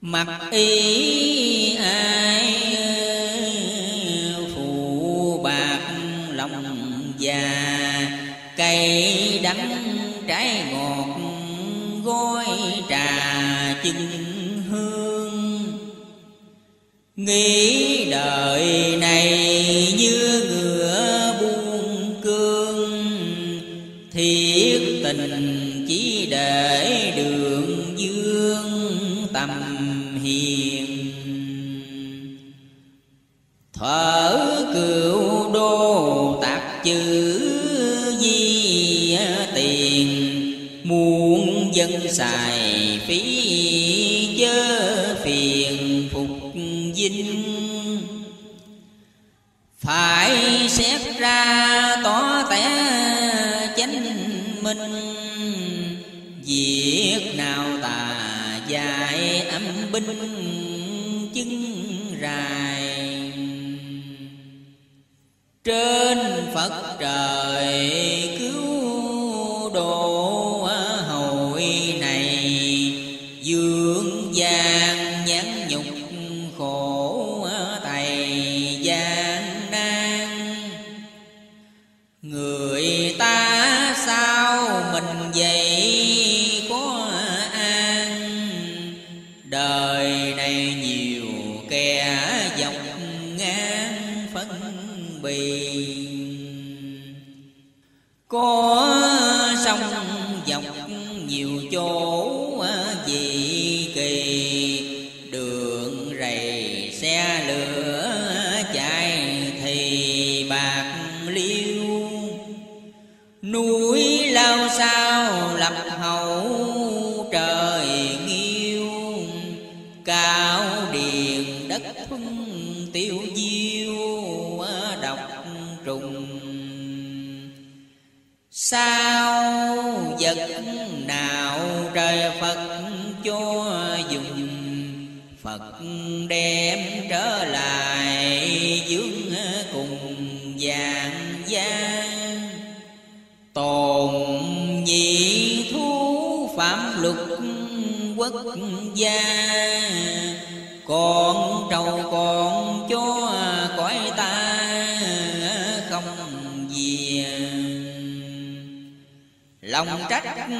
Mặc ý ai chừng hương. Nghĩ đời này như ngựa buông cương, thiết tình chỉ để đường dương tầm hiền. Thở cựu đô tạc chữ di tiền, muôn dân xài phải xét ra tỏ tẻ chánh minh việc nào tà dài âm binh chứng rài. Trên phật trời trách ừ,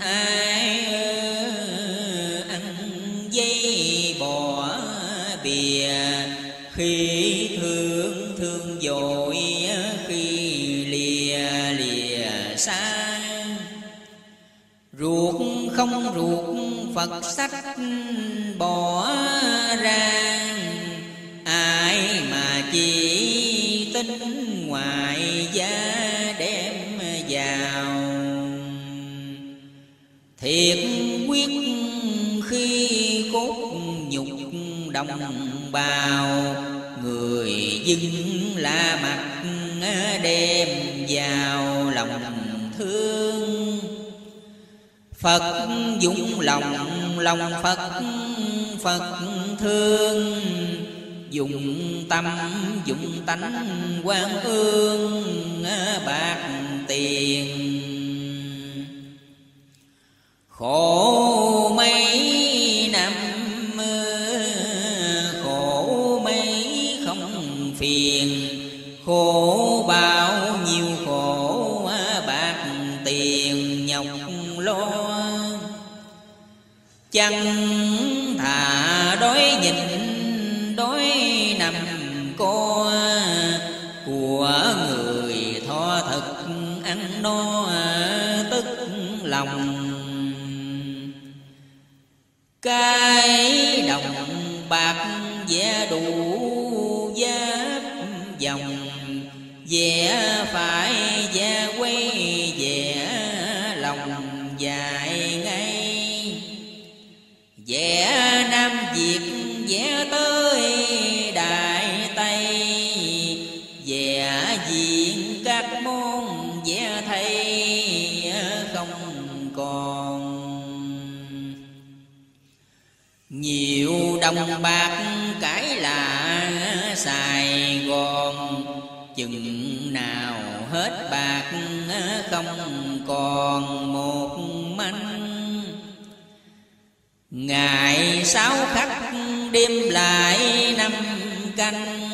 ai ăn dây bỏ bìa. Khi thương thương dội, khi lìa lìa xa ruột không ruột phật sách bào người dưng la mặt đem vào lòng thương. Phật dũng lòng lòng Phật Phật thương. Dùng tâm, dùng tánh quan ương bạc tiền. Khổ mấy Chẳng thà đối nhìn, đối nằm cô Của người tho thực ăn no tức lòng. Cái đồng bạc vẽ đủ giáp dòng, vẽ phải đồng bạc cái là Sài Gòn Chừng nào hết bạc không còn một manh. Ngày sáu khắc đêm lại năm canh.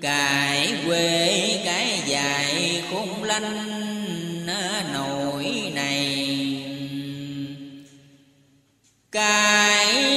Cải quê cái dài khôn lanh nỗi này. Cải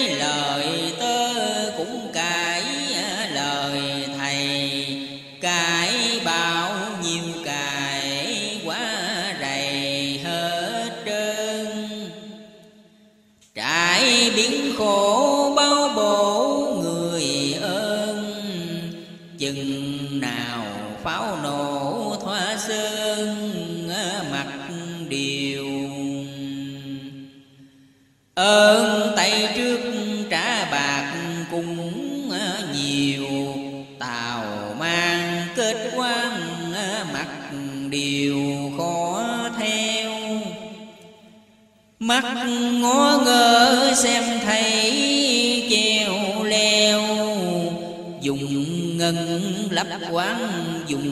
ơn tay trước trả bạc cũng ờ, nhiều. Tàu mang kết quan ờ, mặt điều khó theo. Mắt ngó ngơ xem thấy treo leo. Dùng ngân lấp quán dùng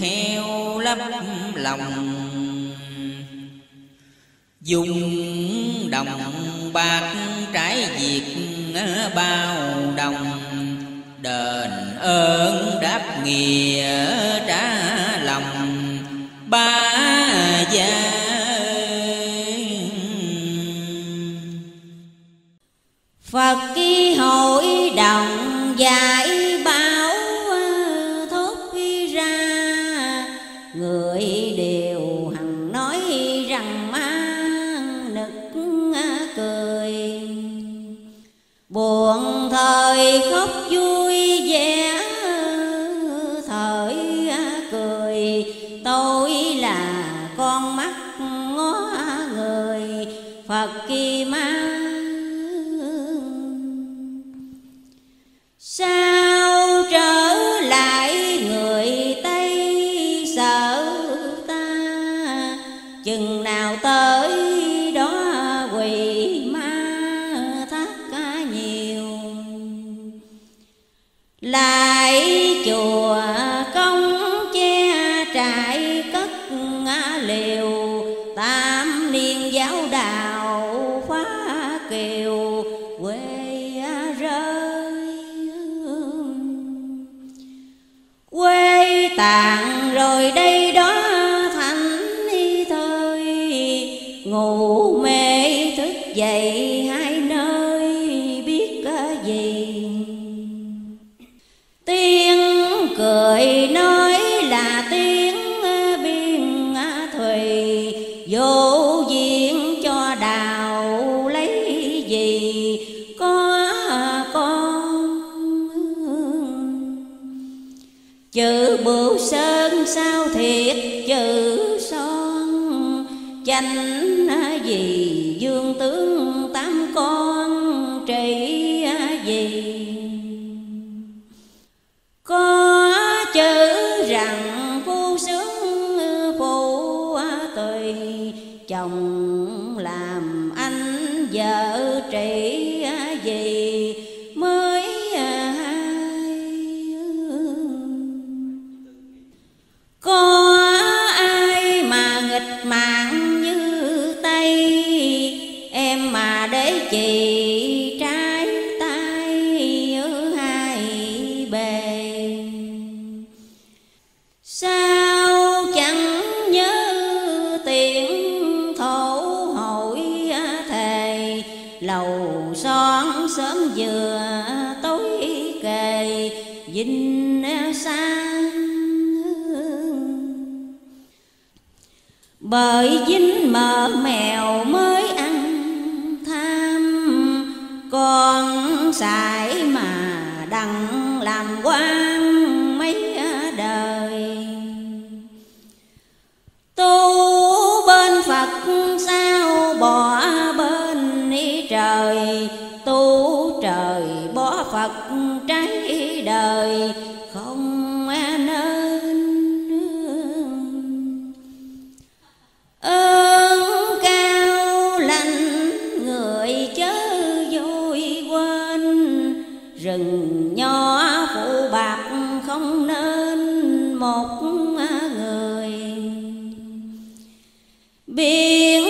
heo lấp lòng. Dùng đồng bạc trái diệt ờ, bao đồng. Đền ơn đáp nghĩa trả lòng. Ba gia. Phật ký hội đồng dạy Phật kỳ mang Sao son bởi dính mỡ mèo mới ăn tham con sải mà đặng làm quan mấy đời. Tu bên phật sao bỏ bên ý trời? Tu trời bỏ phật trái đời, không biển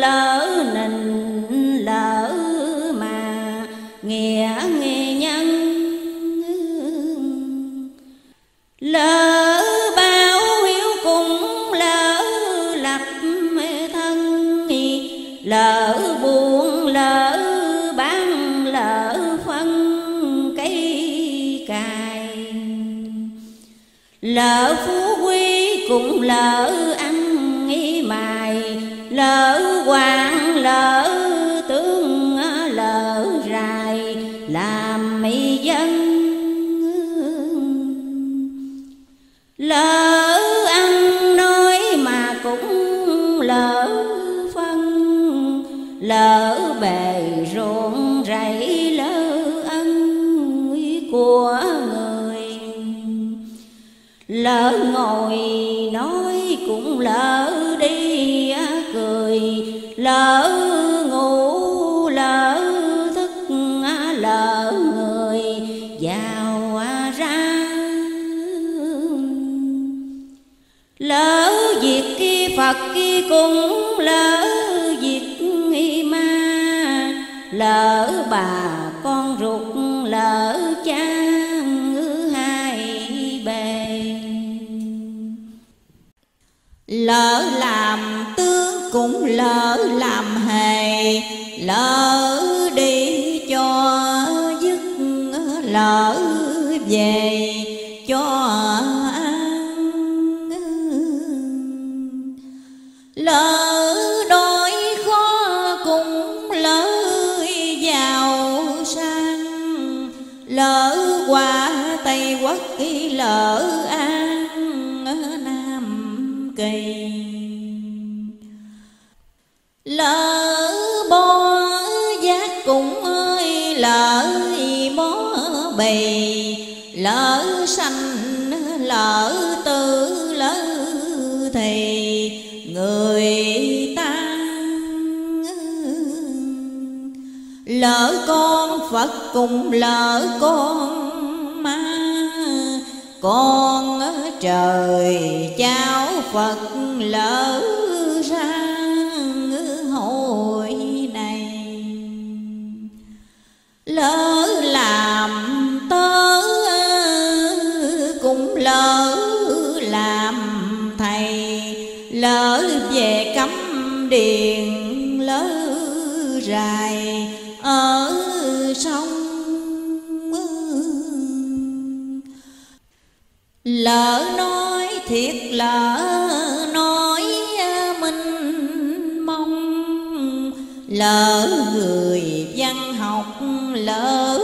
lỡ lỡ nình lỡ mà nghĩa nghe nhân lỡ bao hiếu cũng lỡ lập thân lỡ buồn lỡ bán lỡ phân cây cài. Lỡ phú quý cũng lỡ ăn lỡ hoàng lỡ tướng, lỡ rài, làm mỹ dân. Lỡ ăn nói mà cũng lỡ phân, lỡ bề ruộng rẫy lỡ ân của người. Lỡ ngồi nói cũng lỡ đi người, lỡ ngủ, lỡ thức lỡ người vào ra. Lỡ việc kia phật kia cũng lỡ việc ma, lỡ bà con ruột lỡ cha hai bề. Lỡ làm tư cũng lỡ làm hề, lỡ đi cho dứt lỡ về, cho ăn. Lỡ đôi khó cũng lỡ giàu sang, lỡ qua tây quốc lỡ an nam kỳ lỡ bo giác cũng ơi, lỡ bó bì lỡ sanh, lỡ tử, lỡ thì người ta lỡ con phật cùng lỡ con ma. Con trời cháu phật lỡ ra. Lỡ làm tớ cũng lỡ làm thầy. Lỡ về cấm điền lỡ dài ở sông lỡ nói thiệt lỡ nói minh mong. Lỡ người lỡ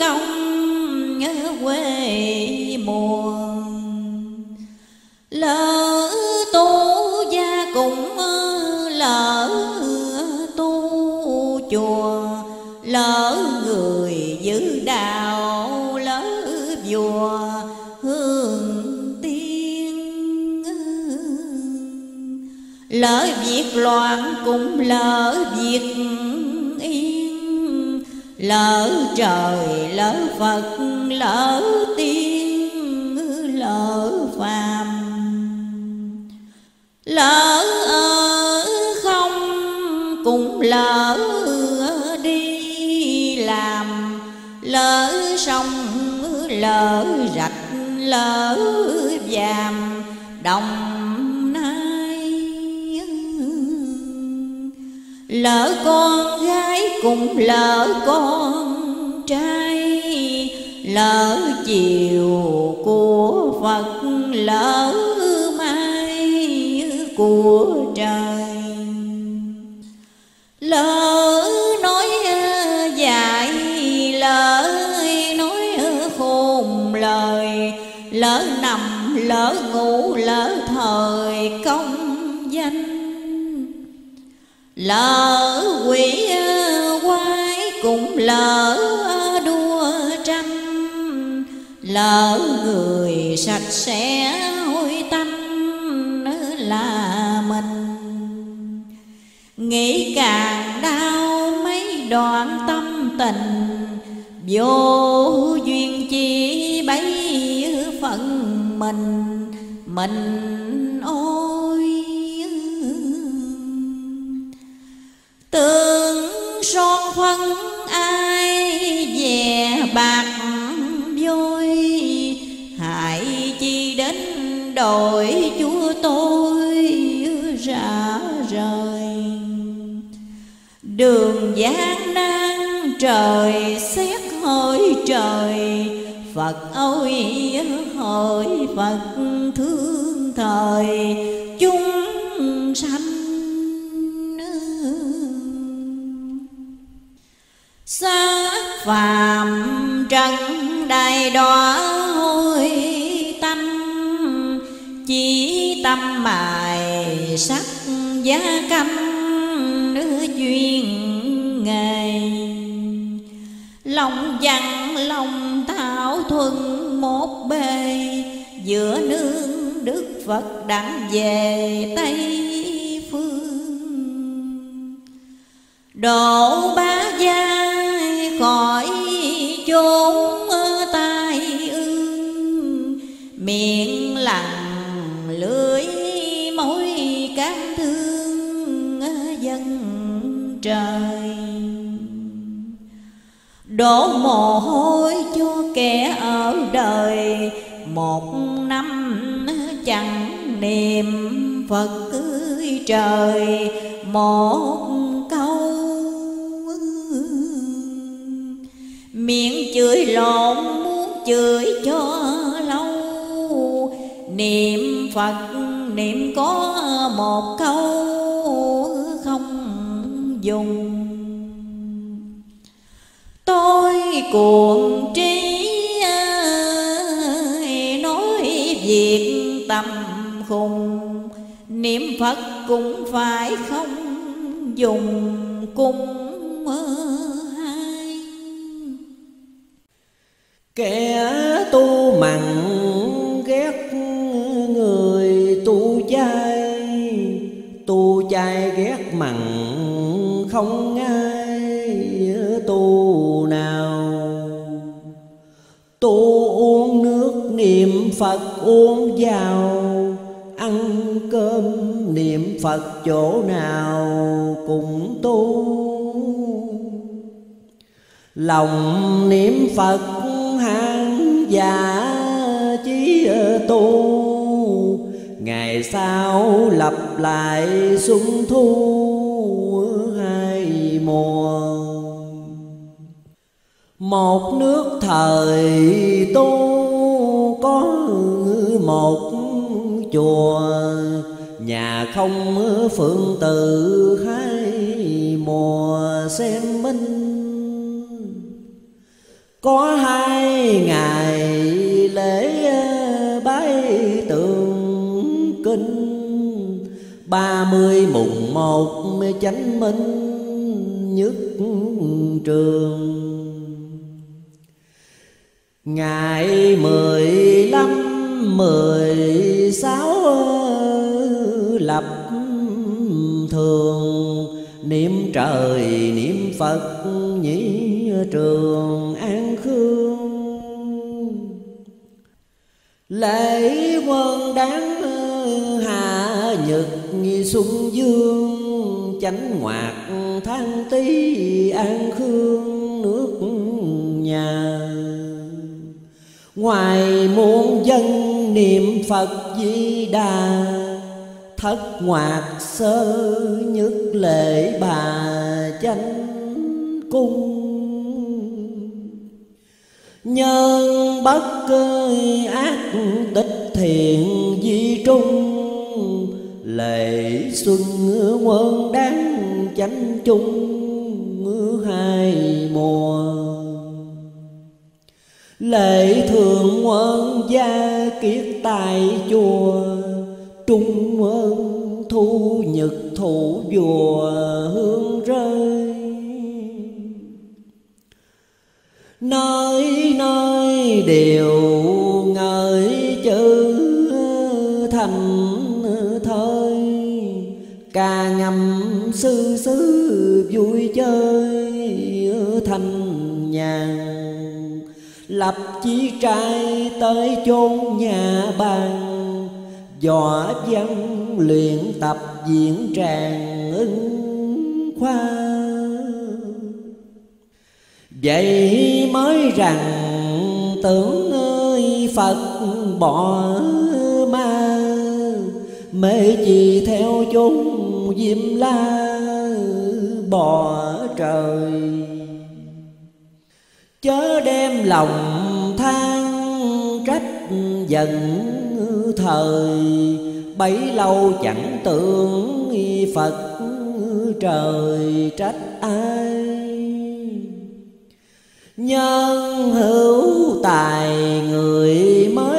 công quê mùa. Lỡ tu gia cũng lỡ tu chùa, lỡ người giữ đạo lỡ vua hương tiên. Lỡ việc loạn cũng lỡ việc lỡ trời lỡ phật, lỡ tiên lỡ phàm. Lỡ ở không cũng lỡ đi làm. Lỡ sông lỡ rạch lỡ vàm đồng lỡ con gái cũng lỡ con trai lỡ chiều của phật lỡ mai của trời. Lỡ nói dài, lỡ nói khôn lời lỡ nằm lỡ ngủ lỡ thời công danh lỡ quỷ ờ, quái cũng lỡ ờ, đua tranh. Lỡ người sạch sẽ hôi tanh ờ, là mình. Nghĩ càng đau mấy đoạn tâm tình, vô duyên chi bấy phận mình. Mình tương son phân ai về bạc vôi, hại chi đến đổi chúa tôi ra rời. Đường gian nan trời xét hỏi trời, Phật ơi hỡi Phật thương thời, chúng sanh xác phàm trần đài đọa hôi tanh, chỉ tâm mài sắc giá canh duyên nghề. Lòng dặn lòng thảo thuần một bề, giữa nương đức phật đặng về tây phương đổ bá gia khỏi chốn tai ương. Miệng lặng lưỡi mối cám thương dân trời. Đổ mồ hôi cho kẻ ở đời, một năm chẳng niệm phật ơi trời. Một câu miệng chửi lộn, muốn chửi cho lâu. Niệm phật, niệm có một câu không dùng. Tôi cuồng trí, nói việc tầm khùng. Niệm phật cũng phải không dùng cung. hai kẻ tu mặn ghét người tu chay tu chay ghét mặn không ai tu nào. Tu uống nước niệm phật uống vào, ăn cơm niệm phật chỗ nào cũng tu. Lòng niệm phật giả chí ờ, tu. Ngày sau lặp lại xuân thu hai mùa. Một nước thời tu có một chùa. Nhà không phượng tự hai mùa xem minh. Có hai ngày minh ba mươi mùng một chánh minh nhất trường. Ngày mười lăm, mười sáu lập thường, niệm trời, niệm phật, nhĩ trường an khương. Lễ quân đáng hạ nhật xuân dương, chánh ngoạc tháng tý an khương nước nhà. Ngoài muôn dân niệm phật di đà, thất ngoạc sơ nhất lễ bà chánh cung. Nhân bất cơ ác tích thiện di trung lệ xuân quân đáng chánh chung hai mùa. Lệ thượng quân gia kiết tại chùa, trung quân thu nhật thủ vùa hương rơi. Nơi nơi đều ngợi chữ thành ca ngâm sư sư vui chơi thành nhàn. Lập chí trai tới chốn nhà bàn võ văn luyện tập diễn tràng ứng khoa. Vậy mới rằng tưởng ơi phật bỏ ma mê chỉ theo chúng diêm la bỏ trời. Chớ đem lòng than trách giận thời, bấy lâu chẳng tưởng phật trời trách ai. Nhân hữu tài người mới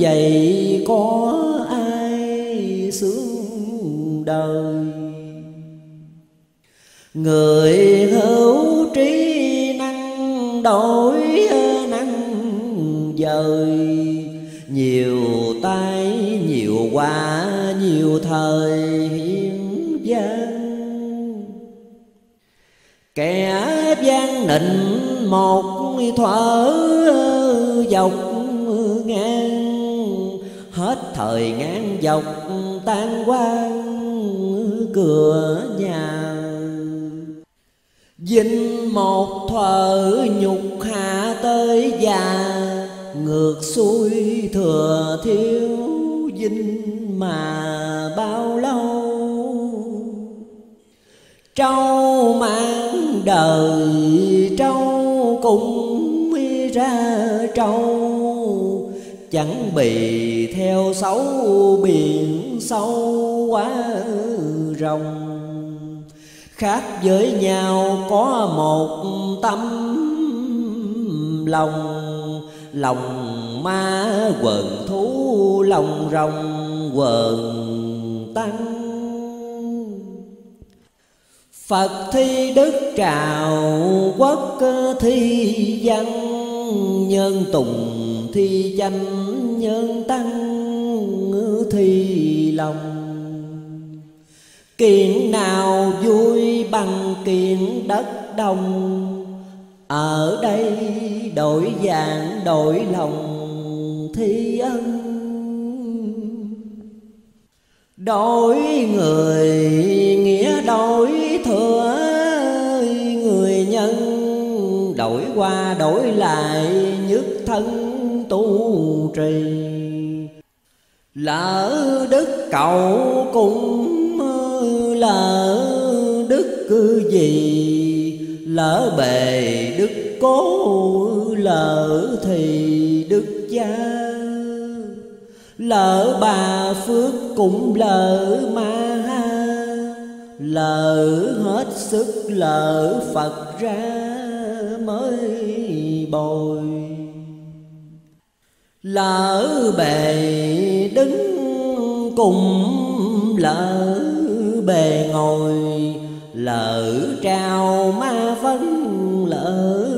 vậy có ai sướng đời? Người hữu trí năng đổi năng dời nhiều tay nhiều quả, nhiều thời hiến gian kẻ gian nịnh một thuở dọc ngang hết thời ngang dọc, tan quang cửa nhà. Dinh một thuở nhục hạ tới già, Ngược xuôi thừa thiếu dinh mà bao lâu. Trâu mang đời, trâu cũng ra trâu. Chẳng bị theo xấu biển sâu quá rồng khác với nhau có một tâm lòng. Lòng ma quần thú, lòng rồng quần tăng. Phật thi đức trào, quốc thi văn Nhân tùng thi chánh nhân tăng thi lòng. Kiện nào vui bằng kiện đất đồng, Ở đây đổi dạng, đổi lòng thi ân. Đổi người, nghĩa đổi thừa, người nhân Đổi qua đổi lại, nhất thân tu trì. Lỡ đức cậu cũng lỡ đức cư gì lỡ bề đức cố, lỡ thì đức cha lỡ bà phước cũng lỡ ma lỡ hết sức lỡ phật ra mới bồi lỡ bề đứng cùng lỡ bề ngồi, lỡ trao ma vấn lỡ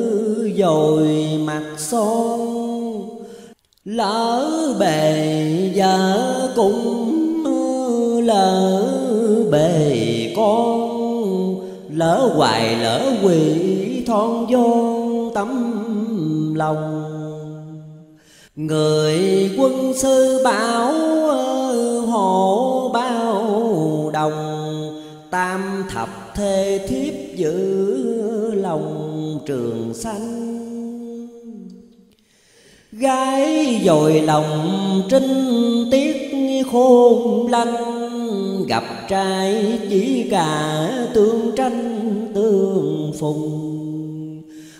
dồi mặt son. Lỡ bề vợ cũng lỡ bề con, lỡ hoài lỡ quỷ thon vô tấm lòng người quân sư bảo ờ, hộ bao đồng. Tam thập thê thiếp giữ lòng trường sanh. Gái dồi lòng trinh tiết khôn lanh, gặp trai chỉ cả tương tranh tương phùng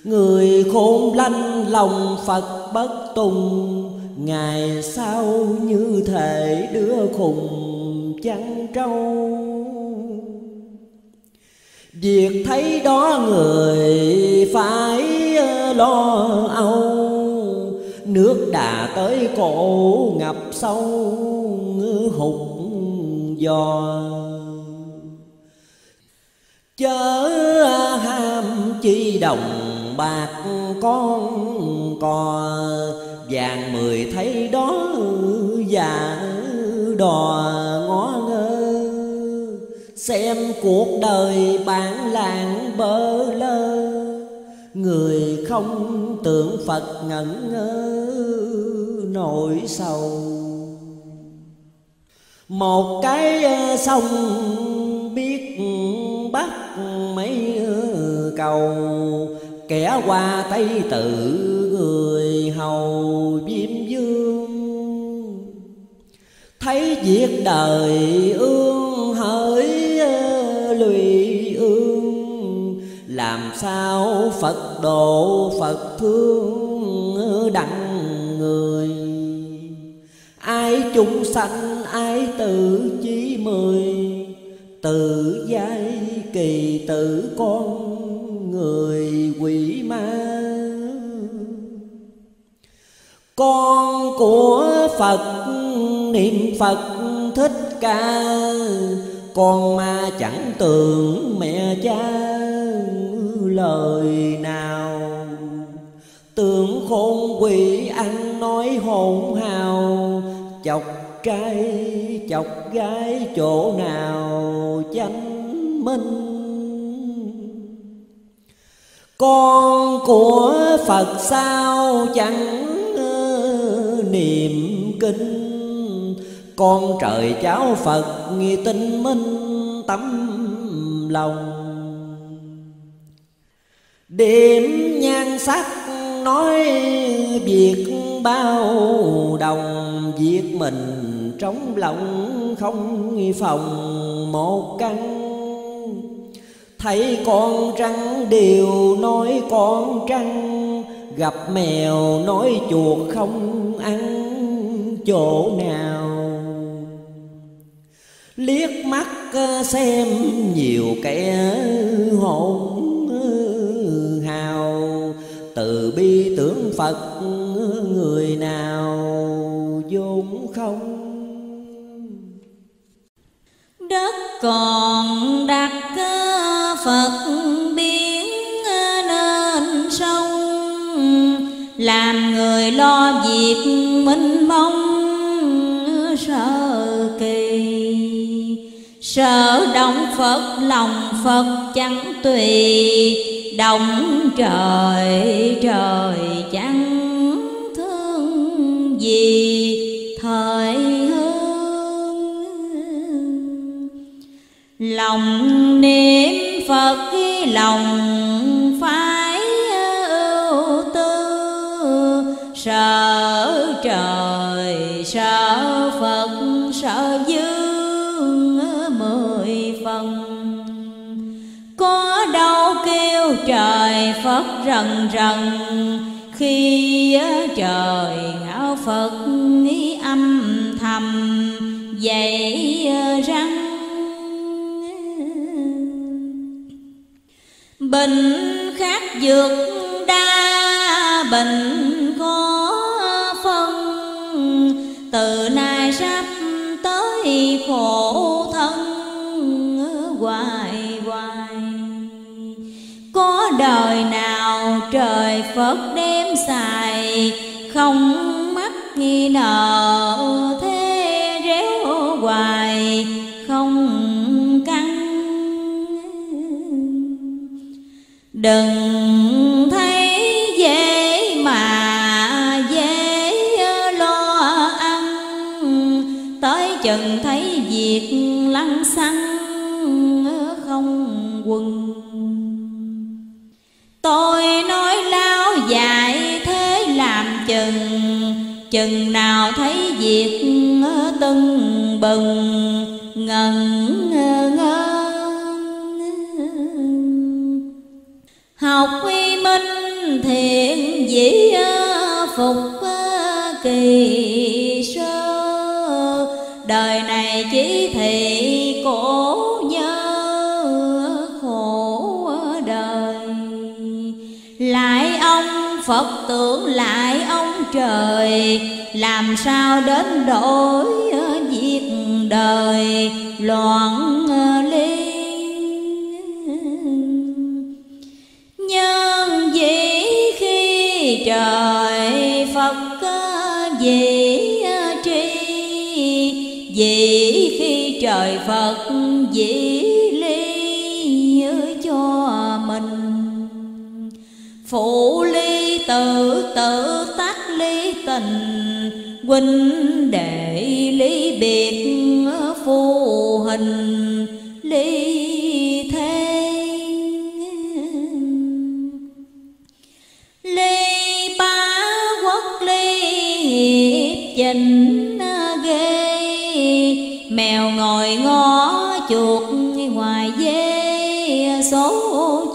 người khôn lanh lòng phật bất tùng, ngày sau như thể đứa khùng chăn trâu. Việc thấy đó người phải ờ, lo âu, nước đà tới cổ ngập sâu hụt giò. Chớ ham chi đồng bạc con cò, vàng mười thấy đó già đò ngó ngơ. Xem cuộc đời bản làng bơ lơ, người không tưởng phật ngẩn ngơ nỗi sầu. Một cái sông biết bắt mấy cầu kẻ qua tây tự người hầu viêm dương. Thấy việc đời ương hỡi, lụy ương, làm sao phật độ phật thương đặng người? Ai chúng sanh, ai tự chí mười? Tự giai kỳ tự con người quỷ ma. Con của phật, niệm phật thích ca, con ma chẳng tưởng mẹ cha lời nào. Tưởng khôn quỷ ăn nói hồn hào, chọc trai chọc gái chỗ nào chánh minh. Con của phật sao chẳng ờ, niệm kinh con trời cháu phật nghi tinh minh tấm lòng. Điểm nhan sắc nói việc bao đồng việc mình trong lòng không phòng một căn. Thấy con trăng đều nói con trăng gặp mèo nói chuột không ăn chỗ nào. Liếc mắt ờ, xem nhiều kẻ hồn hào, từ bi tưởng phật người nào vốn không đất còn đặt cơ phật biến nên sông. Làm người lo việc minh mông, sợ kỳ. Sợ động phật, lòng phật chẳng tùy. Động trời trời chẳng thương gì. Thời lòng niệm phật khi lòng phải ưu tư. Sợ trời sợ phật sợ dương mười phần. Có đâu kêu trời phật rần rần khi trời ngạo phật âm thầm. Dậy răng bệnh khác dược đa bệnh khó phân. Từ nay sắp tới khổ thân hoài hoài. Có đời nào trời phật đem xài, không mắc nghi nợ thế réo hoài. Không đừng thấy dễ mà dễ lo ăn tới chừng thấy việc lăng xăng không quần. tôi nói lao dài thế làm chừng chừng nào thấy việc tưng bừng ngần phục kỳ sơ đời này chỉ thị cổ nhớ khổ đời. Lại ông phật tưởng lại ông trời, làm sao đến đổi việc đời? Loạn ờ, liên dễ à, tri dễ khi trời phật dễ ly cho mình. Phụ ly tự tự tác ly tình, huynh đệ ly biệt à, phu hình.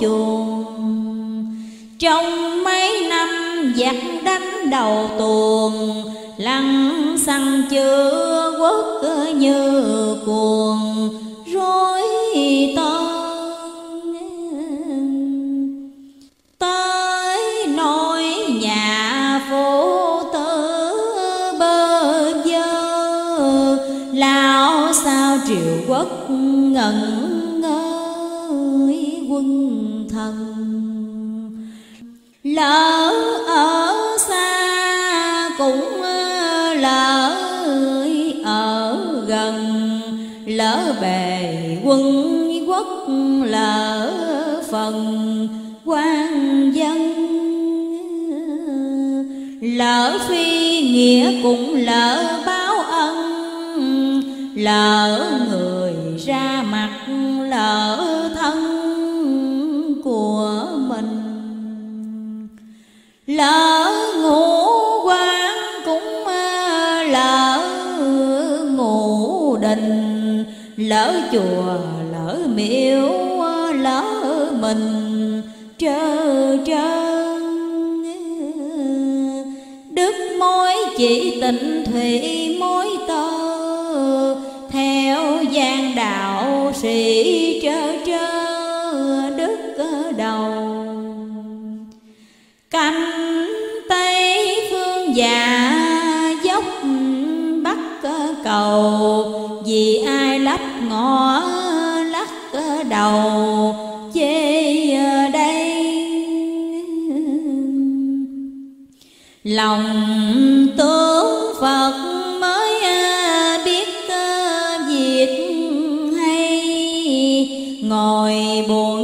Chuồng. Trong mấy năm giặc đánh đầu tuồng lăng xăng chưa quốc như lỡ phần quan dân. Lỡ phi nghĩa cũng lỡ báo ân, lỡ người ra mặt lỡ thân của mình. Lỡ ngủ quan cũng, lỡ ngủ đình lỡ chùa miễu lỡ mình trơ trơ đức mối chỉ tịnh thủy mối tơ, theo gian đạo sĩ trơ trơ đức đầu. Canh tây phương già dốc bắc cầu, vì ai lấp ngõ đầu chê đây. Lòng tướng phật mới à, biết à, việc hay. Ngồi buồn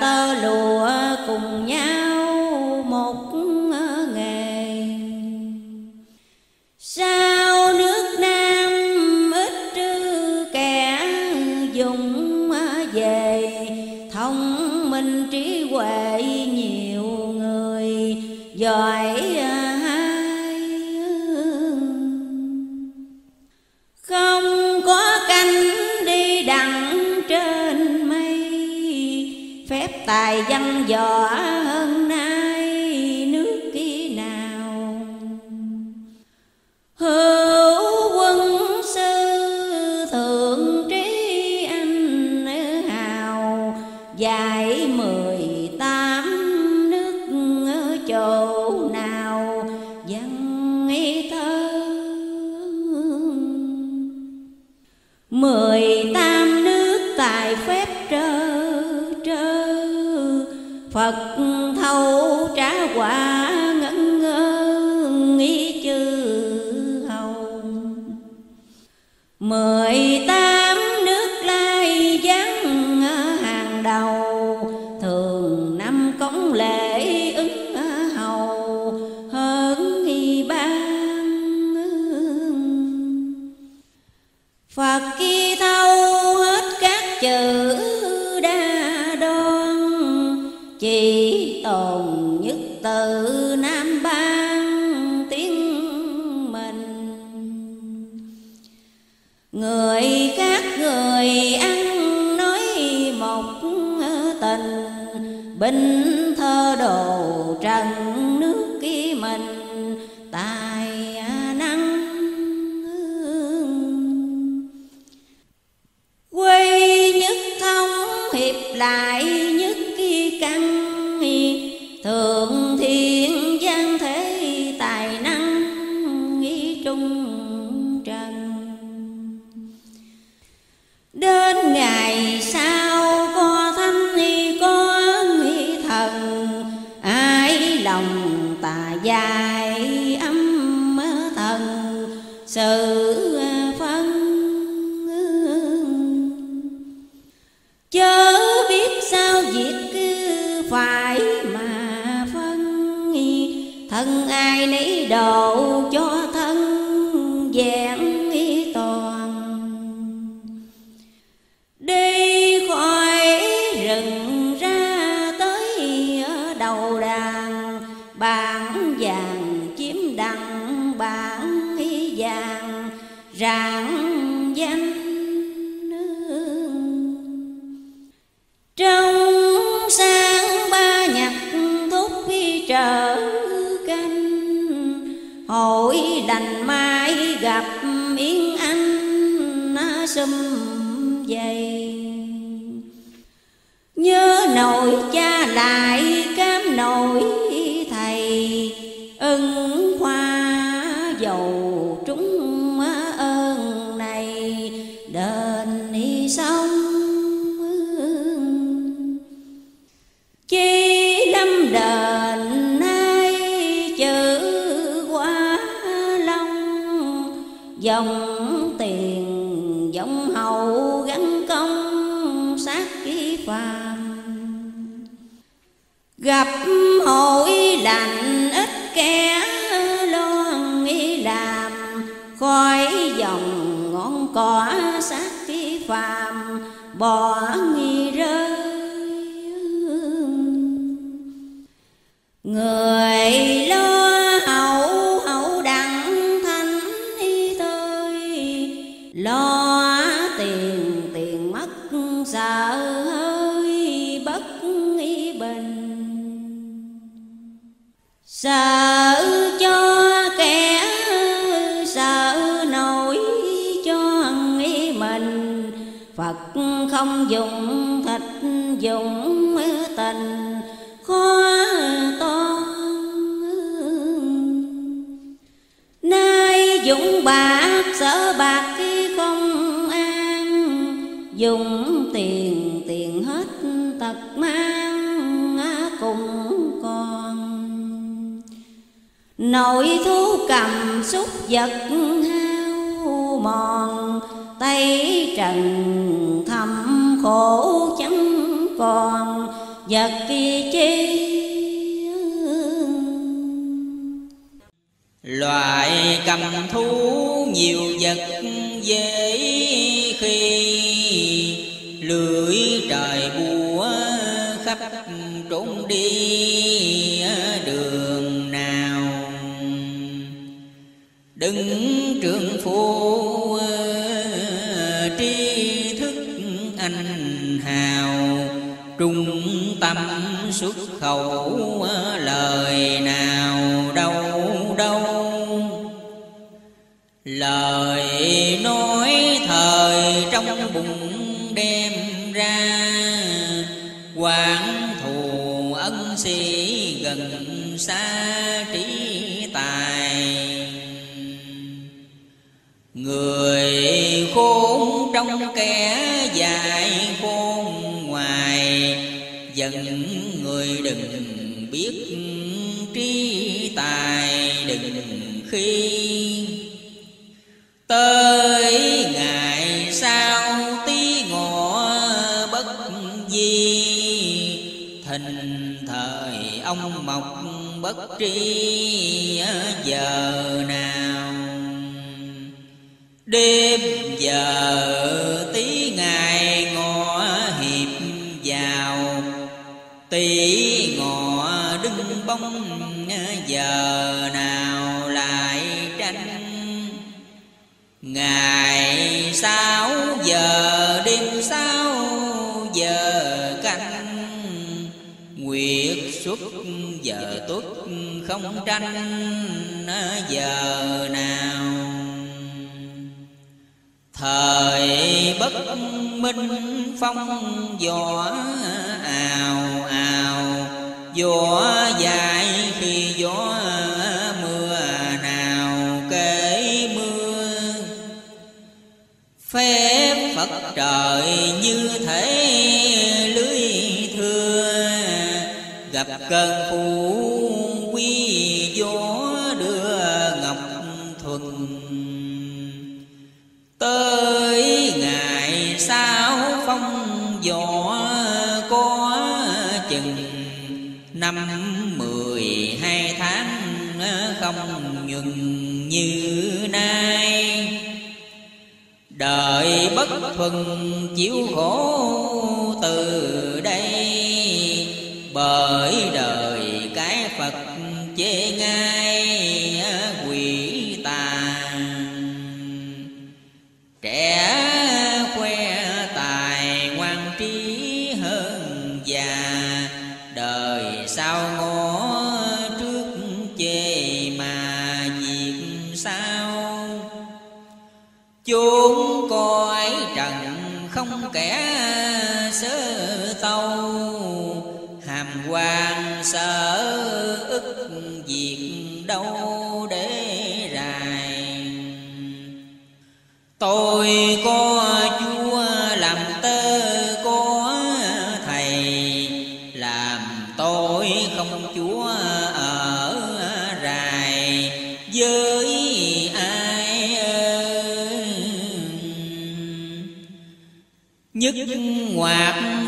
tơ lụa. Tài văn võ hơn nay nước kia nào? Hơn quả ngẩn ngơ nghĩ chư hầu. Mười Binh thơ đồ. Nội cha lại cám nội thầy. Ưng hoa dầu trúng ơn này, đền đi sông chi lâm đền nay chữ quá long, dòng gặp hội lành ít kẻ lo nghĩ làm. Khói dòng ngọn cỏ sát phi phàm, bỏ nghi rơi. Người sợ cho kẻ, sợ nổi cho nghĩ mình. Phật không dùng thịt dùng tình. Khó to nay dũng bạc, sợ bạc khi không an. Dùng tiền nội thú cầm xúc vật hao mòn, tay trần thầm khổ chẳng còn, vật kia chi Loài cầm thú nhiều vật dễ khi Lưỡi trời búa khắp trốn đi. Đứng trường phu ờ, tri thức anh hào. Trung tâm xuất khẩu ờ, lời nào đâu đâu. Lời nói thời trong bụng đem ra. Quán thù ân sĩ gần xa. Người khôn trong kẻ dài khôn ngoài dần người đừng biết trí tài, đừng khi tới ngày sau tí ngọ bất di, thình thời ông mọc bất tri, giờ nào đêm giờ tí ngày ngọ hiệp vào. Tí ngọ đứng bóng, giờ nào lại tranh? Ngày sáu giờ, đêm sáu giờ canh. Nguyệt xuất giờ tuất không tranh, giờ nào thời bất minh phong gió ào ào. Gió dài khi gió mưa nào kể mưa. Phép phật trời như thể lưới thưa, gặp cơn phù võ có chừng năm mười hai tháng không nhường như nay. Đời bất thuần chịu khổ từ đây, bởi đời cái phật chê ngai sao ngó trước chê mà việc sao? Chốn coi trần không kẻ sơ tâu. Hàm quan sở ức việc đâu để rài. Tôi có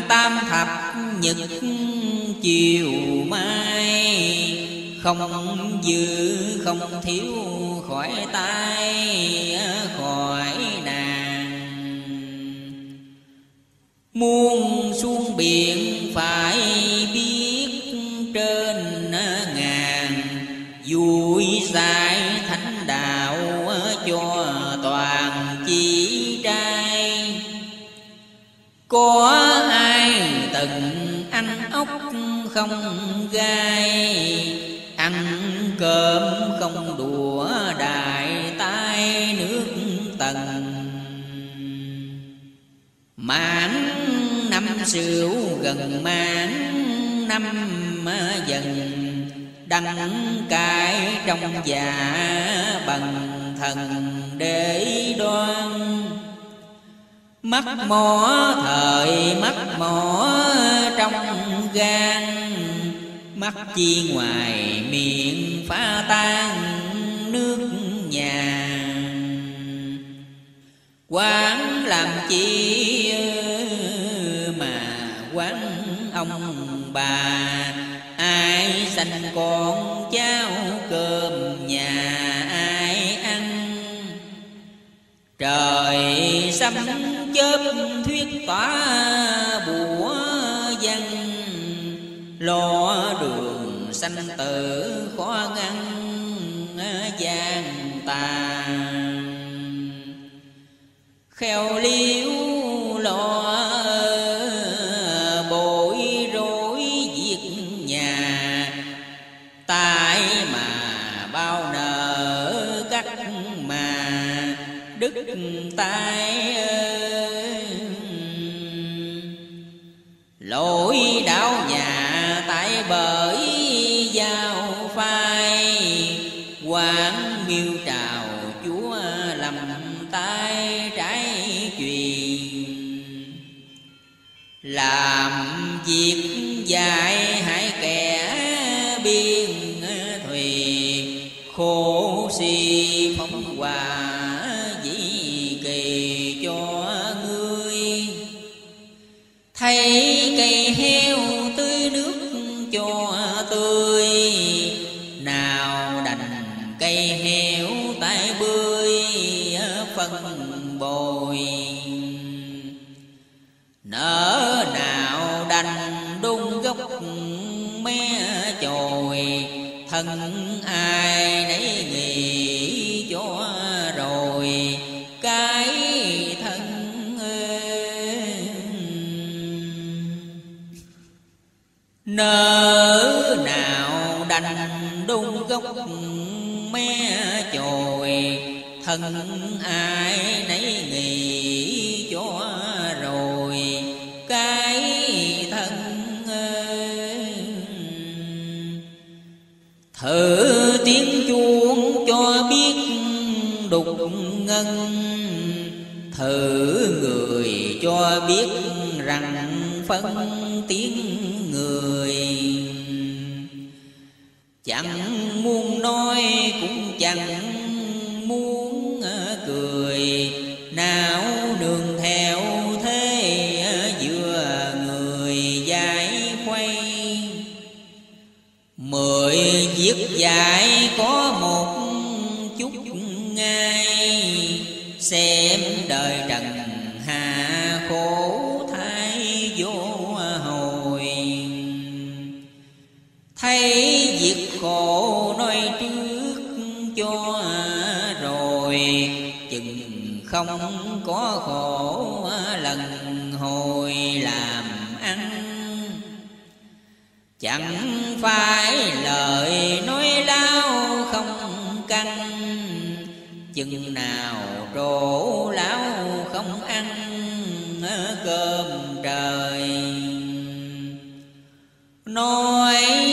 tam thập nhật chiều mai. Không dư, không thiếu khỏi tay khỏi nàng. Muôn xuống biển phải biết trên ngàn. Vui dài thánh đạo cho toàn chỉ trai. Có không gai. Ăn cơm không đùa đại tai nước tầng mãn năm sửu gần mãn năm dần. Đăng cái trong dạ bằng thần để đoan mắt mỏ, thời mắt mỏ trong gan. Mắt chi ngoài miệng phá tan nước nhà. Quán làm chi mà quán ông bà? Ai sanh con cháu cơm nhà, ai ăn? Trời xăm chớp thuyết tỏa bùa văn. Lo đường sanh tử khó ngăn, gian tàn. Khéo liêu lo bội rối việc nhà. Tại mà bao nợ cắt mà, đức tay ơi bởi giao phai, quán miêu trào chúa làm tay trái truyền. Làm việc dài hãy kẻ biên thùy khổ si phóng hòa dĩ kỳ cho ngươi. Thay thân ai nấy nghĩ cho rồi, cái thân nỡ nào đành đúng gốc me chồi, thân ai nấy nghĩ thở tiếng chuông cho biết đục ngân. Thở người cho biết rằng phân tiếng người. Chẳng muốn nói cũng chẳng muốn cười. không có khổ, lần hồi làm ăn. Chẳng phải lời nói lao không căng, chừng nào trổ lão không ăn cơm trời. Nói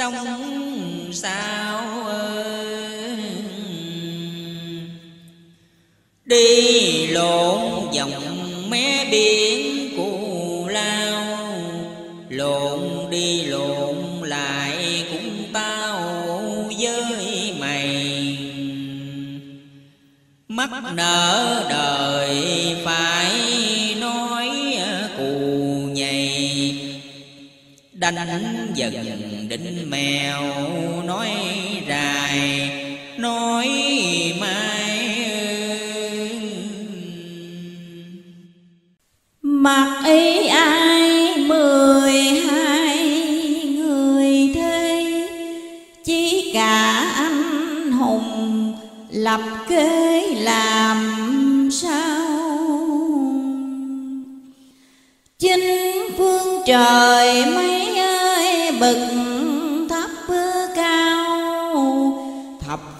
sống sao đi lộn vòng mé biển cù lao, lộn đi lộn lại cũng tao với mày. Mắt nở đời phải nói cù nhầy đánh dần mèo nói rài nói mai mặc ý ai mười hai người thế chỉ cả anh hùng lập kế làm sao? Chính phương trời mấy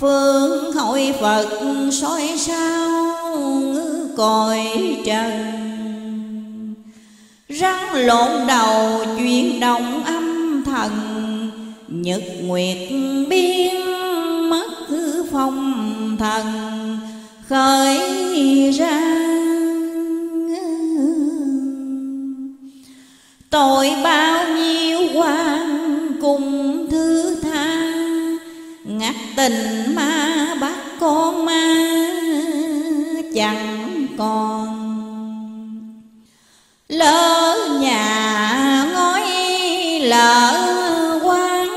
phương hội phật, soi sao còi trần. Rắn lộn đầu, chuyển động âm thần, nhật nguyệt biến mất hư phong thần. Khởi ra tội bao nhiêu quan cùng tình ma bắt con ma chẳng còn. Lỡ nhà ngói lỡ quán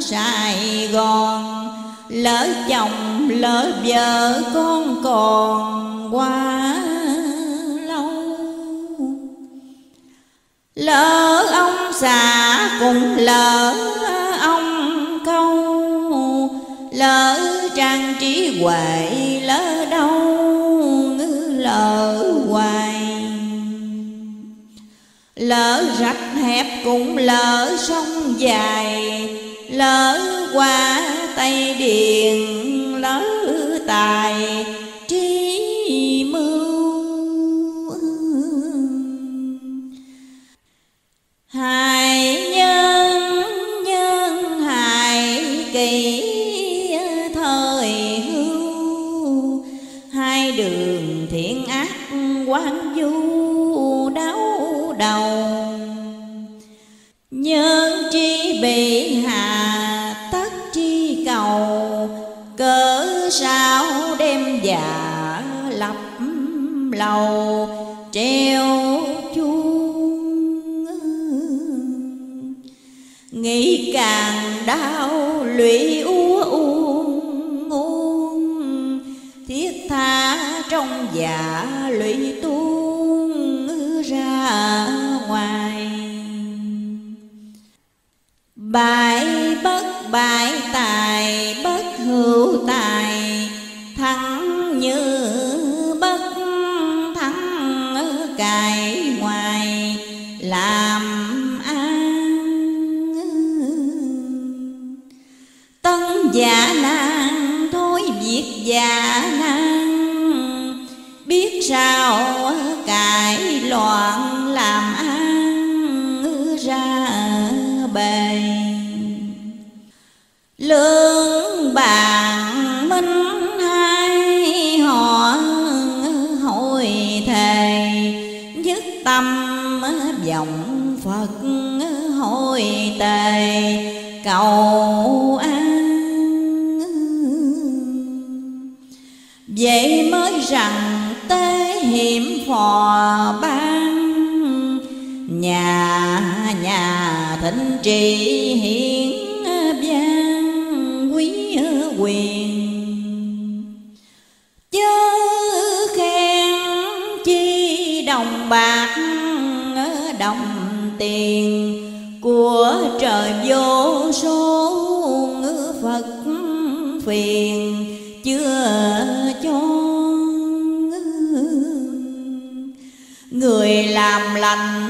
Sài Gòn, lỡ chồng lỡ vợ con còn quá lâu. Lỡ ông xã cũng lỡ lỡ trang trí huệ lỡ đâu lỡ hoài. Lỡ rạch hẹp cũng lỡ sông dài, lỡ qua tây điền lỡ tài. Trí mưu hai nhân tri bị hạ tất tri cầu, cớ sao đem dạ lập lầu, treo chuông nghĩ càng đau, lụy úa uông uông, thiết tha trong dạ lụy tuôn ra ngoài bại bất bại tài, bất hữu tài. Thắng như bất thắng cài ngoài làm ăn. Tân giả nan thôi việc giả nan biết sao cải loạn lương bàn minh hai họ hội thề nhất tâm vọng phật hội tề. Cầu an vậy mới rằng tế hiểm phò ban, nhà nhà thịnh trị hiền chớ khen chi đồng bạc đồng tiền. Của trời vô số phật phiền chưa cho người làm lành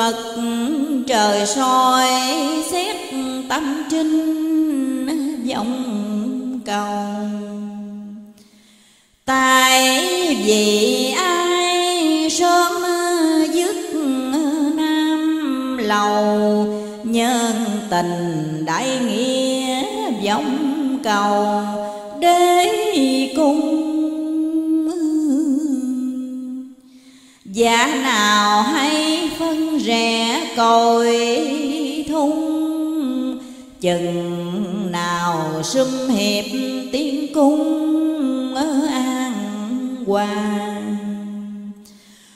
phật trời soi xét tâm trinh vọng cầu. Tại vì ai sớm dứt nam lầu nhân tình đại nghĩa vọng cầu. Giả nào hay phân rẽ cội thung, Chừng nào xâm hiệp tiên cung ở an hoàng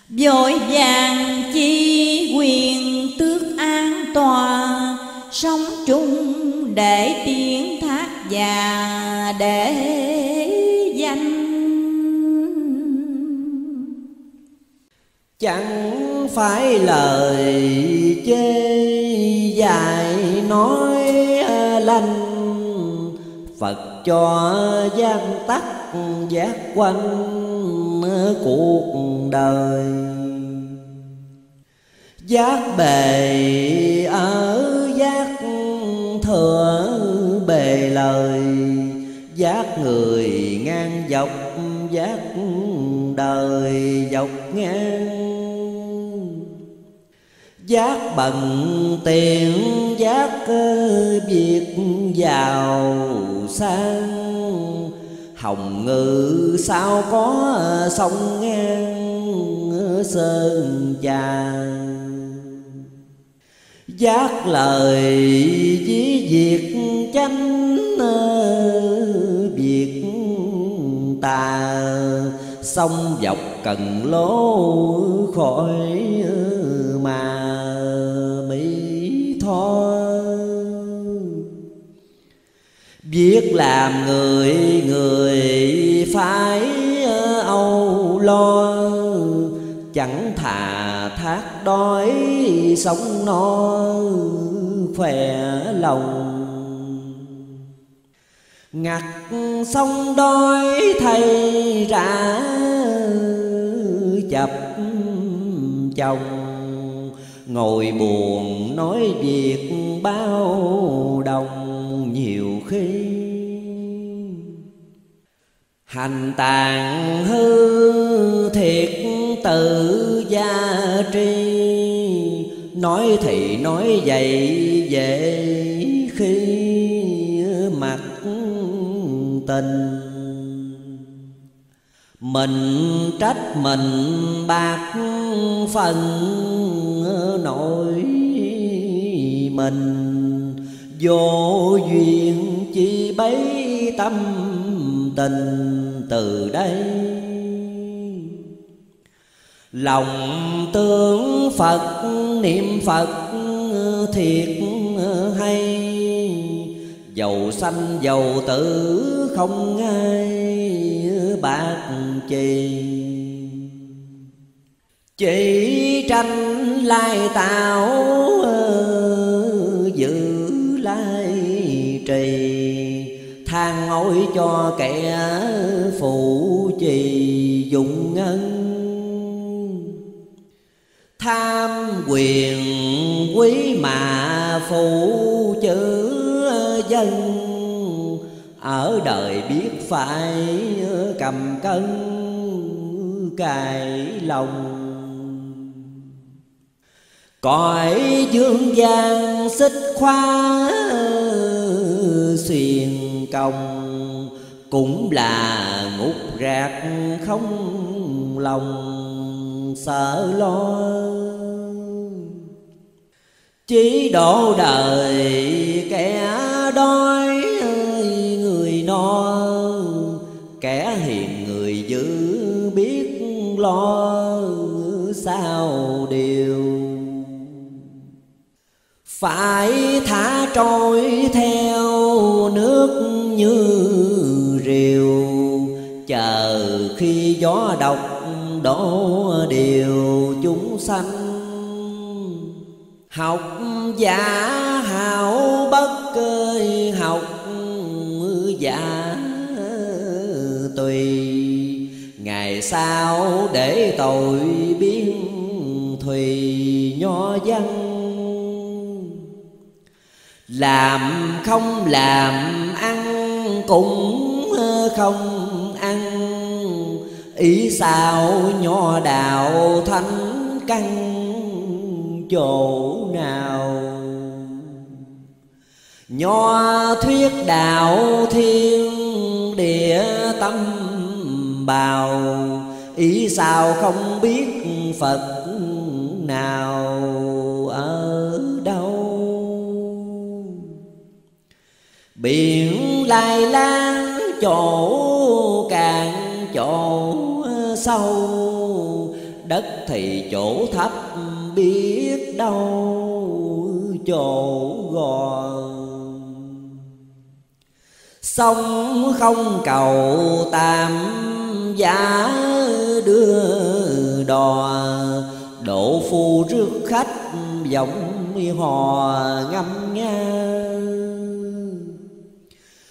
Vội vàng chi quyền tước an tòa, Sống chung để tiếng thác và để chẳng phải lời chê dài nói lanh phật cho gian tắc giác quanh cuộc đời. Giác bề ở giác thừa bề lời. Giác người ngang dọc giác đời dọc ngang giác bằng tiền, giác việc giàu sang. Hồng ngự sao có sông ngang, sơn trà giác lời với việc chánh, việc tà. Sông dọc cần lố khỏi, mà mỹ tho biết làm người người phải ờ, âu lo. Chẳng thà thác đói, sống no, khỏe lòng. Ngặt sông đói thầy ra, chập chồng ngồi buồn nói việc bao đồng nhiều khi. Hành tàn hư thiệt tự gia tri. Nói thì nói vậy dễ khi, mặt tình mình trách mình bạc phần nội mình. Vô duyên chi bấy tâm tình từ đây. Lòng tưởng phật, niệm phật, thiệt hay Dầu sanh dầu tử, không ai bạc chi Chỉ tranh lai tạo giữ lai trì. Than ôi cho kẻ phụ trì dụng ngân. Tham quyền quý mà phụ chữ dân. Ở đời biết phải cầm cân cài lòng. Cõi dương gian xích khoa xuyền công Cũng là ngục rạc không lòng sợ lo. Chỉ độ đời kẻ đói người no. Kẻ hiền người dữ biết lo, sao điều phải thả trôi theo nước như rìu, chờ khi gió độc đổ điều chúng sanh. Học giả hảo bất cơi học giả tùy. Ngày sau để tội biến thùy nho văn. Làm không làm ăn cũng không ăn. Ý sao nho đạo thánh căn chỗ nào? Nho thuyết đạo thiên địa tâm bào, ý sao không biết phật nào ở đâu. Biển lai lan chỗ càng chỗ sâu, đất thì chỗ thấp biết đâu chỗ gò sống không cầu tam giá đưa đò. Độ phu rước khách giọng hò ngâm nga.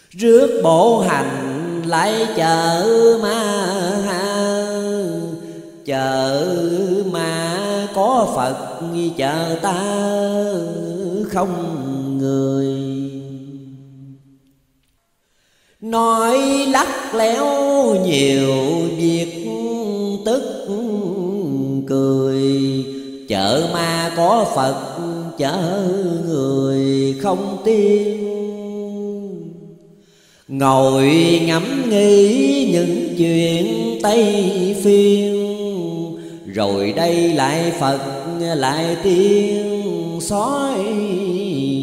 Rước bộ hành lại chợ ma ha. Chợ ma có phật, chợ ta không người nói lắc léo nhiều việc tức cười. Chợ ma có phật, chợ người không tiên. Ngồi ngẫm nghĩ những chuyện tây phiên. Rồi đây lại phật, lại tiên sói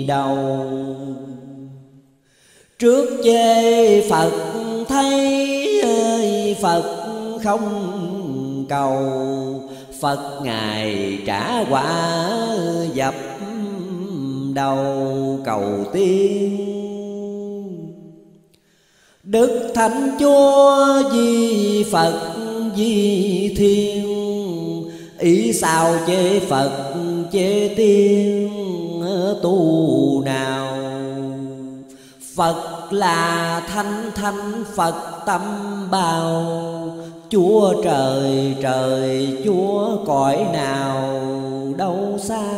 đầu trước chê phật, thấy ơi phật không cầu. Phật ngài trả quả dập đầu cầu tiên. Đức thánh chúa di phật di thiên, ý sao chê phật chê tiên, tu nào? Phật là thanh thanh Phật tâm bào. Chúa trời trời Chúa cõi nào đâu xa.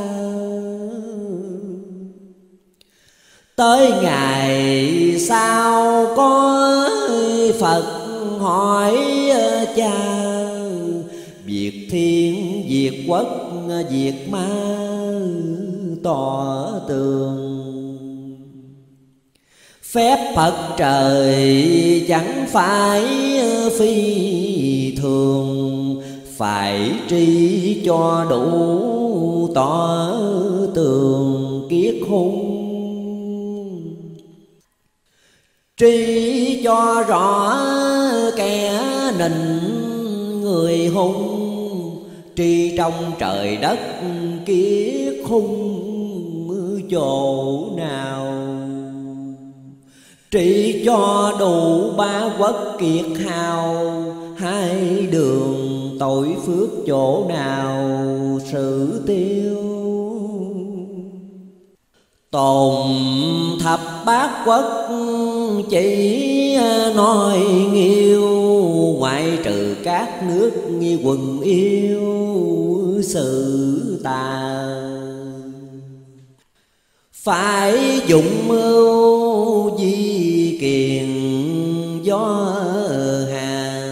Tới ngày sau có Phật hỏi cha Việc thiên, việc quốc, việc ma tỏ tường Phép Phật trời chẳng phải phi thường, Phải tri cho đủ tỏ tường kiết hung. Tri cho rõ kẻ nịnh người hung, Tri trong trời đất kiết hung chỗ nào. Trị cho đủ ba quốc kiệt hào, Hai đường tội phước chỗ nào sự tiêu? Tồn thập bát quốc chỉ nói nghiêu, Ngoại trừ các nước như quần yêu sự tàn phải dụng mưu di kiền do hà.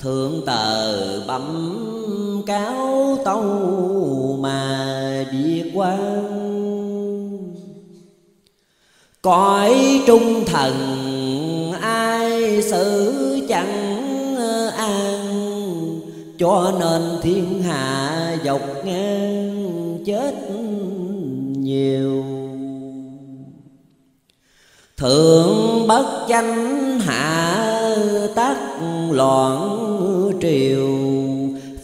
Thượng tờ bẩm cáo tâu mà việc quan cõi trung thần ai xử chẳng an, cho nên thiên hạ dọc ngang chết nhiều thượng bất chánh hạ tác loạn triều.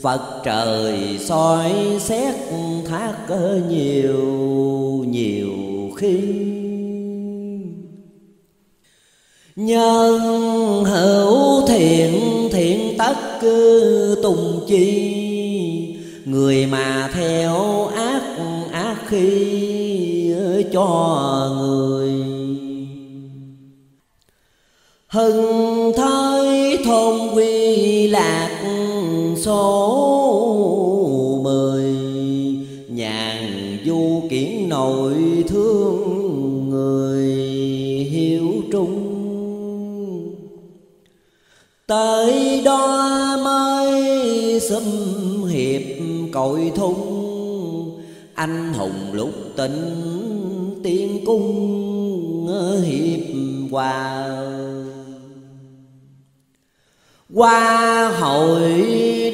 Phật trời soi xét thác nhiều nhiều khi. Nhân hữu thiện thiện tất cứ tùng chi. Người mà theo ác ác khi cho người hưng thới thôn quy lạc số mười. Nhàn du kiển nội thương người hiếu trung. Tới đó mới xâm hiệp cội thung. Anh hùng lúc tỉnh tiên cung hiệp hòa qua hội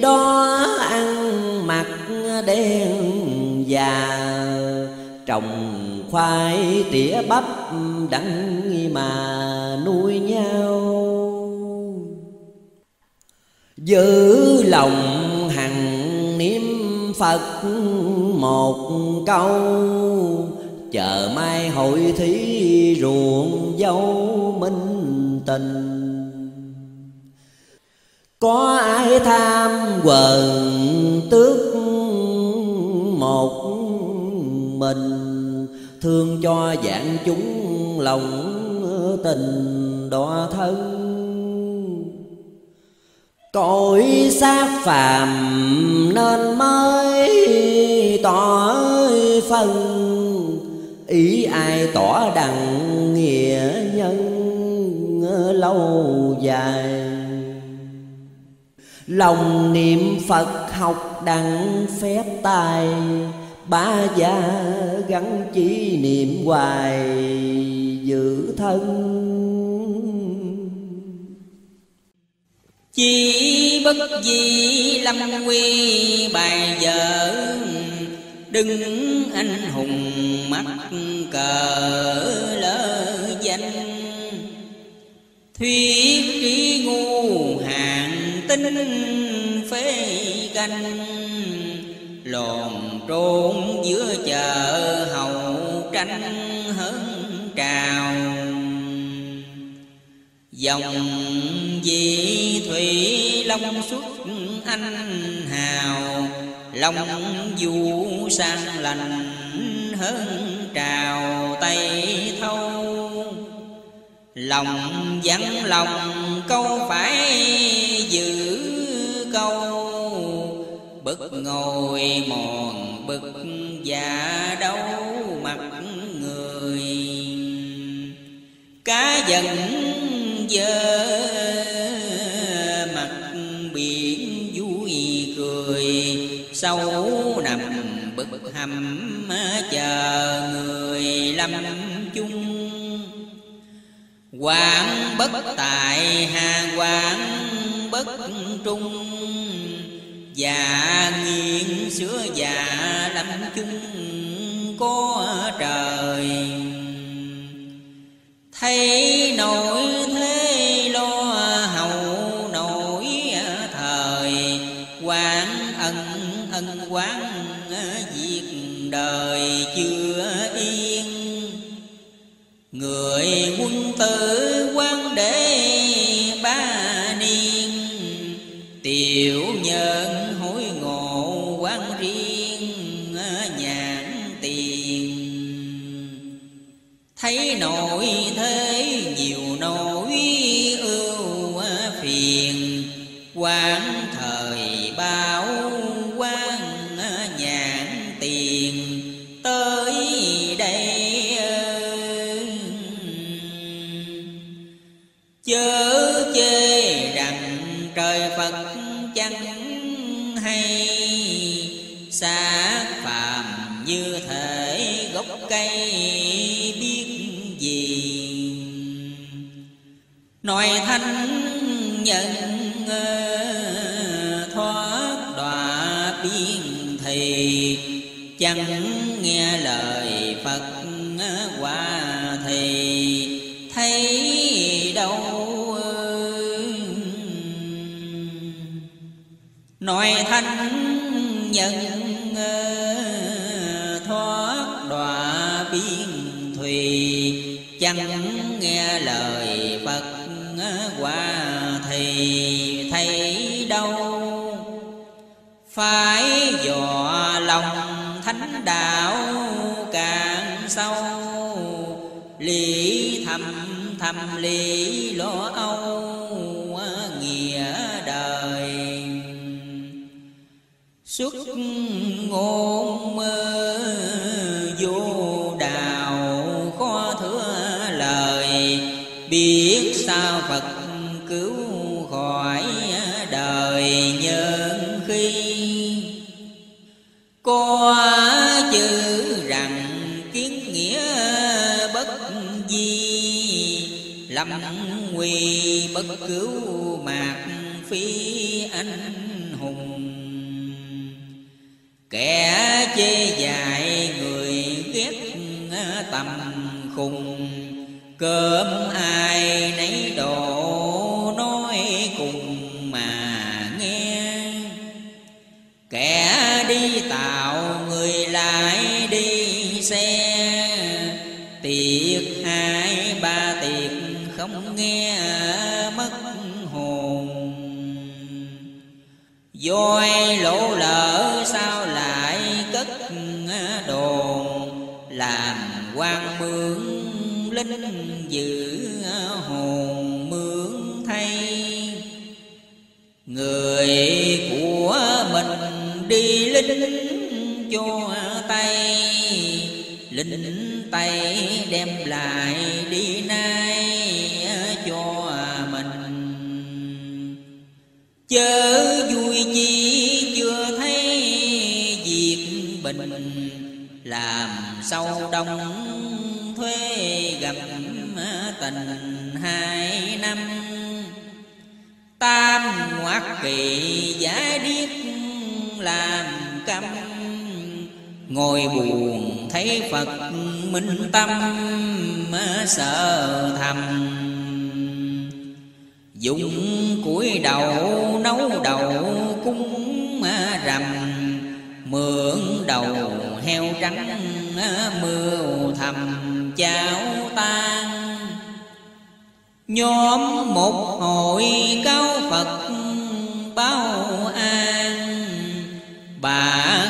đó ăn mặc đen già trồng khoai tỉa bắp đắng mà nuôi nhau. Giữ lòng hằng niệm phật một câu, chờ mai hội thí ruộng dấu minh tình có ai tham quần tước một mình? Thương cho dạng chúng lòng tình đọa thân. Cõi xác phàm nên mới tỏ phân. Ý ai tỏ đặng nghĩa nhân lâu dài? Lòng niệm phật học đặng phép tài ba gia gắn chỉ niệm hoài, giữ thân. Chi bất di lâm quy bài vợ Đừng anh hùng mắt cờ lỡ danh. Thuyết trí ngu linh phế canh. Lòn trốn giữa chợ hậu tranh hơn trào. Dòng di thủy long xuất anh hào, Long du sang lành hơn trào tây thâu. Lòng vắng lòng câu phải Bực ngồi mòn bực già đau mặt người. Cá dần dơ mặt biển vui cười, Sâu nằm bực hầm chờ người lâm chung. Quảng bất tại hà quảng bất trung và nghiêng xưa già lâm chung có trời. Thấy nổi thế lo hậu nổi thời. Quán ân ân quán việc đời chưa yên. Người quân tử Thấy chẳng nghe lời Phật ờ, qua thì? Thấy đâu ờ, nói thanh nhân ờ, thoát đọa biên thùy. Chẳng nghe lời Phật qua thì? Thấy đâu? Phải đạo càng sâu. Lý thầm thầm lý lo âu nghĩa đời. Xuất ngôn mơ nguy bất cứu mạc phi anh hùng. Kẻ chê dài người ghét tầm khùng, cơm ai voi lỗ lỡ sao lại cất ờ, đồn? Làm quan mướn linh giữ ờ, hồn mướn thay. Người của mình đi linh cho tay linh tay đem lại đi nay ờ, cho mình. Chớ sâu đông thuê gặp tình hai năm. Tam ngoát kỳ giải điếc làm câm. Ngồi buồn thấy phật minh tâm, sợ thầm. Dùng củi đầu nấu đầu cúng rằm, mượn đầu heo trắng ờ, mưa thầm cháo tan nhóm một hội cao phật báo an bà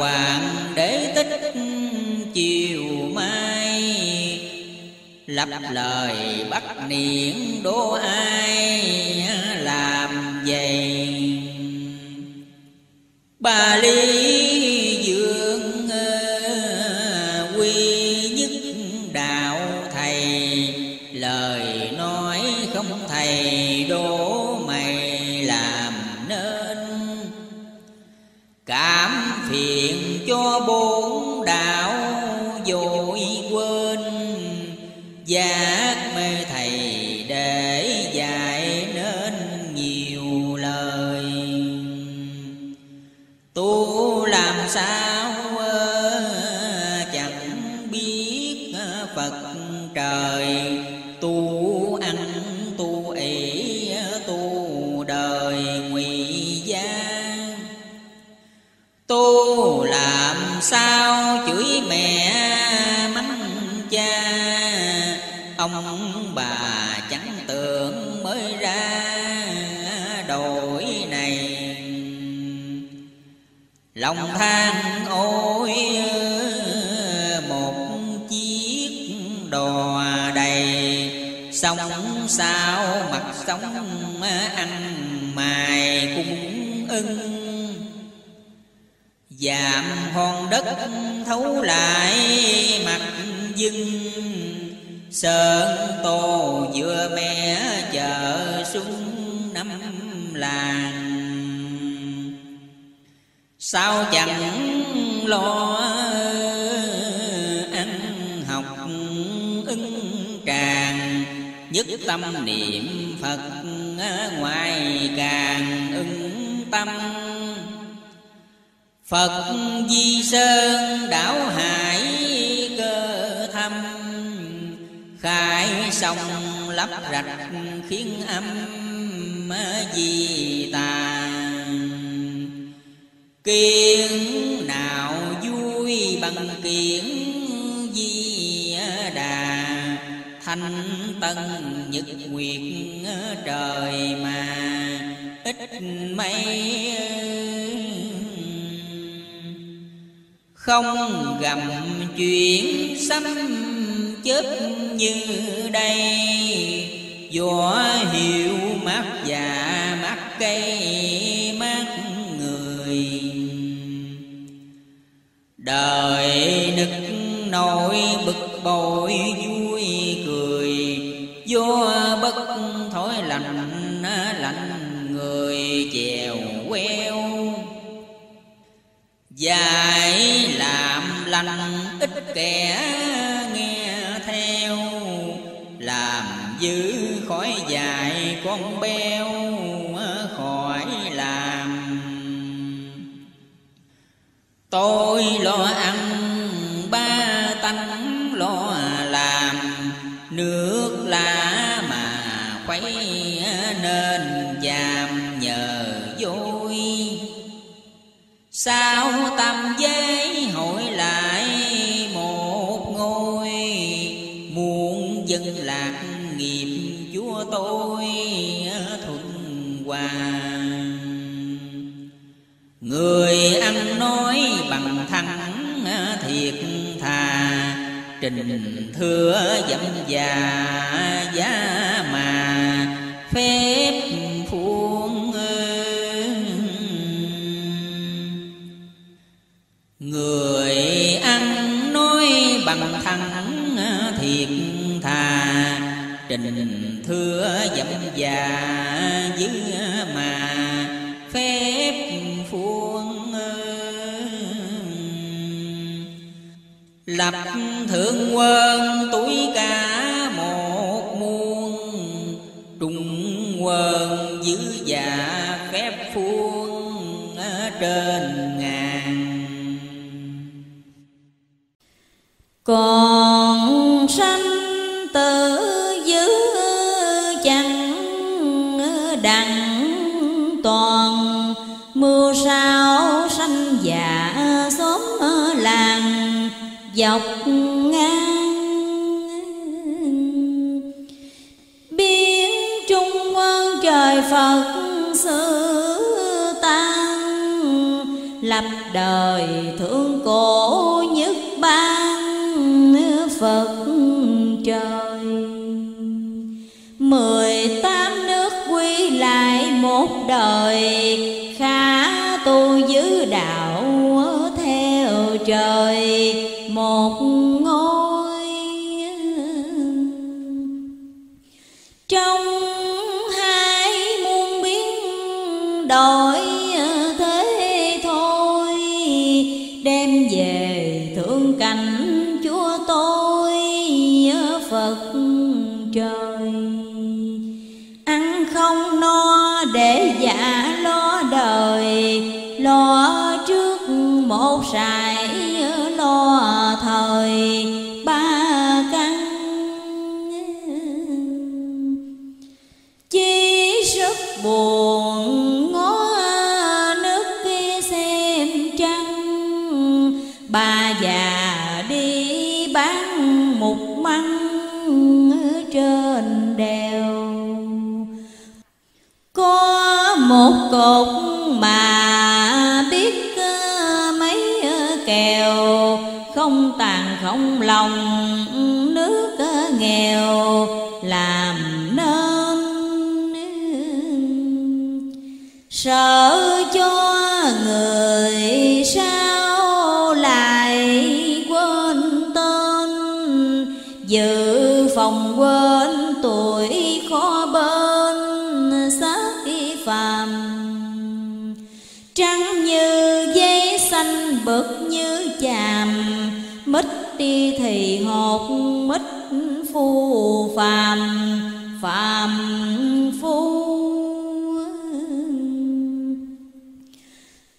hoàng để tích chiều mai. Lặp lời bắt niệm đố ai làm vậy? Bà ly đất thấu lại mặt dưng. Sơn tô vừa mẹ chợ xuống năm làng. Sao chẳng lo ăn học ưng càng, Nhất tâm niệm Phật ngoài càng ưng tâm. Phật Di Sơn đảo hải cơ thâm. Khai sông lấp rạch khiến âm di tàn Kiến nào vui bằng kiến di đà. Thanh tân nhật nguyệt trời mà, ít mây không gầm chuyện sấm chết như đây. Gió hiệu mát già mát cây mát người. Đời nực nổi bực bội vui cười. Gió bất thổi lạnh lạnh người chèo queo. Dài lành, ít kẻ nghe theo. Làm giữ khỏi dài con beo khỏi làm. Tôi lo ăn, ba tánh lo làm. Nước lá mà khuấy nên giam nhờ vui Sao tâm Người ăn nói bằng thẳng ờ, thiệt thà. Trình thưa dẫm già, giá mà. Phép phuông ờ. Người ăn nói bằng thẳng ờ, thiệt thà. Trình thưa dẫm già dư mà. Phép phuông Lập thượng quân tuổi cả một muôn Trung quân giữ già phép phuông trên ngàn. Con tàn lòng nước nghèo. Một mít phu phàm phàm phu.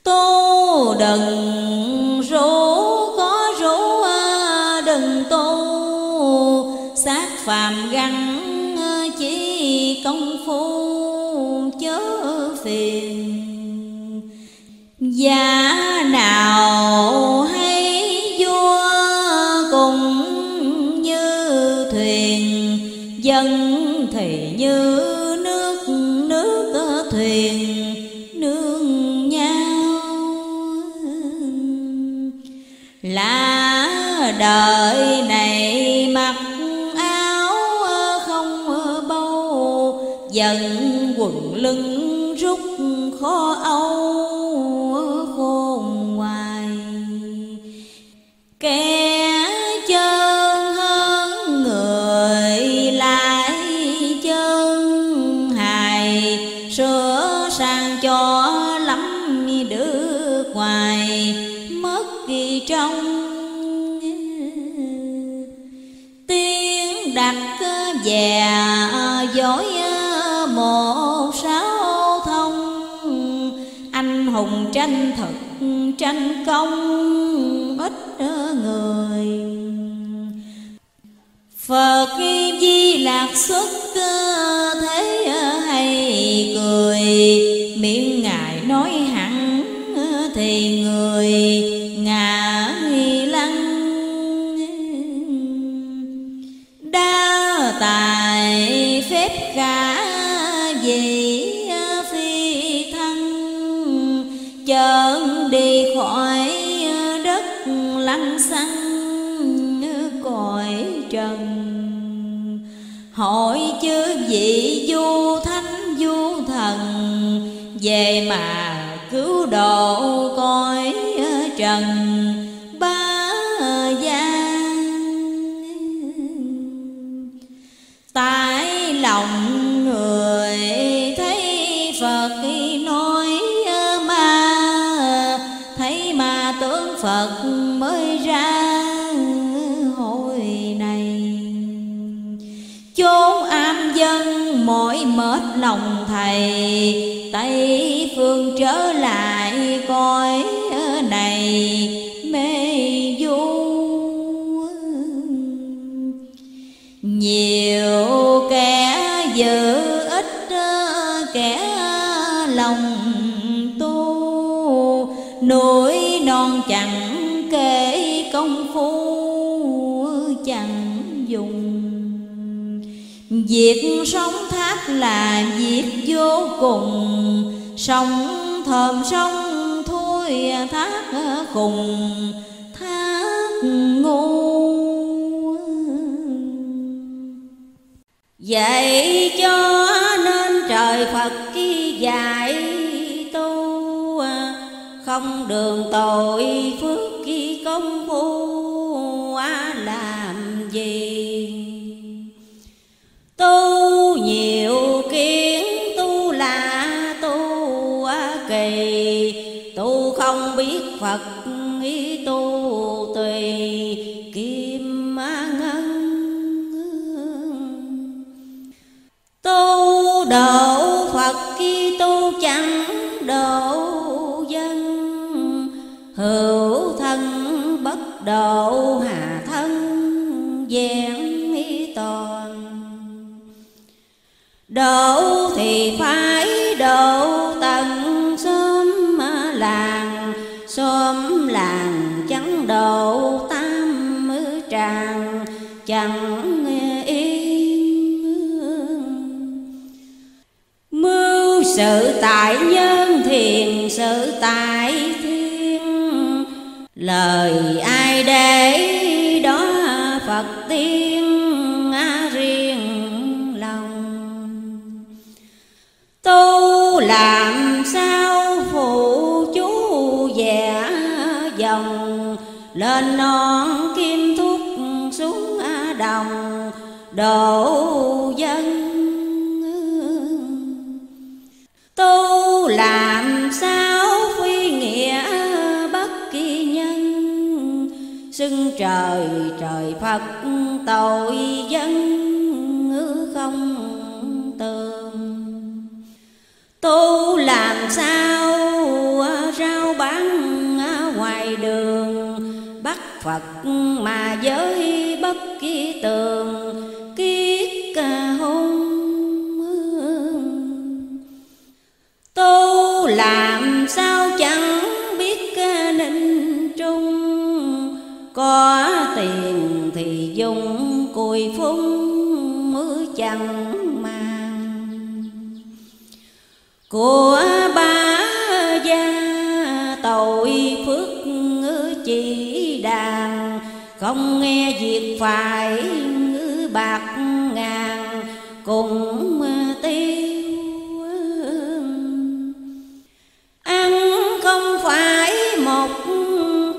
Tu đừng rủ có rủ đừng tu sát phàm gắn chỉ công phu, chớ phiền. Giá nào dân thì như nước nước thuyền, nương nhau. Là đời này mặc áo không bâu dần tranh thật, tranh công, ít người Phật Di Lạc xuất thế hay cười. Miệng Ngài nói hẳn thì người ngã lăng. Đa tài phép cả về hỏi chứ vị du thánh du thần về mà cứu độ coi trần. Mất lòng thầy. Tây phương trở lại coi này, mê du. Nhiều kẻ giữ ít, kẻ lòng tu. Núi non chẳng kể công phu, chẳng dùng. Việc sống là việc vô cùng. Sống thơm, sông thui, thác cùng thác ngu. Vậy cho nên trời Phật khi dạy tu, Không đường tội phước khi công phu làm gì? Tu Phật ý tu tùy kim ngân Tu độ Phật khi tu chẳng độ dân, Hữu thân bất độ hà thân gian ý toàn. Độ thì phải độ tam tràng, chẳng yên Mưu sự tại nhân thiền, sự tại thiên. Lời ai để đó Phật tiên riêng lòng. Tu làm sao phụ chú vẽ dòng lên non kim thúc xuống đồng lòng độ dân tu làm sao phi nghĩa bất kỳ nhân? Xưng trời trời phật, tội dân không tường. Tu làm sao phật mà với bất kỳ tường kiết hôn tu làm sao chẳng biết ninh trung, có tiền thì dùng cùi phúng mới chẳng mang của ba không nghe việc phải bạc ngàn, cùng tiêu ăn không phải một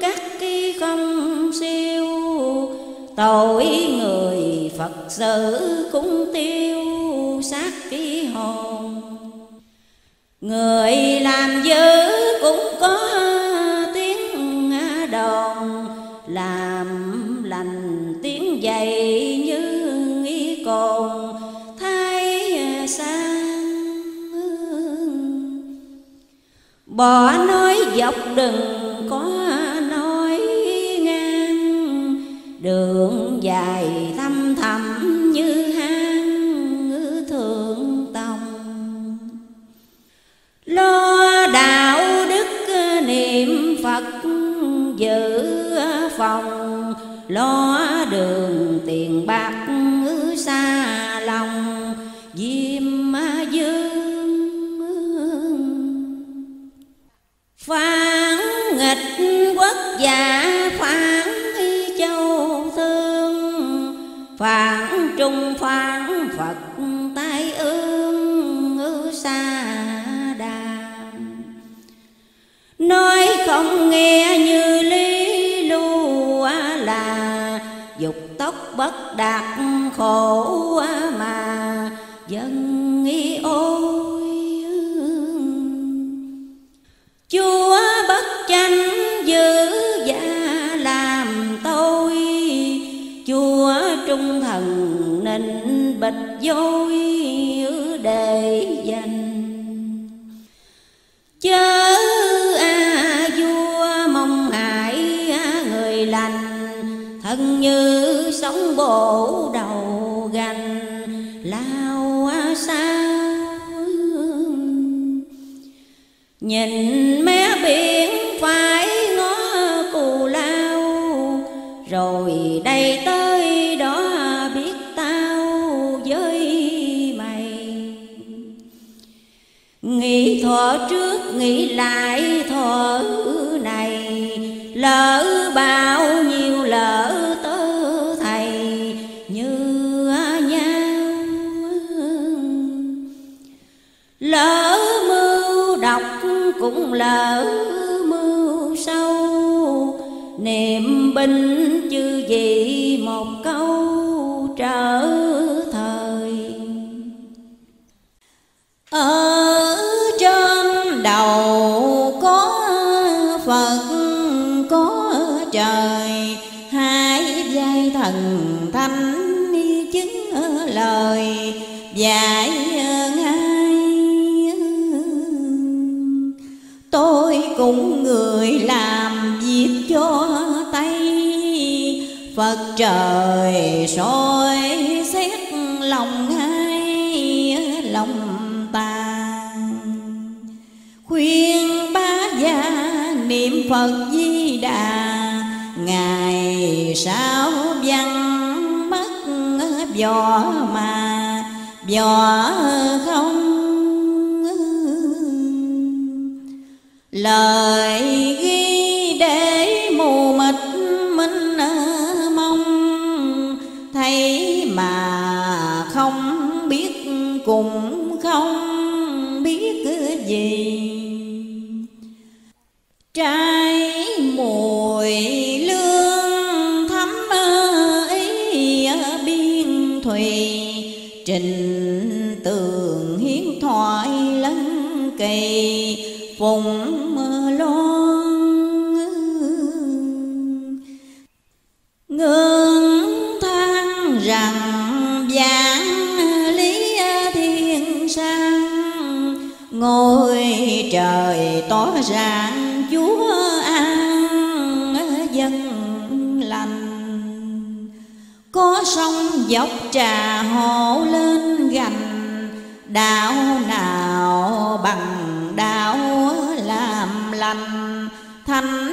các cái không siêu, tội người phật sự cũng tiêu xác cái hồn. Người làm dữ cũng có bỏ nói dọc đừng có nói ngang, đường dài thăm thẳm như hang thượng tòng. Lo đạo đức niệm phật giữ phòng, lo đường tiền bạc Phán nghịch quốc gia y châu thương. Phản trung, phán phật tai ương ngữ xa đàm nói không nghe như lý lưu là, dục tốc bất đạt khổ mà. Dân nghi ôn chúa bất tranh giữ gia làm tôi. Chúa trung thần nên bịch dối để dành chớ a vua mong hại người lành, thân như sóng bổ đầu gành, lao sao nhìn mé biển phải ngó cù lao, rồi đây tới đó biết tao với mày. Nghĩ thọ trước, nghĩ lại thọ này, lỡ bao nhiêu lỡ tớ thầy như nhau. Lỡ cũng lỡ mưu sâu. Niệm binh chư vị một câu trở thời. Ở trên đầu có phật, có trời. Hai vai thần thanh chứng lời. Dạy cũng người làm việc cho tay. Phật trời soi xét lòng ai, lòng ta. Khuyên ba gia niệm phật di đà, ngày sau văn mất vỏ mà. Vỏ không lời ghi để mù mịt minh mong thấy mà không biết cũng không biết cái gì. Trai tỏ ràng chúa an dân lành. Có sông dốc trà hộ lên gành đạo nào bằng đạo làm lành. Thành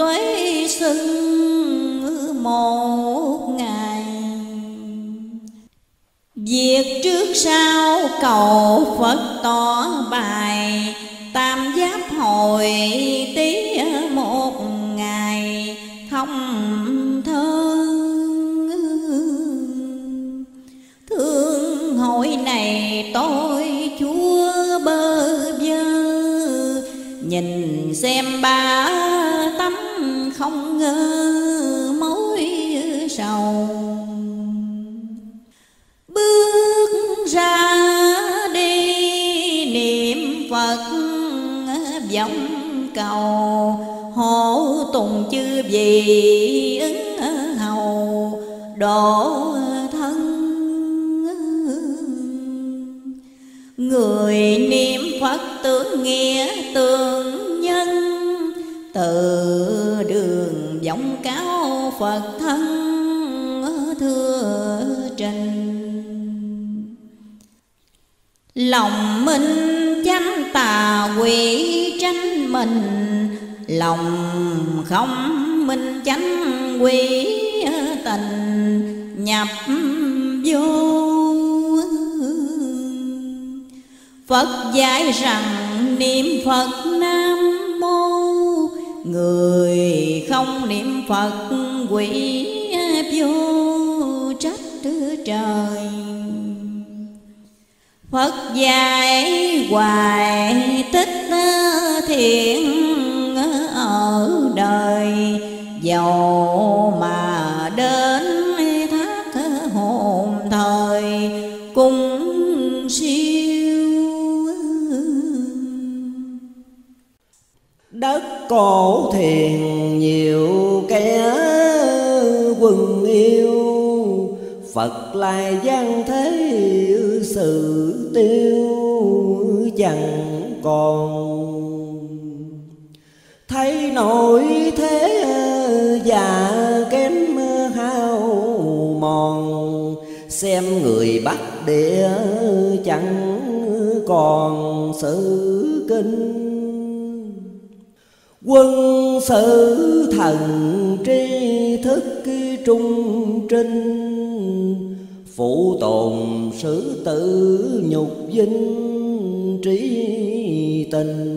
tuế sinh một ngày. Việc trước sau cầu Phật tỏ bài, Tam giáp hồi tí một ngày, thông thân. Thương hội này tôi chúa bơ vơ, Nhìn xem ba ngơ mối sầu. Bước ra đi, niệm Phật vọng cầu. Hộ tùng chư vị ứng hầu, độ thân. Người niệm Phật tưởng nghĩa, tưởng nhân Từ đường giọng cáo Phật thân thưa trình. Lòng minh chánh tà quỷ tránh mình, Lòng không minh chánh quỷ tình. Nhập vô. Phật dạy rằng niệm Phật Người không niệm Phật, quỷ vô trách trời. Phật dạy hoài tích thiện ở đời. Dầu mà đến thác hồn thời, cùng Đất cổ thiền nhiều kẻ quần yêu. Phật lai gian thế sự tiêu chẳng còn. Thấy nổi thế già kém hao mòn, Xem người bắt địa chẳng còn sự kinh quân sự thần tri thức trung trinh phụ tồn sử tử nhục vinh trí tình.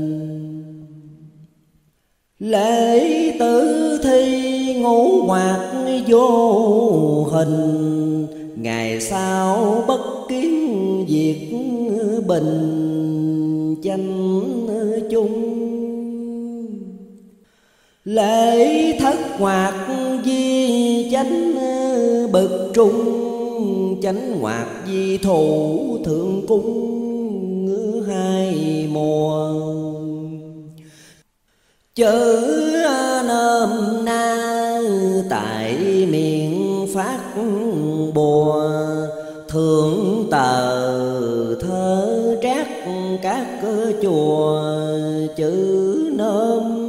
Lễ tử thi ngũ hoạt vô hình, ngày sau bất kiến diệt bình chánh chung lễ thất hoạt di chánh bực trung chánh hoạt di thủ thượng cung hai mùa. Chữ nôm na, tại miệng phát bùa, thượng tờ thơ trác các cơ chùa, chữ nôm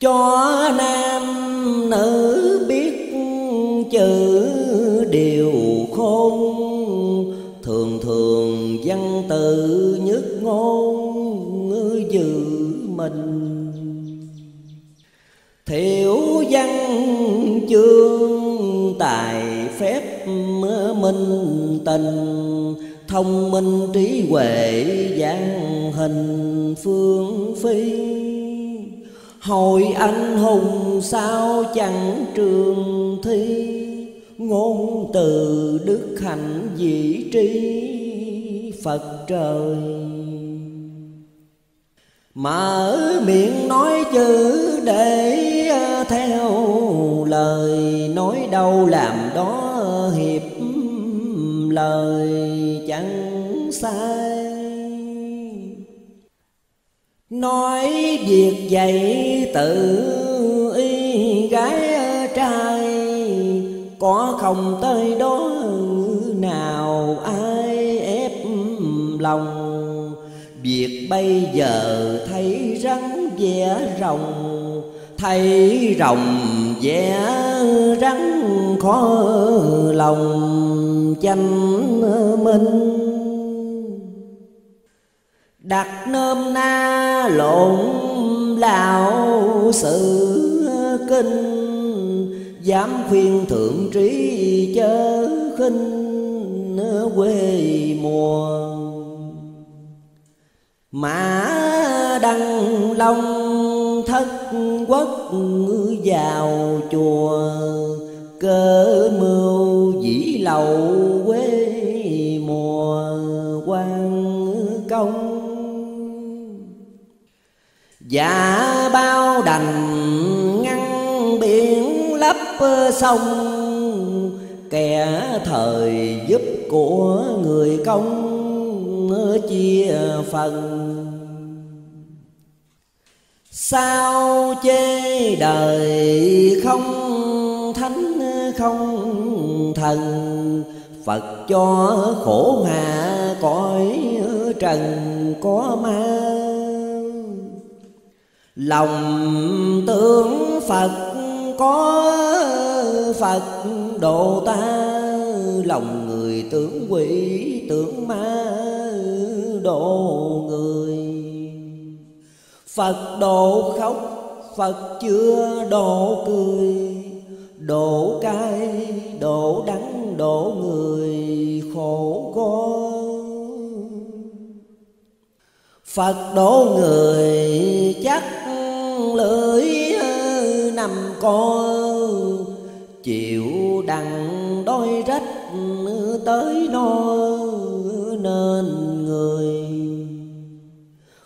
cho nam nữ biết chữ điều khôn, thường thường văn tự nhất ngôn giữ mình. Thiểu văn chương tài phép minh tình, thông minh trí huệ giang hình phương phi. Hội anh hùng sao chẳng trường thi? Ngôn từ đức hạnh vị trí Phật trời. Mở miệng nói chữ để à, theo lời Nói đâu làm đó hiệp lời chẳng sai. Nói việc dạy tự y gái trai, Có không tới đó nào ai ép lòng. Việc bây giờ thấy rắn vẽ rồng, Thấy rồng vẽ rắn khó lòng. Chanh minh đặt nôm na lộn lão sự kinh, dám khuyên thượng trí chớ khinh quê mùa. Mã đăng long thất quốc vào chùa cơ mưu dĩ lầu quê Giả bao đành ngăn biển lấp sông, Kẻ thời giúp của người công chia phần. Sao chê đời không thánh, không thần? Phật cho khổ hạ cõi trần có ma lòng tưởng phật có phật, độ ta lòng người tưởng quỷ tưởng ma, độ người. Phật độ khóc, phật chưa độ cười. Độ cay, độ đắng, độ người khổ có. Phật độ người chắc lưỡi nằm co Chịu đằng đôi rách tới no nên người.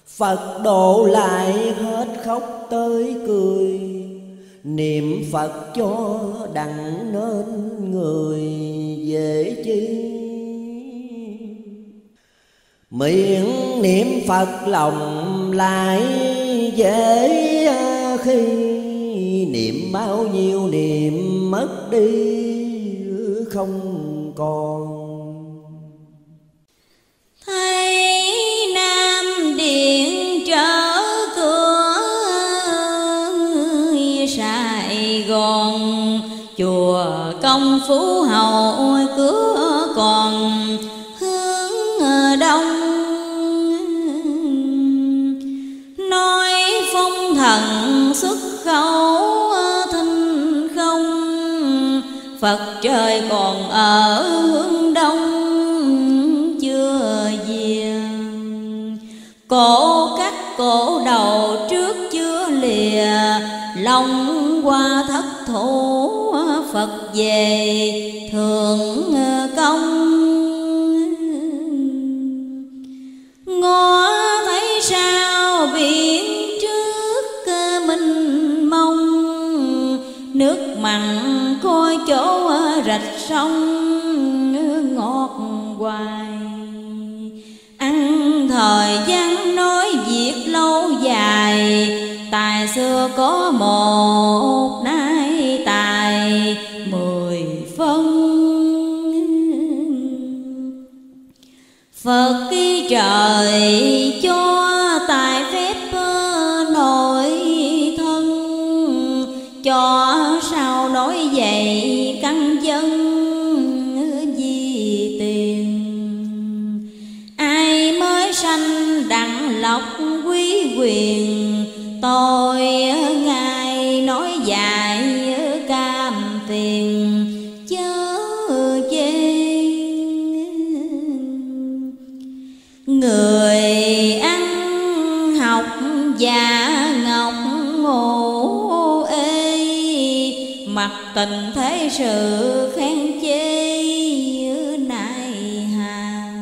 Phật độ lại hết khóc tới cười, Niệm Phật cho đặng nên người dễ chi. Miệng niệm Phật, lòng lại dễ khi. Niệm bao nhiêu niệm mất đi, không còn. Thấy Nam Điện trở cửa Sài Gòn, Chùa Công Phú hà khẩu thinh không, Phật trời còn ở hướng đông, chưa về Cổ cắt cổ đầu trước chưa lìa, Lòng qua thất thủ Phật về, thường công. Chỗ à, rạch sông ngọt hoài. Ăn thời gian nói việc lâu dài, Tài xưa có một nay tài, mười phân. Phật khi trời cho lộc quý quyền. Tôi ngài nói dài cam tiền, chớ chê. Người ăn học già ngọc ngộ ê Mặt tình thế sự khen chê này hà.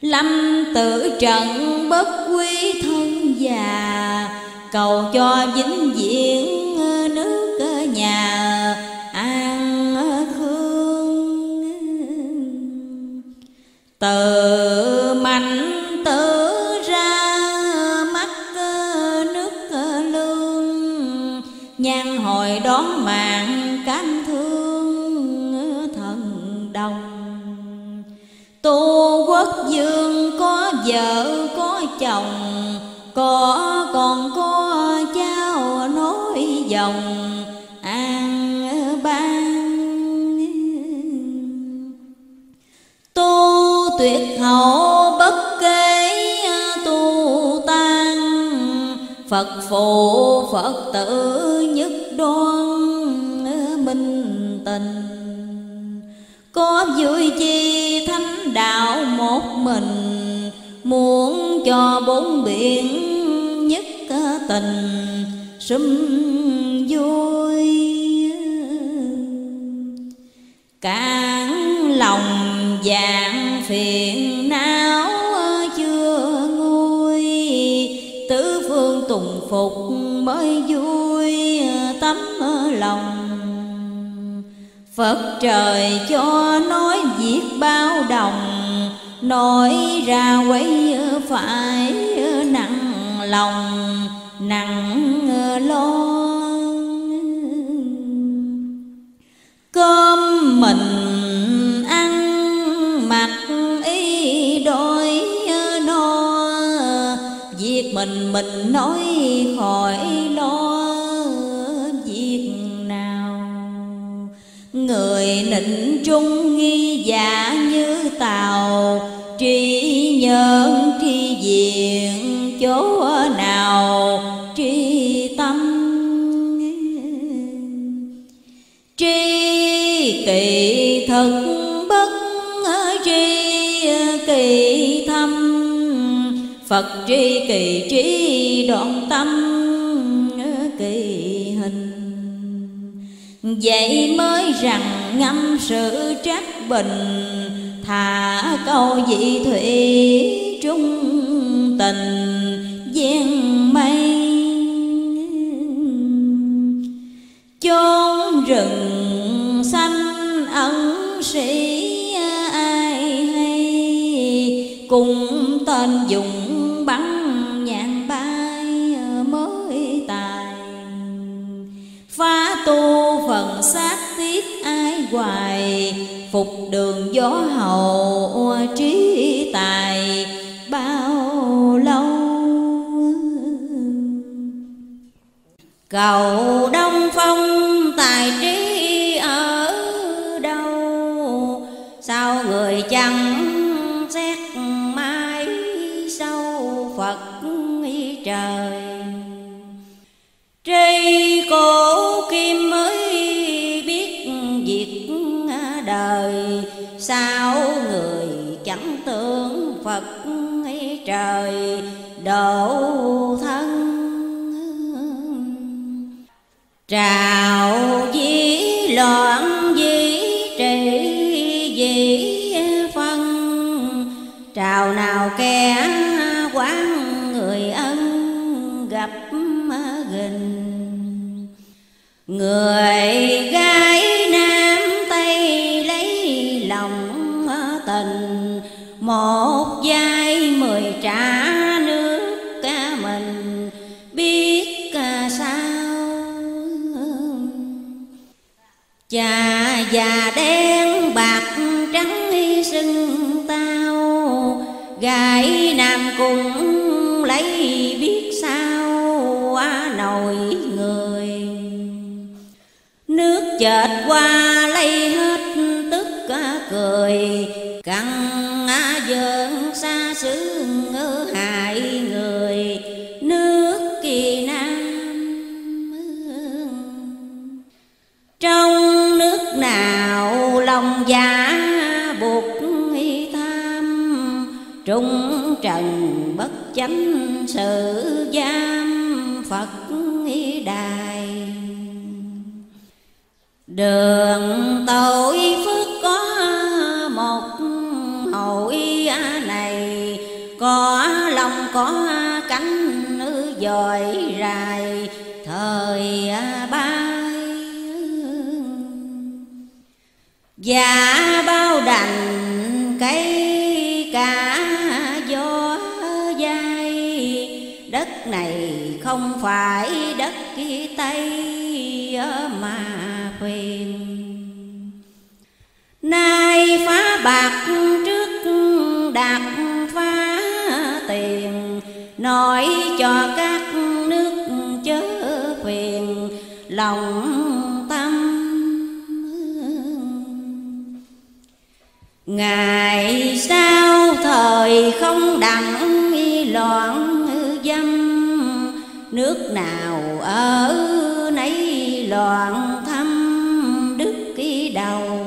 Lâm tử trận bất quý thân già, Cầu cho vĩnh viễn nước nhà an khương từ lòng an ban. Tu tuyệt hậu bất kế tu tan, Phật phụ Phật tử nhất đoan minh tình. Có vui chi thánh đạo một mình, Muốn cho bốn biển nhất tình, sum Cản lòng dạng phiền não chưa nguôi. Tứ phương tùng phục mới vui tấm lòng. Phật trời cho nói việc bao đồng, Nói ra quấy phải nặng lòng. Nặng mình nói khỏi lo việc nào. Người nịnh trung nghi giả như tàu Tri nhân tri diện chỗ nào? Phật tri kỳ trí đoạn tâm kỳ hình. Vậy mới rằng ngâm sự trách bình, Thả câu dị thủy trung tình, gian mây. Chốn rừng xanh ẩn sĩ ai hay, cùng tên dùng tu phần xác tiếc ai hoài, phục đường gió hậu trí tài, bao lâu? Cầu đông phong tài trí sao người chẳng tưởng phật trời độ thân? Trào dĩ loạn dĩ trị dĩ phân. Trào nào kẻ quán người ân gặp gình người một vai mười trả nước ca mình, biết à, sao? Cha già đen bạc trắng hy sưng tao, gái nam cũng lấy biết sao nồi người. Nước chợt qua lấy hết cười. Căng dơn xa xứ ngỡ hại người. Nước kỳ nam trong nước nào lòng giả buộc tham. Trung trần bất chánh sự giam phật đài. Đường tội phước có cánh nữ dòi rài, thời bay. Và bao đành cây cả gió dai, đất này không phải đất kia tây mà quyền nay phá bạc trước đạt nói cho các nước chớ phiền lòng tâm ngày sau thời không đặng loạn dâm, nước nào ở nấy loạn thăm đức ký đầu.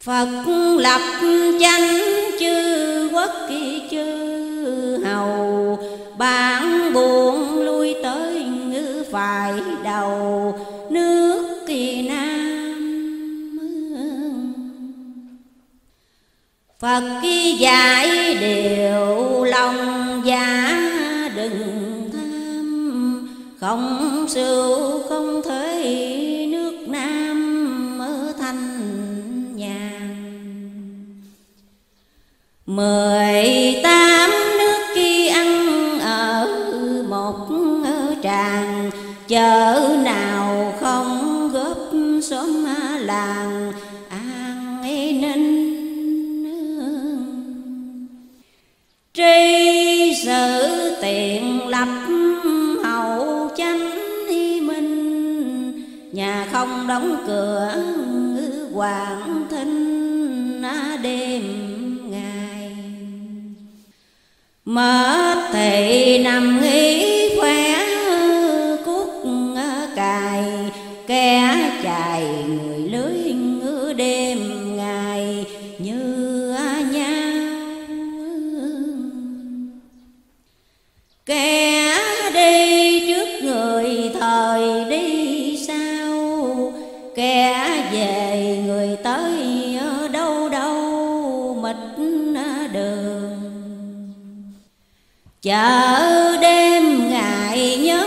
Phật lập chánh chư quốc kỳ chư hầu Bản buồn lui tới ngữ phải đầu, nước kỳ nam Phật khi dạy điều lòng giả đừng tham, Không sưu, không thấy nước nam ở thanh mười tám chợ nào không góp xóm làng an ninh tri sự tiện lập hậu chánh minh, nhà không đóng cửa hoàng thinh đêm ngày. Mất thì nằm nghỉ khoe chợ đêm ngày nhớ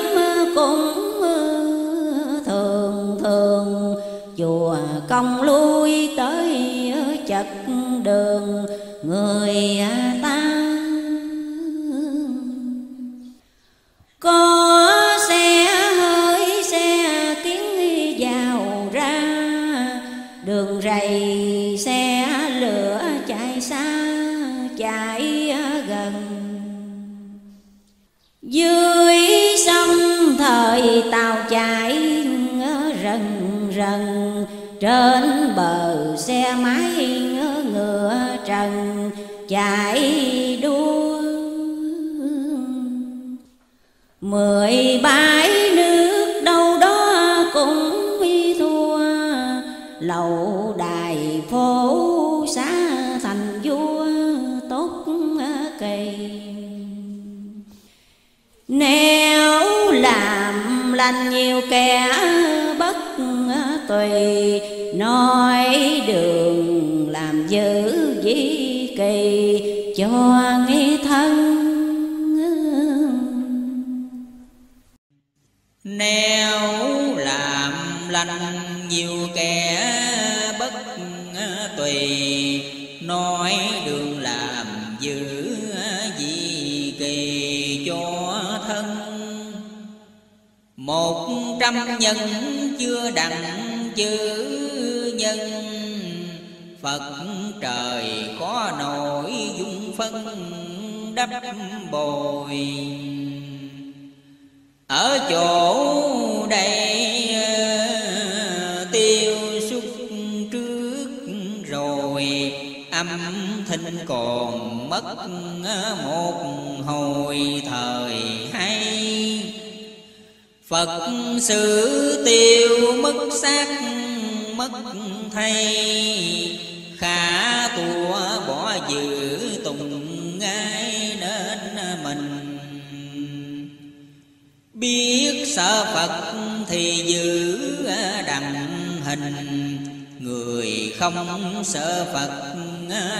cũng thường thường. Chùa công lui tới chật đường, người ta. Con dưới sông thời tàu chạy rần rần, trên bờ xe máy ngựa trần, chạy đua. Mười ba nếu làm lành nhiều kẻ bất tùy, nói đường làm dữ di kỳ cho nghi thân. Nếu làm lành nhiều kẻ một trăm nhân chưa đặng chữ nhân. Phật trời khó nổi dung phân đắp bồi. Ở chỗ đây ờ, tiêu xúc trước rồi, âm thanh còn mất ờ, một hồi thời hay phật sự tiêu mất xác, mất thay. Khả tùa bỏ giữ tùng ngay nên mình. Biết sợ phật thì giữ đằng hình. Người không sợ phật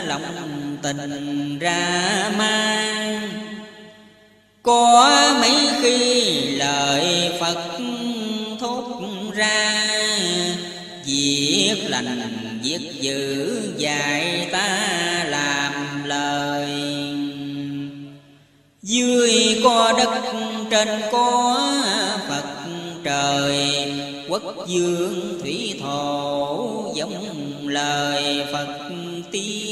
lòng tình ra mang có mấy khi lời phật thốt ra, việc lành, việc dữ, dạy ta làm lời. Dưới có đất, trên có phật trời, quốc dương thủy thổ giống lời phật tiên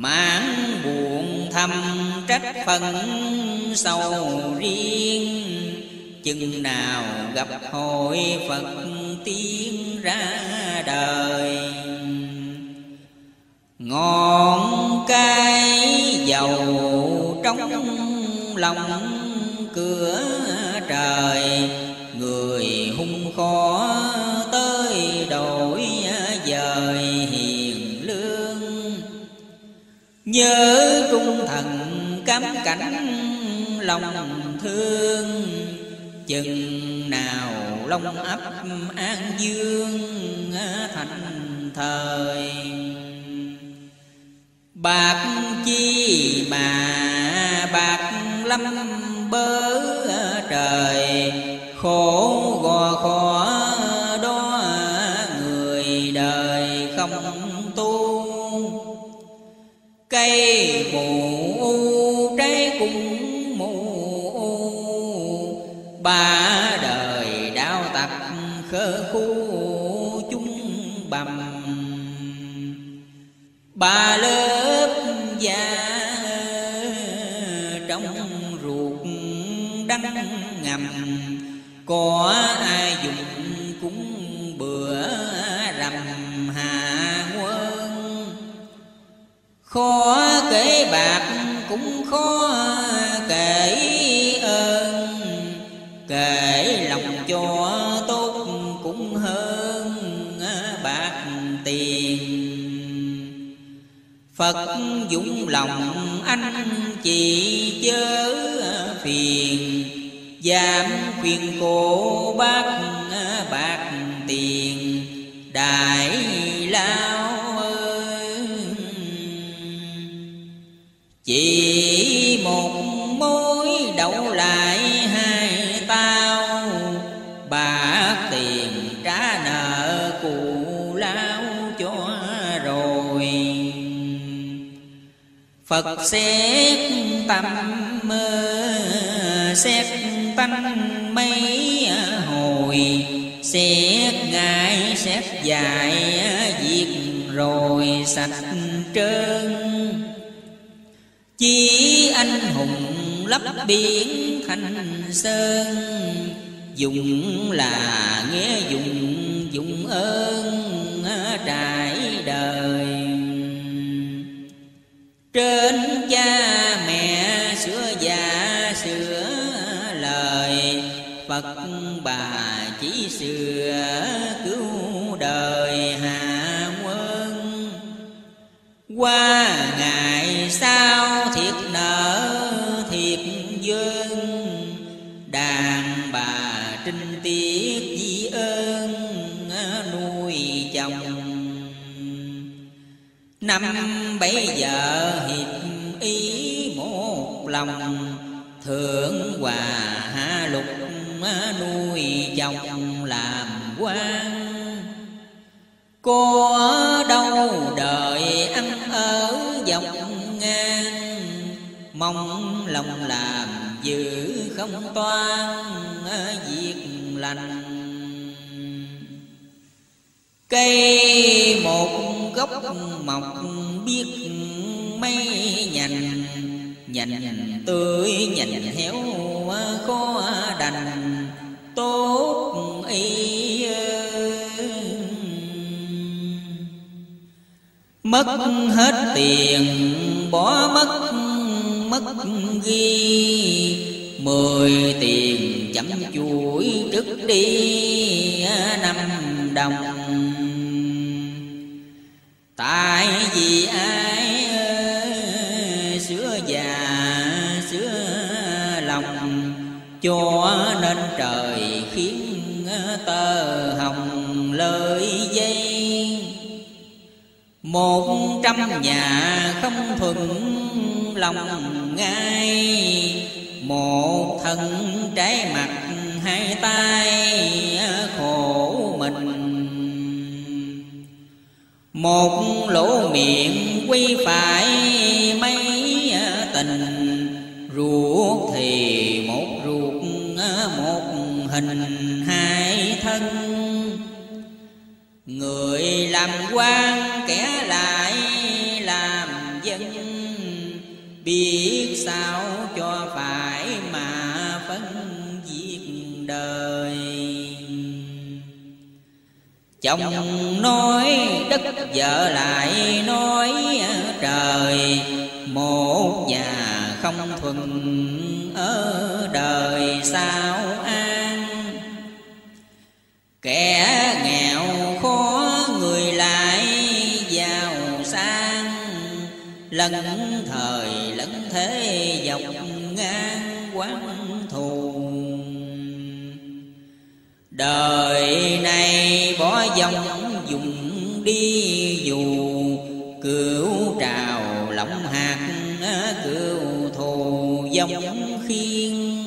mãn buồn thầm trách phận sâu riêng. Chừng nào gặp hội phật tiên ra đời. Ngọn cây dầu trong lòng cửa trời. Người hung khó nhớ trung thần cám cảnh lòng thương, chừng nào long ấp an dương thành thời. Bạc chi mà bạc lâm bớ trời, khổ gò khó cây mù trái cũng mù ba đời đau tặc khơ khu chúng bầm. Ba lớp da trong ruột đắng ngầm. Có ai dùng cũng bữa khó kể bạc cũng khó kể ơn. Kể lòng cho tốt cũng hơn bạc tiền. Phật dũng lòng anh chị chớ phiền. Giảm khuyên cô bác Phật xét tâm mơ xét tánh mấy hồi. Xét ngại xét dài việc rồi sạch trơn. Chí anh hùng lấp biển thành sơn. Dùng là nghĩa dùng dùng ơn trải đời trên cha mẹ sửa già sửa lời, phật bà chỉ sửa cứu đời hạ quân. Qua ngày sau Năm bấy giờ hiệp ý một lòng, Thượng hòa hạ lục nuôi chồng làm quan. Có đâu đời ăn ở dòng ngang, Mong lòng làm giữ không toan, việc lành Cây một gốc mọc biết mấy nhành Nhành tươi nhành héo khó đành, tốt y Mất hết tiền, bỏ mất mất ghi. Mười tiền chấm chuỗi trước đi, năm đồng. Tại vì ai xưa già xưa lòng, Cho nên trời khiến tơ hồng lời dây. Một trăm nhà không thuận lòng ngay, Một thân trái mặt hai tay, khổ mình một lỗ miệng quy phải mấy tình. Ruột thì một ruột, một hình hai thân. Người làm quan kẻ lại Chồng nói đất vợ lại nói, trời, Một nhà không thuần ở đời sao an? Kẻ nghèo khó người lại giàu sang lần thời lẫn thế dọc ngang quán Đời này bỏ dòng dùng đi dù Cửu trào lỏng hạt cửu thù dòng khiên.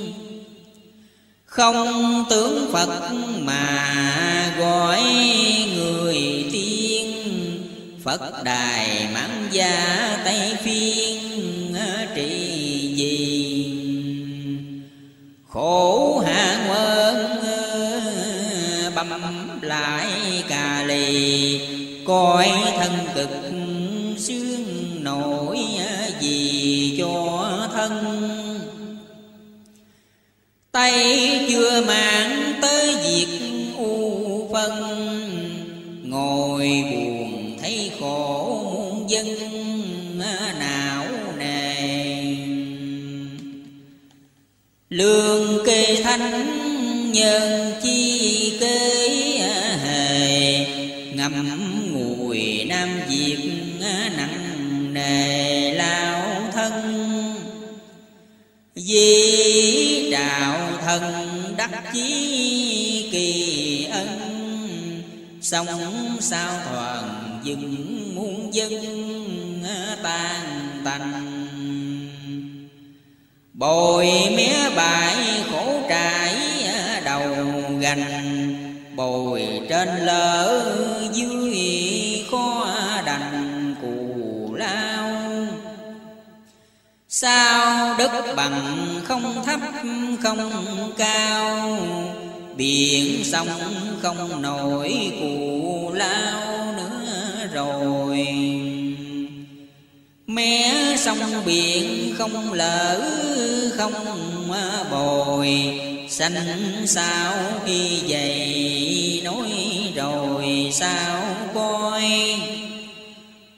Không tướng Phật mà gọi người tiên, Phật đài mãn gia Tây Phiên, trị gì Khổ hạ quân lại cà lì coi thân cực xương nổi gì cho thân. Tay chưa mang tới việc u phân. Ngồi buồn thấy khổ muôn dân não nề. Lương kê thanh nhân chi Vì đạo thân đắc chí kỳ ân, sống sao thoảng dừng muôn dân ờ, tan tành. Bồi mé bãi khổ trải ờ, đầu gành, Bồi trên lỡ Sao đất bằng không thấp, không cao? Biển sông không nổi, cù lao nữa rồi. Mé sông biển không lỡ, không bồi. Xanh sao khi dậy, nói rồi sao coi?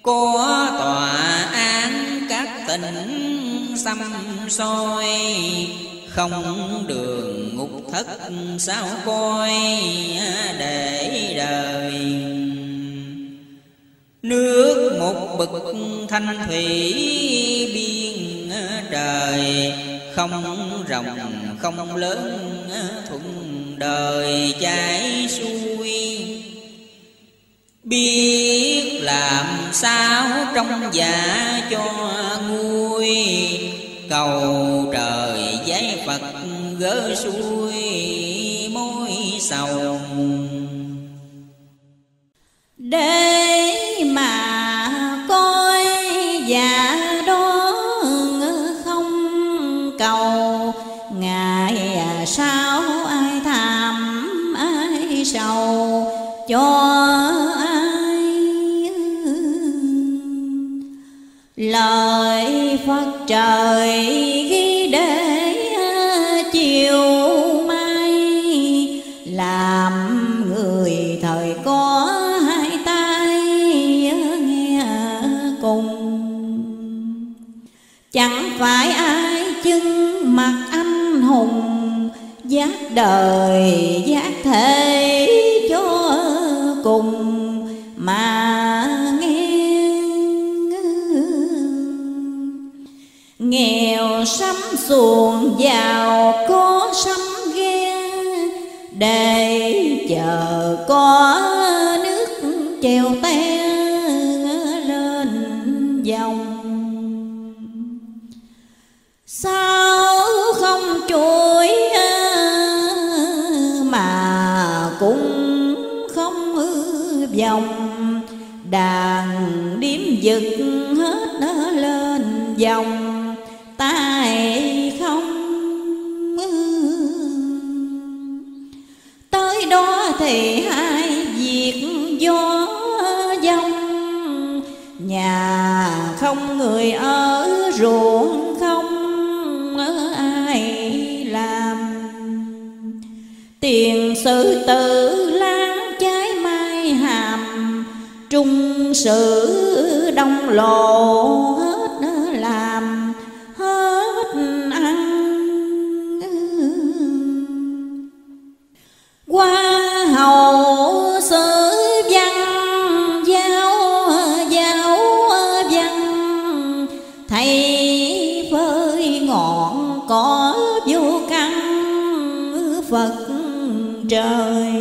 Có tòa án các tình xăm soi, không đường ngục thất sao coi để đời. Nước một bực thanh thủy biên trời, không rộng không lớn thuận đời, chảy xuôi biết làm sao trong dạ cho nguôi, cầu trời giấy phật gỡ xuôi mối sầu. Để mà coi giả đó không cầu, ngày à, sau ai tham ai sầu, cho trời ghi để chiều mai, làm người thời có hai tay nghe cùng. Chẳng phải ai chứng mặt anh hùng, giác đời, giác thể cho cùng, mà nghèo sắm xuồng, giàu có sắm ghe. Để chờ có nước chèo te lên dòng. Sao không chuỗi à, mà cũng không vòng đàn điếm giật hết lên dòng tại không? Ừ. Tới đó thì hai việc gió dông nhà không người ở ruộng không ai làm. Tiền sự tự lan trái mai hàm. Trung sự đông lộ qua hầu sử văn, giáo giáo văn. Thầy phơi ngọn cỏ vô căn phật trời.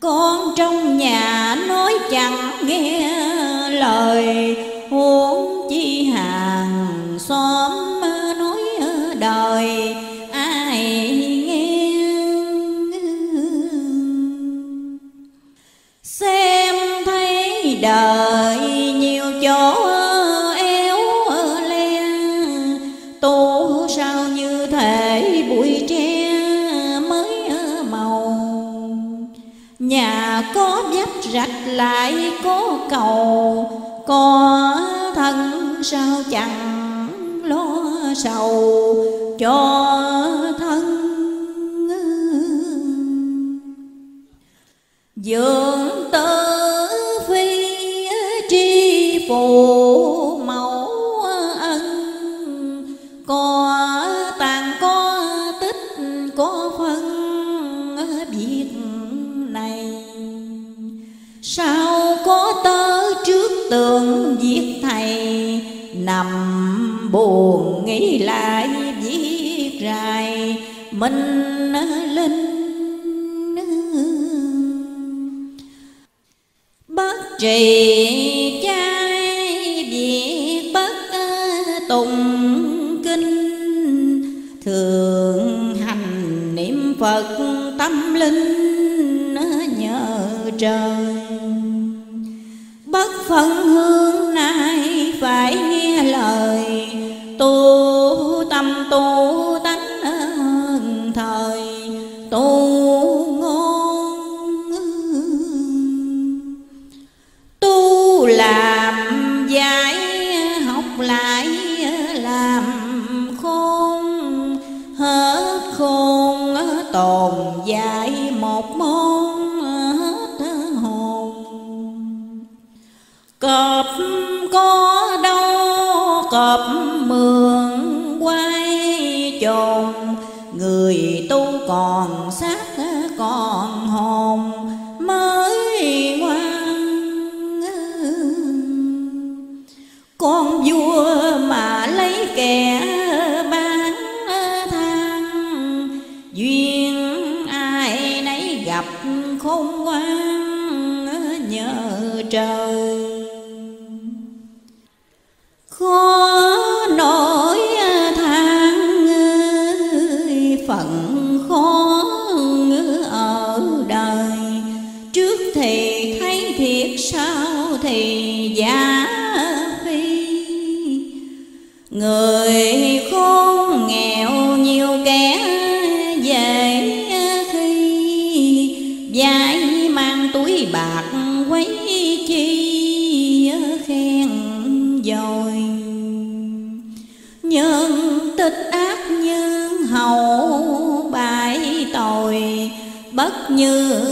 Con trong nhà nói chẳng nghe lời, huống lại cố cầu có thân sao chẳng lo sầu cho thân dưỡng tới nằm buồn nghĩ lại viết rài, mình linh bất trì trai việc bất tùng kinh, thường hành niệm phật tâm linh nhờ trời. Bất phân hương nay phải đời lời hồn mường quay chồn người tu còn xác còn hồn, mới ngoan con vua mà lấy kẻ như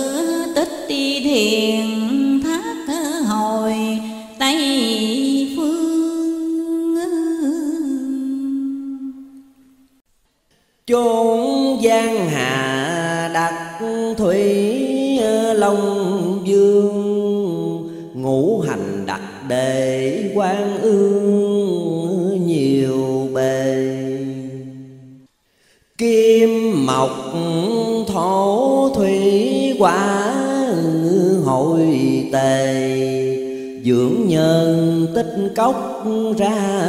cốc ra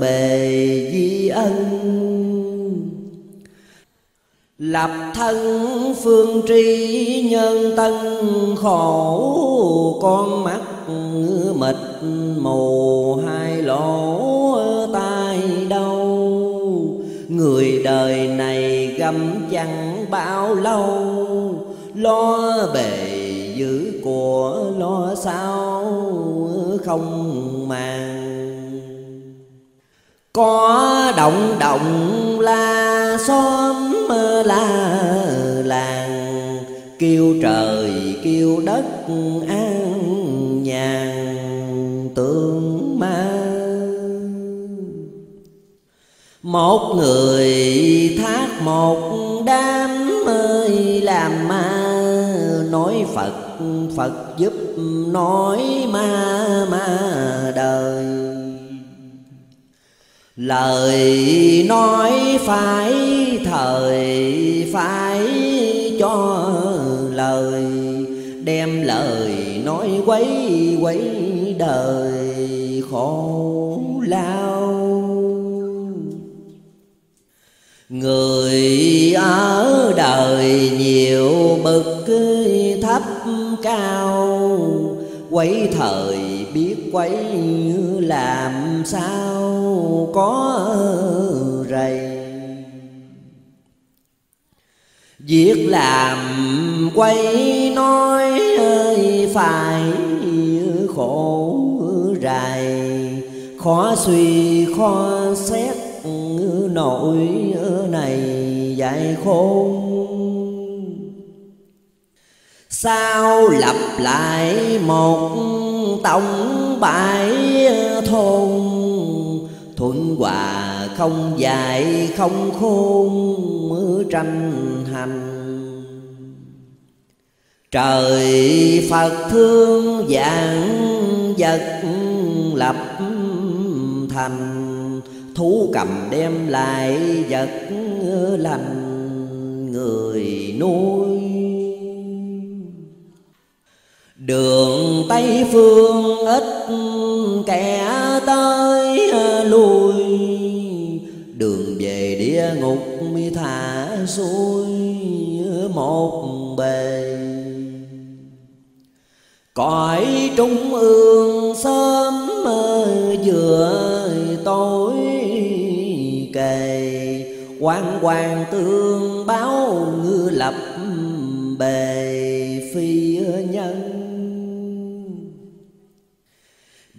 bề di ân. Lập thân phương tri nhân tân khổ, con mắt mịt mù, hai lỗ tai đau. Người đời này găm chẳng bao lâu, lo bề giữ của lo sao? Không màng có động động la xóm la làng, kêu trời kêu đất an nhàn tương ma. Một người thác một đám ơi làm ma, nói phật phật giúp nói ma ma đời lời nói phải, thời phải cho lời đem lời nói quấy quấy đời khổ lao người ở đời nhiều bực cao. Quấy thời biết quấy làm sao có rầy. Việc làm quay nói ơi, phải khổ dài khó suy, khó xét nỗi này dài khôn sao lặp lại một tổng bãi thôn? Thuận hòa không dài, không khôn tranh hành. Trời phật thương dạng vật lập thành, thú cầm đem lại vật lành người nuôi đường tây phương ít kẻ tới lui. Đường về địa ngục mi thả xuôi một bề. Cõi trung ương sớm vừa tối kề. Quan quan tương báo ngư lập bề phi nhân.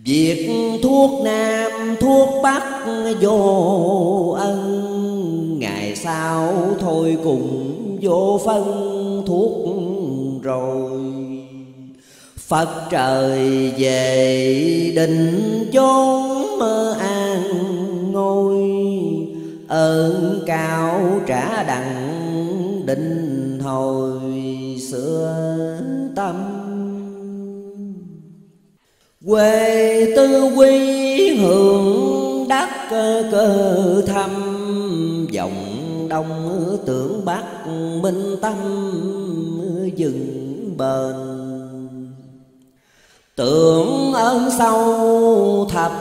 Việc thuốc Nam, thuốc Bắc vô ân. Ngày sau thôi cùng vô phân thuốc rồi. Phật trời về định chốn an ngôi. Ơn cao trả đặng định hồi xưa tâm quê tư quy hưởng đắc cơ thăm vọng đông tưởng bắc minh tâm dừng bền. Tưởng ơn sâu thập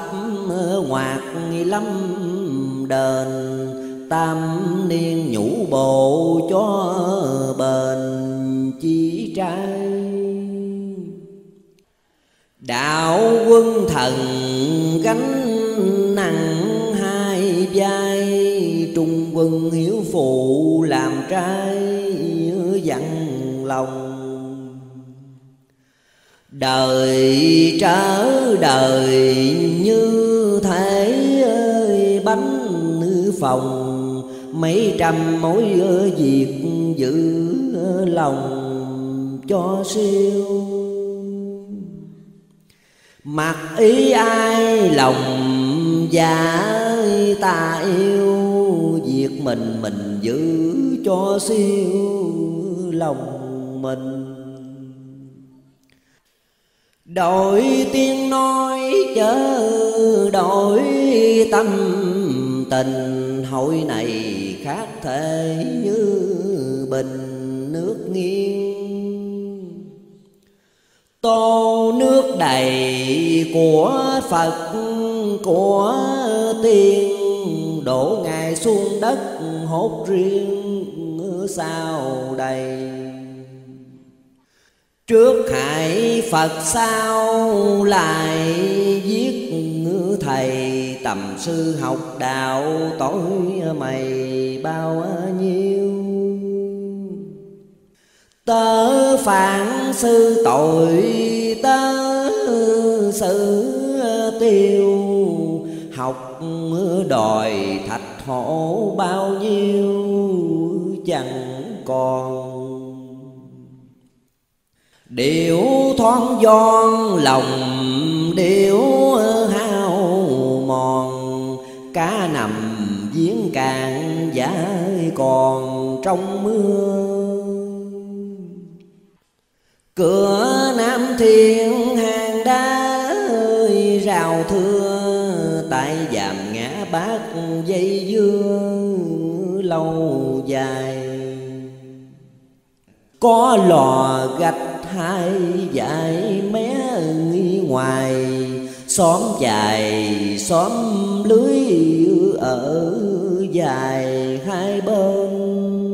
ngoạc lâm đền, tam niên nhũ bộ cho bền chỉ trai đạo quân thần gánh nặng hai vai, trung quân hiếu phụ làm trai dặn lòng. Đời trở đời như thế ơi, bánh phòng, mấy trăm mối việc giữ lòng cho siêu mặc ý ai, lòng giả ta yêu. Việc mình mình giữ cho siêu lòng mình. Đổi tiếng nói chớ đổi tâm tình. Hội này khác thể như bình nước nghiêng tô nước đầy của phật, của tiên. Đổ ngài xuống đất, hốt riêng sao đầy. Trước hại Phật sao lại giết thầy? Tầm sư học đạo tối mày bao nhiêu? Tớ phản sư tội tớ sự tiêu. Học đòi thạch hổ bao nhiêu, chẳng còn. Điệu thoáng giòn, lòng điệu hao mòn. Cá nằm giếng càng giải còn trong mưa. Cửa Nam Thiên hàng đá ơi, rào thưa Tại giảm ngã bát dây dương lâu dài. Có lò gạch hai dải mé nghi ngoài, xóm dài xóm lưới ở dài hai bên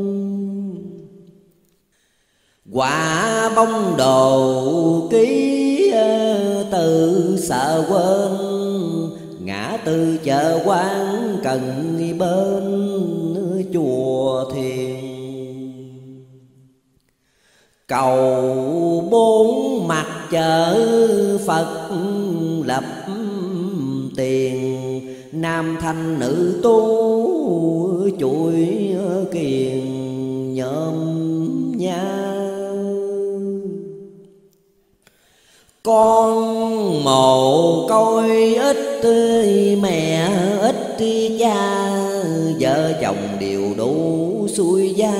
quả bông đồ ký ờ, từ sợ quên, ngã từ chợ quán cần bên chùa thiền. Cầu bốn mặt chợ phật lập tiền, nam thanh nữ tu chuỗi kiền nhôm nha con mồ côi ít mẹ ít cha. Vợ chồng đều đủ xuôi gia,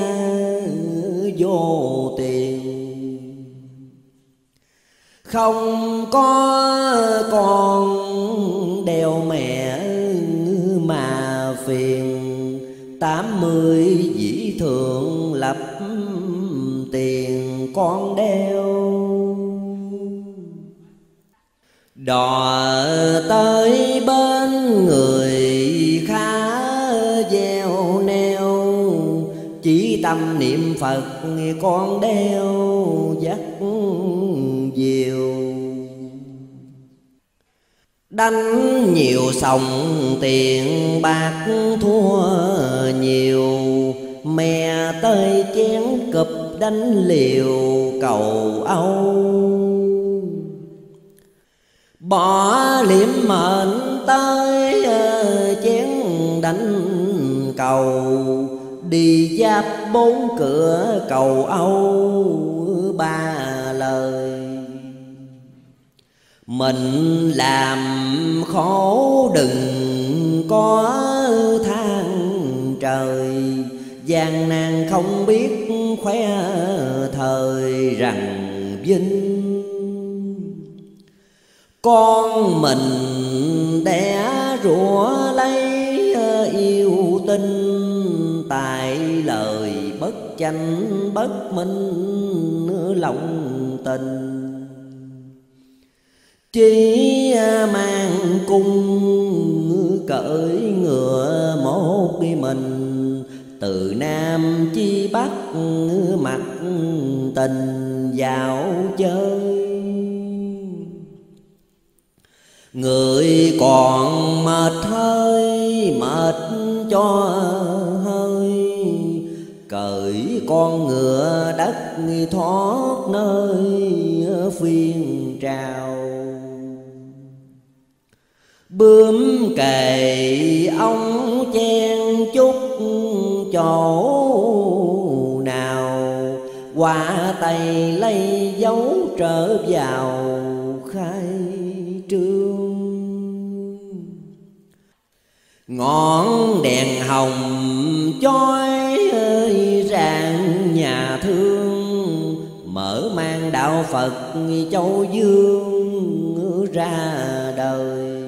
vô tiền. Không có con đeo mẹ mà phiền. Tám mươi dĩ thượng lập tiền con đeo đò tới bên người khá gieo neo, chỉ tâm niệm phật con đeo dắt diều đánh nhiều sòng tiền bạc thua nhiều mè tơi chén cụp đánh liều cầu âu bỏ liễm mệnh tới ờ, chén đánh cầu. Đi giáp bốn cửa cầu âu, ba lời. Mình làm khổ đừng có than trời. Gian nan không biết khoe thời rằng vinh con mình đẻ rủa lấy ờ, yêu tinh tại lời bất chánh, bất minh lòng tình. Chỉ ờ, mang cung, cởi ngựa một đi mình, từ nam chi bắc mặt tình vào chơi. Người còn mệt hơi, mệt cho hơi. Cởi con ngựa đất thoát nơi phiên trào. Bướm kề ông chen chút chỗ nào. Qua tay lấy dấu trở vào, khai trương. Ngọn đèn hồng chói rạng nhà thương. Mở mang đạo phật châu dương ra đời.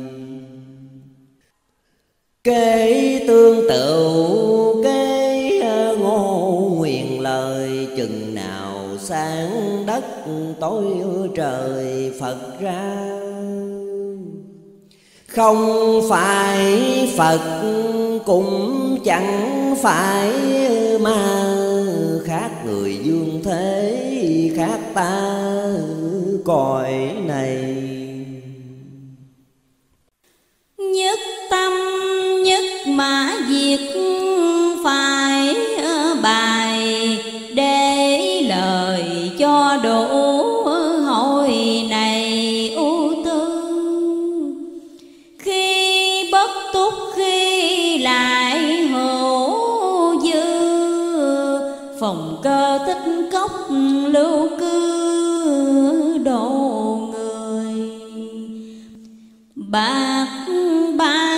Kế tương tự kế ờ, ngô nguyện lời. Chừng nào sáng đất tối trời phật ra không phải phật cũng chẳng phải ma. Khác người dương thế, khác ta cõi này. Nhất tâm, nhất mã diệt phải bài để lời cho đủ tích cốc lưu cư độ người. Bạc ba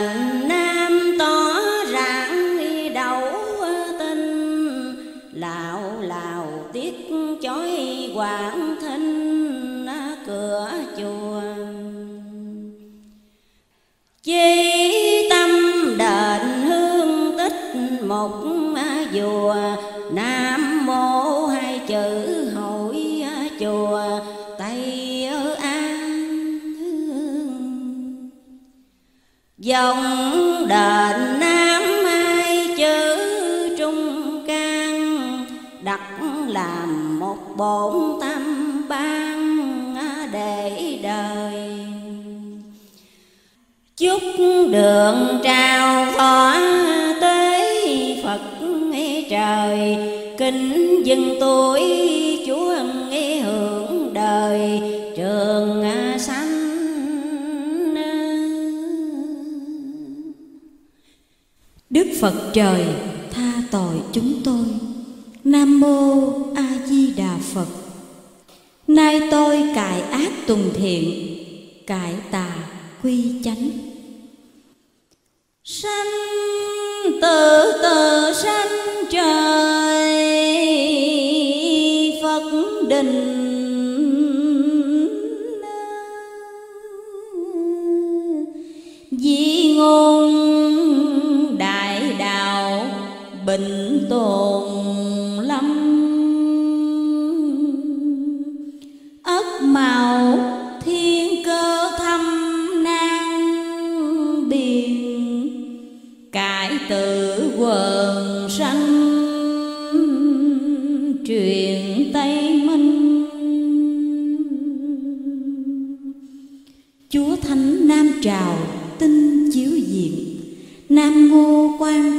đền bổn tâm ban để đời. Chúc đường trao thỏa tế phật nghe trời, kính dân tuổi chúa nghe hưởng đời, trường sanh. Đức Phật trời, tha tội chúng tôi. Nam Mô Nay tôi cải ác tùng thiện Cải tà quy chánh. Sanh từ từ sanh trào tinh chiếu diệm. Nam mô quan